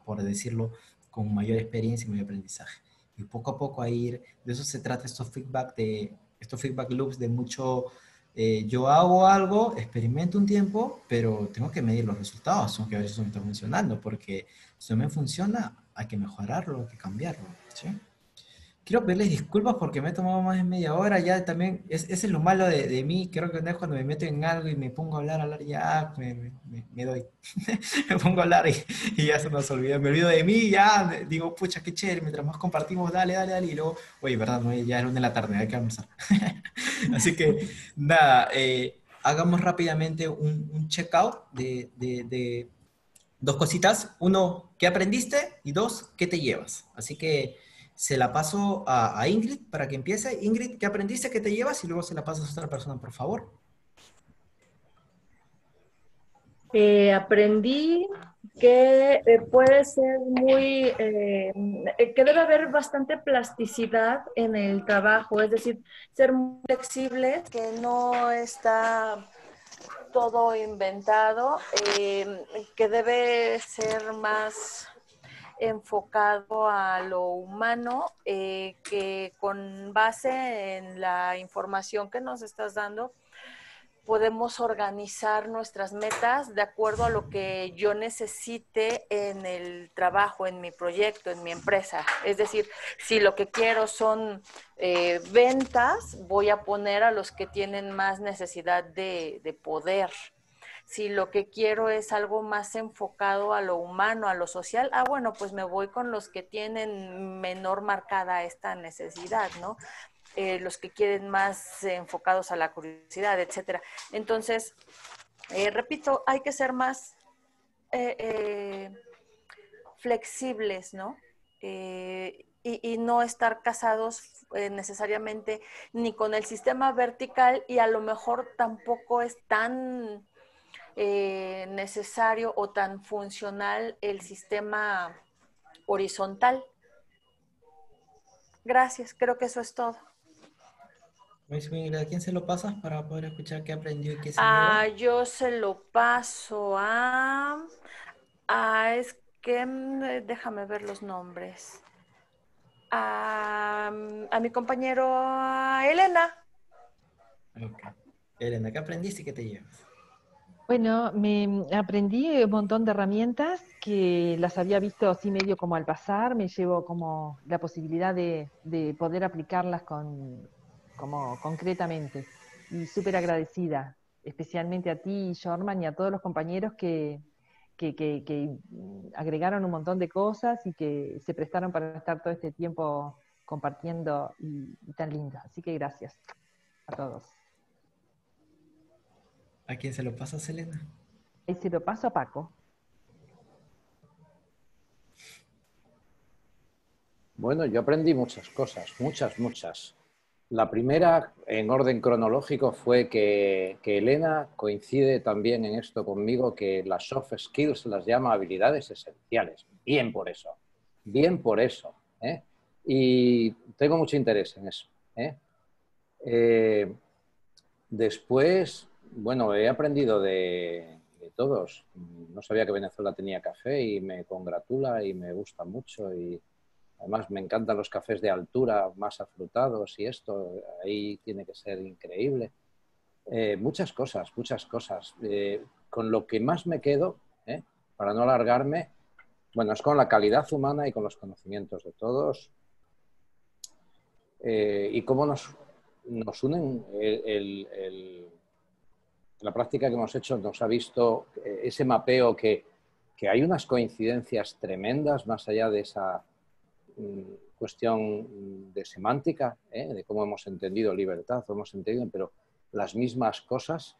por decirlo, con mayor experiencia y mayor aprendizaje. Y poco a poco a ir, de eso se trata estos feedback, de, estos feedback loops de mucho, eh, yo hago algo, experimento un tiempo, pero tengo que medir los resultados, aunque a veces no está funcionando, porque si no me funciona, hay que mejorarlo, hay que cambiarlo. ¿sí? Quiero pedirles disculpas porque me he tomado más de media hora, ya también, es, ese es lo malo de, de, mí, creo que es cuando me meto en algo y me pongo a hablar, a hablar, ya me, me, doy, me pongo a hablar y, ya se nos olvida, me olvido de mí, ya digo, pucha, qué chévere, mientras más compartimos, dale, dale, dale, y luego, oye, verdad, no, ya es una de la tarde, hay que almorzar. Así que, nada, eh, hagamos rápidamente un, un checkout de, de, de dos cositas, uno, ¿qué aprendiste? Y dos, ¿qué te llevas? Así que se la paso a, Ingrid para que empiece. Ingrid, ¿qué aprendiste? ¿Qué te llevas? Y luego se la pasas a otra persona, por favor. Eh, aprendí que eh, puede ser muy, eh, que debe haber bastante plasticidad en el trabajo, es decir, ser muy flexible. Que no está todo inventado, que debe ser más enfocado a lo humano, eh, que con base en la información que nos estás dando, podemos organizar nuestras metas de acuerdo a lo que yo necesite en el trabajo, en mi proyecto, en mi empresa. Es decir, si lo que quiero son eh, ventas, voy a poner a los que tienen más necesidad de, de poder si lo que quiero es algo más enfocado a lo humano, a lo social, ah, bueno, pues me voy con los que tienen menor marcada esta necesidad, ¿no? Eh, los que quieren más enfocados a la curiosidad, etcétera. Entonces, eh, repito, hay que ser más eh, flexibles, ¿no? Y, y, no estar casados necesariamente ni con el sistema vertical y a lo mejor tampoco es tan eh, necesario o tan funcional el sistema horizontal. Gracias, creo que eso es todo. ¿A quién se lo pasas para poder escuchar qué aprendió y qué se ah, Yo se lo paso a, a, que, mm, déjame ver los nombres, a, a mi compañero a Elena. Ok. Elena, ¿qué aprendiste y qué te llevas? Bueno, me aprendí un montón de herramientas que las había visto así medio como al pasar, me llevo como la posibilidad de, de poder aplicarlas con, como concretamente y súper agradecida, especialmente a ti, Jorman, y a todos los compañeros que, agregaron un montón de cosas y que se prestaron para estar todo este tiempo compartiendo y tan lindo. Así que gracias a todos. ¿A quién se lo pasas, Elena? Y se lo paso a Paco. Bueno, yo aprendí muchas cosas, muchas, muchas. La primera, en orden cronológico, fue que, que Elena coincide también en esto conmigo, que las soft skills las llama habilidades esenciales. Bien por eso, bien por eso. ¿eh? Y tengo mucho interés en eso. ¿eh? Eh, después, bueno, he aprendido de, todos. No sabía que Venezuela tenía café y me congratula y me gusta mucho y además me encantan los cafés de altura más afrutados y esto ahí tiene que ser increíble. Eh, muchas cosas, muchas cosas. Eh, con lo que más me quedo, ¿eh? para no alargarme, bueno, es con la calidad humana y con los conocimientos de todos y cómo nos, nos unen el- la práctica que hemos hecho nos ha visto eh, ese mapeo que, que hay unas coincidencias tremendas más allá de esa mm, cuestión de semántica, ¿eh? de cómo hemos entendido libertad, o hemos entendido, pero las mismas cosas.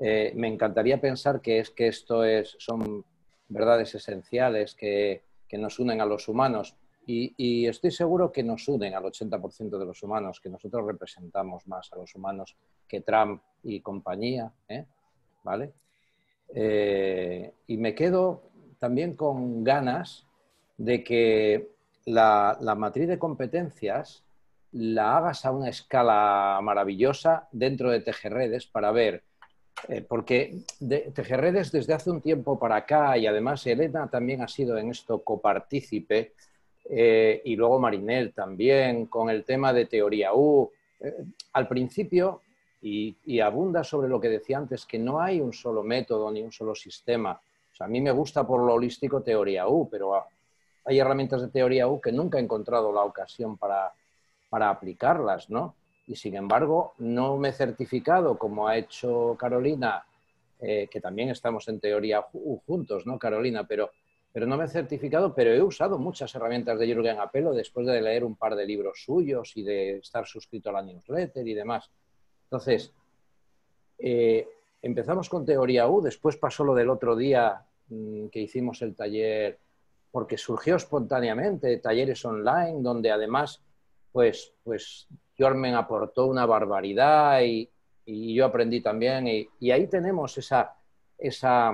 Eh, me encantaría pensar que es que esto es, son verdades esenciales que, que nos unen a los humanos y, estoy seguro que nos unen al 80% de los humanos, que nosotros representamos más a los humanos que Trump y compañía, ¿eh? ¿vale? Eh, y me quedo también con ganas de que la, la matriz de competencias la hagas a una escala maravillosa dentro de Tejerredes para ver, eh, porque de, Tejerredes desde hace un tiempo para acá y además Elena también ha sido en esto copartícipe eh, y luego Marinel también con el tema de teoría U. Eh, al principio, y, y abunda sobre lo que decía antes, que no hay un solo método ni un solo sistema. O sea, a mí me gusta por lo holístico teoría U, pero ah, hay herramientas de teoría U que nunca he encontrado la ocasión para, para aplicarlas, ¿no? Y sin embargo, no me he certificado, como ha hecho Carolina, eh, que también estamos en teoría U juntos, ¿no, Carolina? Pero, pero no me he certificado, pero he usado muchas herramientas de Jürgen Apelo después de leer un par de libros suyos y de estar suscrito a la newsletter y demás. Entonces, eh, empezamos con teoría U, después pasó lo del otro día mmm, que hicimos el taller, porque surgió espontáneamente, talleres online, donde además, pues, pues Jormen aportó una barbaridad y, y yo aprendí también, y, y ahí tenemos esa, esa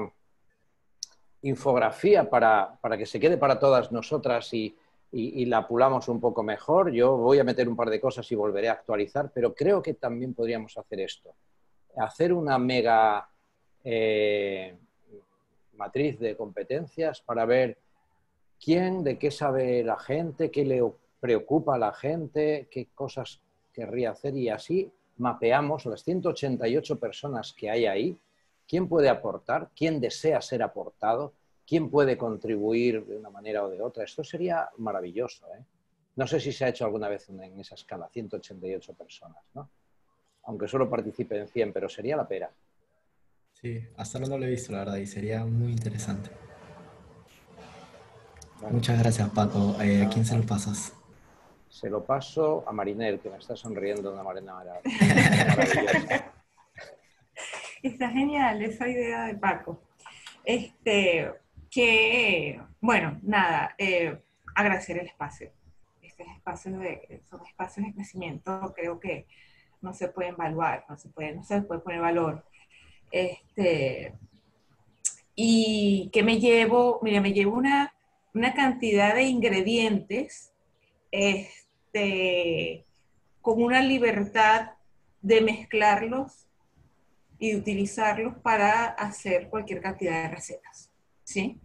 infografía para, para, que se quede para todas nosotras y, y, la pulamos un poco mejor. Yo voy a meter un par de cosas y volveré a actualizar, pero creo que también podríamos hacer esto. Hacer una mega eh, matriz de competencias para ver quién, de qué sabe la gente, qué le preocupa a la gente, qué cosas querría hacer y así mapeamos las 188 personas que hay ahí, quién puede aportar, quién desea ser aportado, quién puede contribuir de una manera o de otra. Esto sería maravilloso. ¿eh? No sé si se ha hecho alguna vez en esa escala, 188 personas, ¿no? Aunque solo participen 100, pero sería la pera. Sí, hasta ahora no lo he visto, la verdad, y sería muy interesante. Vale. Muchas gracias, Paco. Eh, ¿A quién se lo pasas? Se lo paso a Marinel, que me está sonriendo de una manera maravillosa. Está genial esa idea de Paco. Este, que, bueno, nada, eh, agradecer el espacio. Estos espacios de, son espacios de crecimiento, creo que no se pueden evaluar, no se puede, no se puede poner valor. Este, y que me llevo, mira, me llevo una, una cantidad de ingredientes este, con una libertad de mezclarlos y utilizarlos para hacer cualquier cantidad de recetas. ¿sí?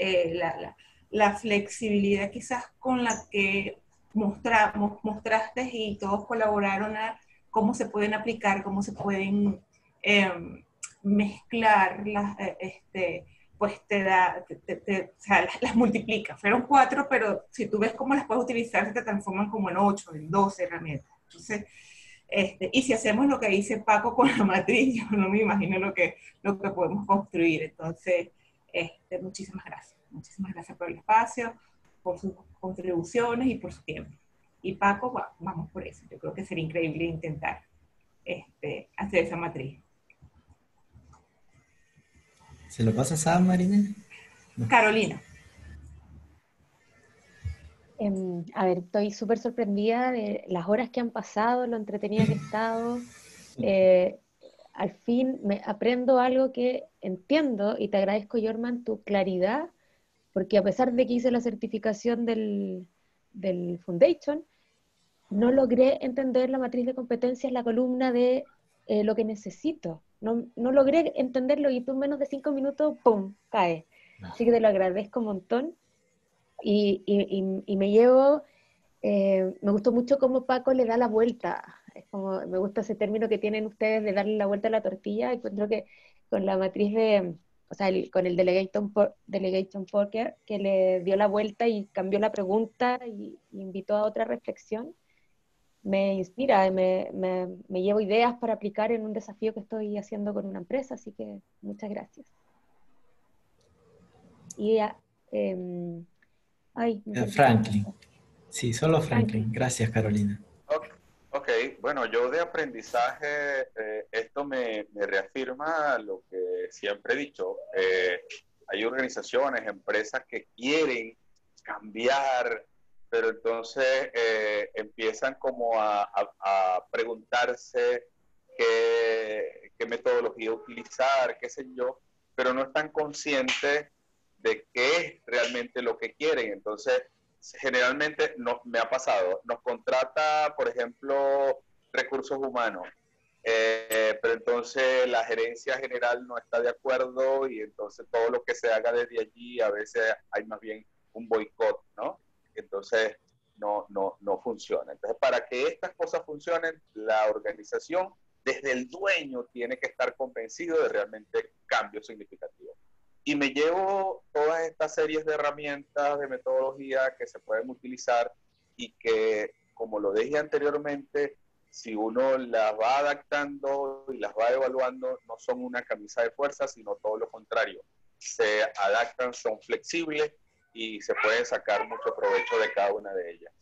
eh, la, la, flexibilidad quizás con la que mostramos, mostraste y todos colaboraron a cómo se pueden aplicar, cómo se pueden em, mezclar las, eh, este, pues te da, o sea, las, multiplica. Fueron cuatro, pero si tú ves cómo las puedes utilizar, se te transforman como en ocho, en doce herramientas. Entonces, este, y si hacemos lo que dice Paco con la matriz, yo no me imagino lo que, lo que podemos construir. Entonces, este, muchísimas gracias. Muchísimas gracias por el espacio, por sus contribuciones y por su tiempo. Y Paco, vamos por eso. Yo creo que sería increíble intentar este, hacer esa matriz. ¿Se lo pasas a Marina? Carolina. Em, a ver, estoy súper sorprendida de las horas que han pasado, lo entretenida que he estado. Eh, al fin me aprendo algo que entiendo y te agradezco, Jorman, tu claridad, porque a pesar de que hice la certificación del, del Foundation, no logré entender la matriz de competencias, la columna de eh, lo que necesito. No, no, logré entenderlo y tú en menos de cinco minutos, ¡pum!, cae. Así que te lo agradezco un montón y, y, me llevo, eh, me gustó mucho cómo Paco le da la vuelta. Es como, me gusta ese término que tienen ustedes de darle la vuelta a la tortilla. Encuentro que con la matriz de, o sea, con el delegation, delegation poker, que le dio la vuelta y cambió la pregunta y, invitó a otra reflexión, me inspira, me, me, me, llevo ideas para aplicar en un desafío que estoy haciendo con una empresa, así que muchas gracias. Y eh, Ay, Franklin. Sí, solo Franklin. Gracias, Carolina. Ok, bueno, yo de aprendizaje, eh, esto me, reafirma lo que siempre he dicho. Eh, hay organizaciones, empresas que quieren cambiar, pero entonces eh, empiezan como a, a preguntarse qué, qué, metodología utilizar, qué sé yo, pero no están conscientes de qué es realmente lo que quieren. Entonces, generalmente no, me ha pasado, nos contrata, por ejemplo, recursos humanos, eh, pero entonces la gerencia general no está de acuerdo y entonces todo lo que se haga desde allí a veces hay más bien un boicot, ¿no? Entonces no, no, no funciona. Entonces, para que estas cosas funcionen, la organización desde el dueño tiene que estar convencido de realmente cambios significativos. Y me llevo todas estas series de herramientas, de metodología que se pueden utilizar y que, como lo dije anteriormente, si uno las va adaptando y las va evaluando, no son una camisa de fuerza, sino todo lo contrario. Se adaptan, son flexibles y se puede sacar mucho provecho de cada una de ellas.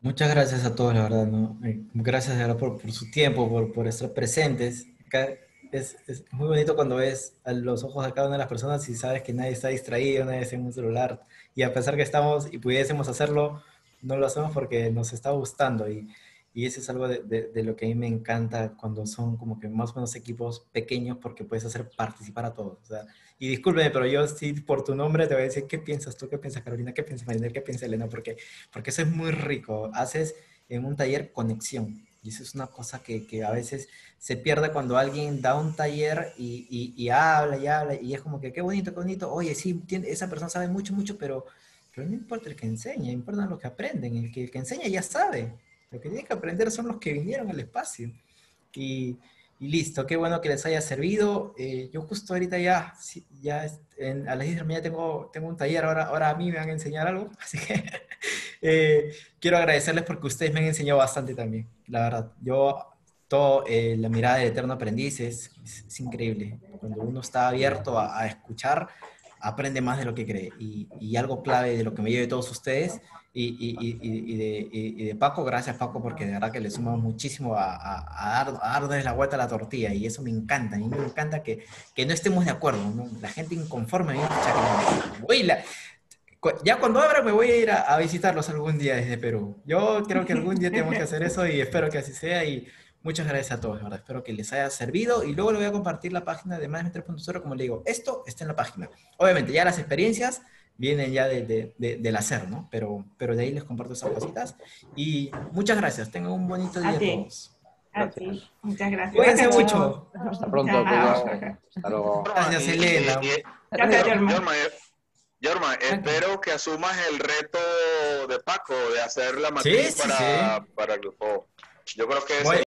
Muchas gracias a todos, la verdad. ¿no? Eh, gracias por, por, su tiempo, por, por estar presentes es, muy bonito cuando ves a los ojos de cada una de las personas y sabes que nadie está distraído, nadie está en un celular. Y a pesar que estamos y pudiésemos hacerlo, no lo hacemos porque nos está gustando. Y, y eso es algo de, de, lo que a mí me encanta cuando son como que más o menos equipos pequeños porque puedes hacer participar a todos. O sea, y discúlpeme, pero yo sí por tu nombre te voy a decir qué piensas tú, qué piensas Carolina, qué piensas Marinel, qué piensa Elena, porque, porque eso es muy rico. Haces en un taller conexión y eso es una cosa que, que a veces se pierde cuando alguien da un taller y, y, habla y habla y es como que qué bonito, qué bonito. Oye, sí, esa persona sabe mucho, mucho, pero, pero no importa el que enseña, importa lo que aprenden. El que, el que enseña ya sabe. Lo que tienen que aprender son los que vinieron al espacio. Y, y listo, qué bueno que les haya servido. Eh, yo justo ahorita ya, ya a las 10 de la mañana tengo, tengo un taller, ahora, ahora a mí me van a enseñar algo, así que eh, quiero agradecerles porque ustedes me han enseñado bastante también, la verdad. Yo, todo, eh, la mirada del eterno aprendiz es, es, increíble. Cuando uno está abierto a, a, escuchar, aprende más de lo que cree. Y, algo clave de lo que me lleve todos ustedes y, de, de, Paco, gracias Paco, porque de verdad que le suma muchísimo a, a, a, dar, la vuelta a la tortilla y eso me encanta. A mí me encanta que, que no estemos de acuerdo, ¿no? la gente inconforme. Voy la, ya cuando abra me voy a ir a, visitarlos algún día desde Perú. Yo creo que algún día tenemos que hacer eso y espero que así sea muchas gracias a todos, ¿verdad? Espero que les haya servido y luego le voy a compartir la página de Management 3.0 como le digo, esto está en la página. Obviamente ya las experiencias vienen ya de, de, del hacer, ¿no? Pero, pero de ahí les comparto esas cositas. Y muchas gracias. Tengan un bonito día a, todos. Gracias. Muchas gracias. Cuídense Gracias, mucho. Hasta pronto. Hasta luego. Gracias, Elena. Gracias, Germán. Yorma, eh, espero que asumas el reto de Paco de hacer la matriz Sí, sí, para, para el grupo. Yo creo que Voy- eso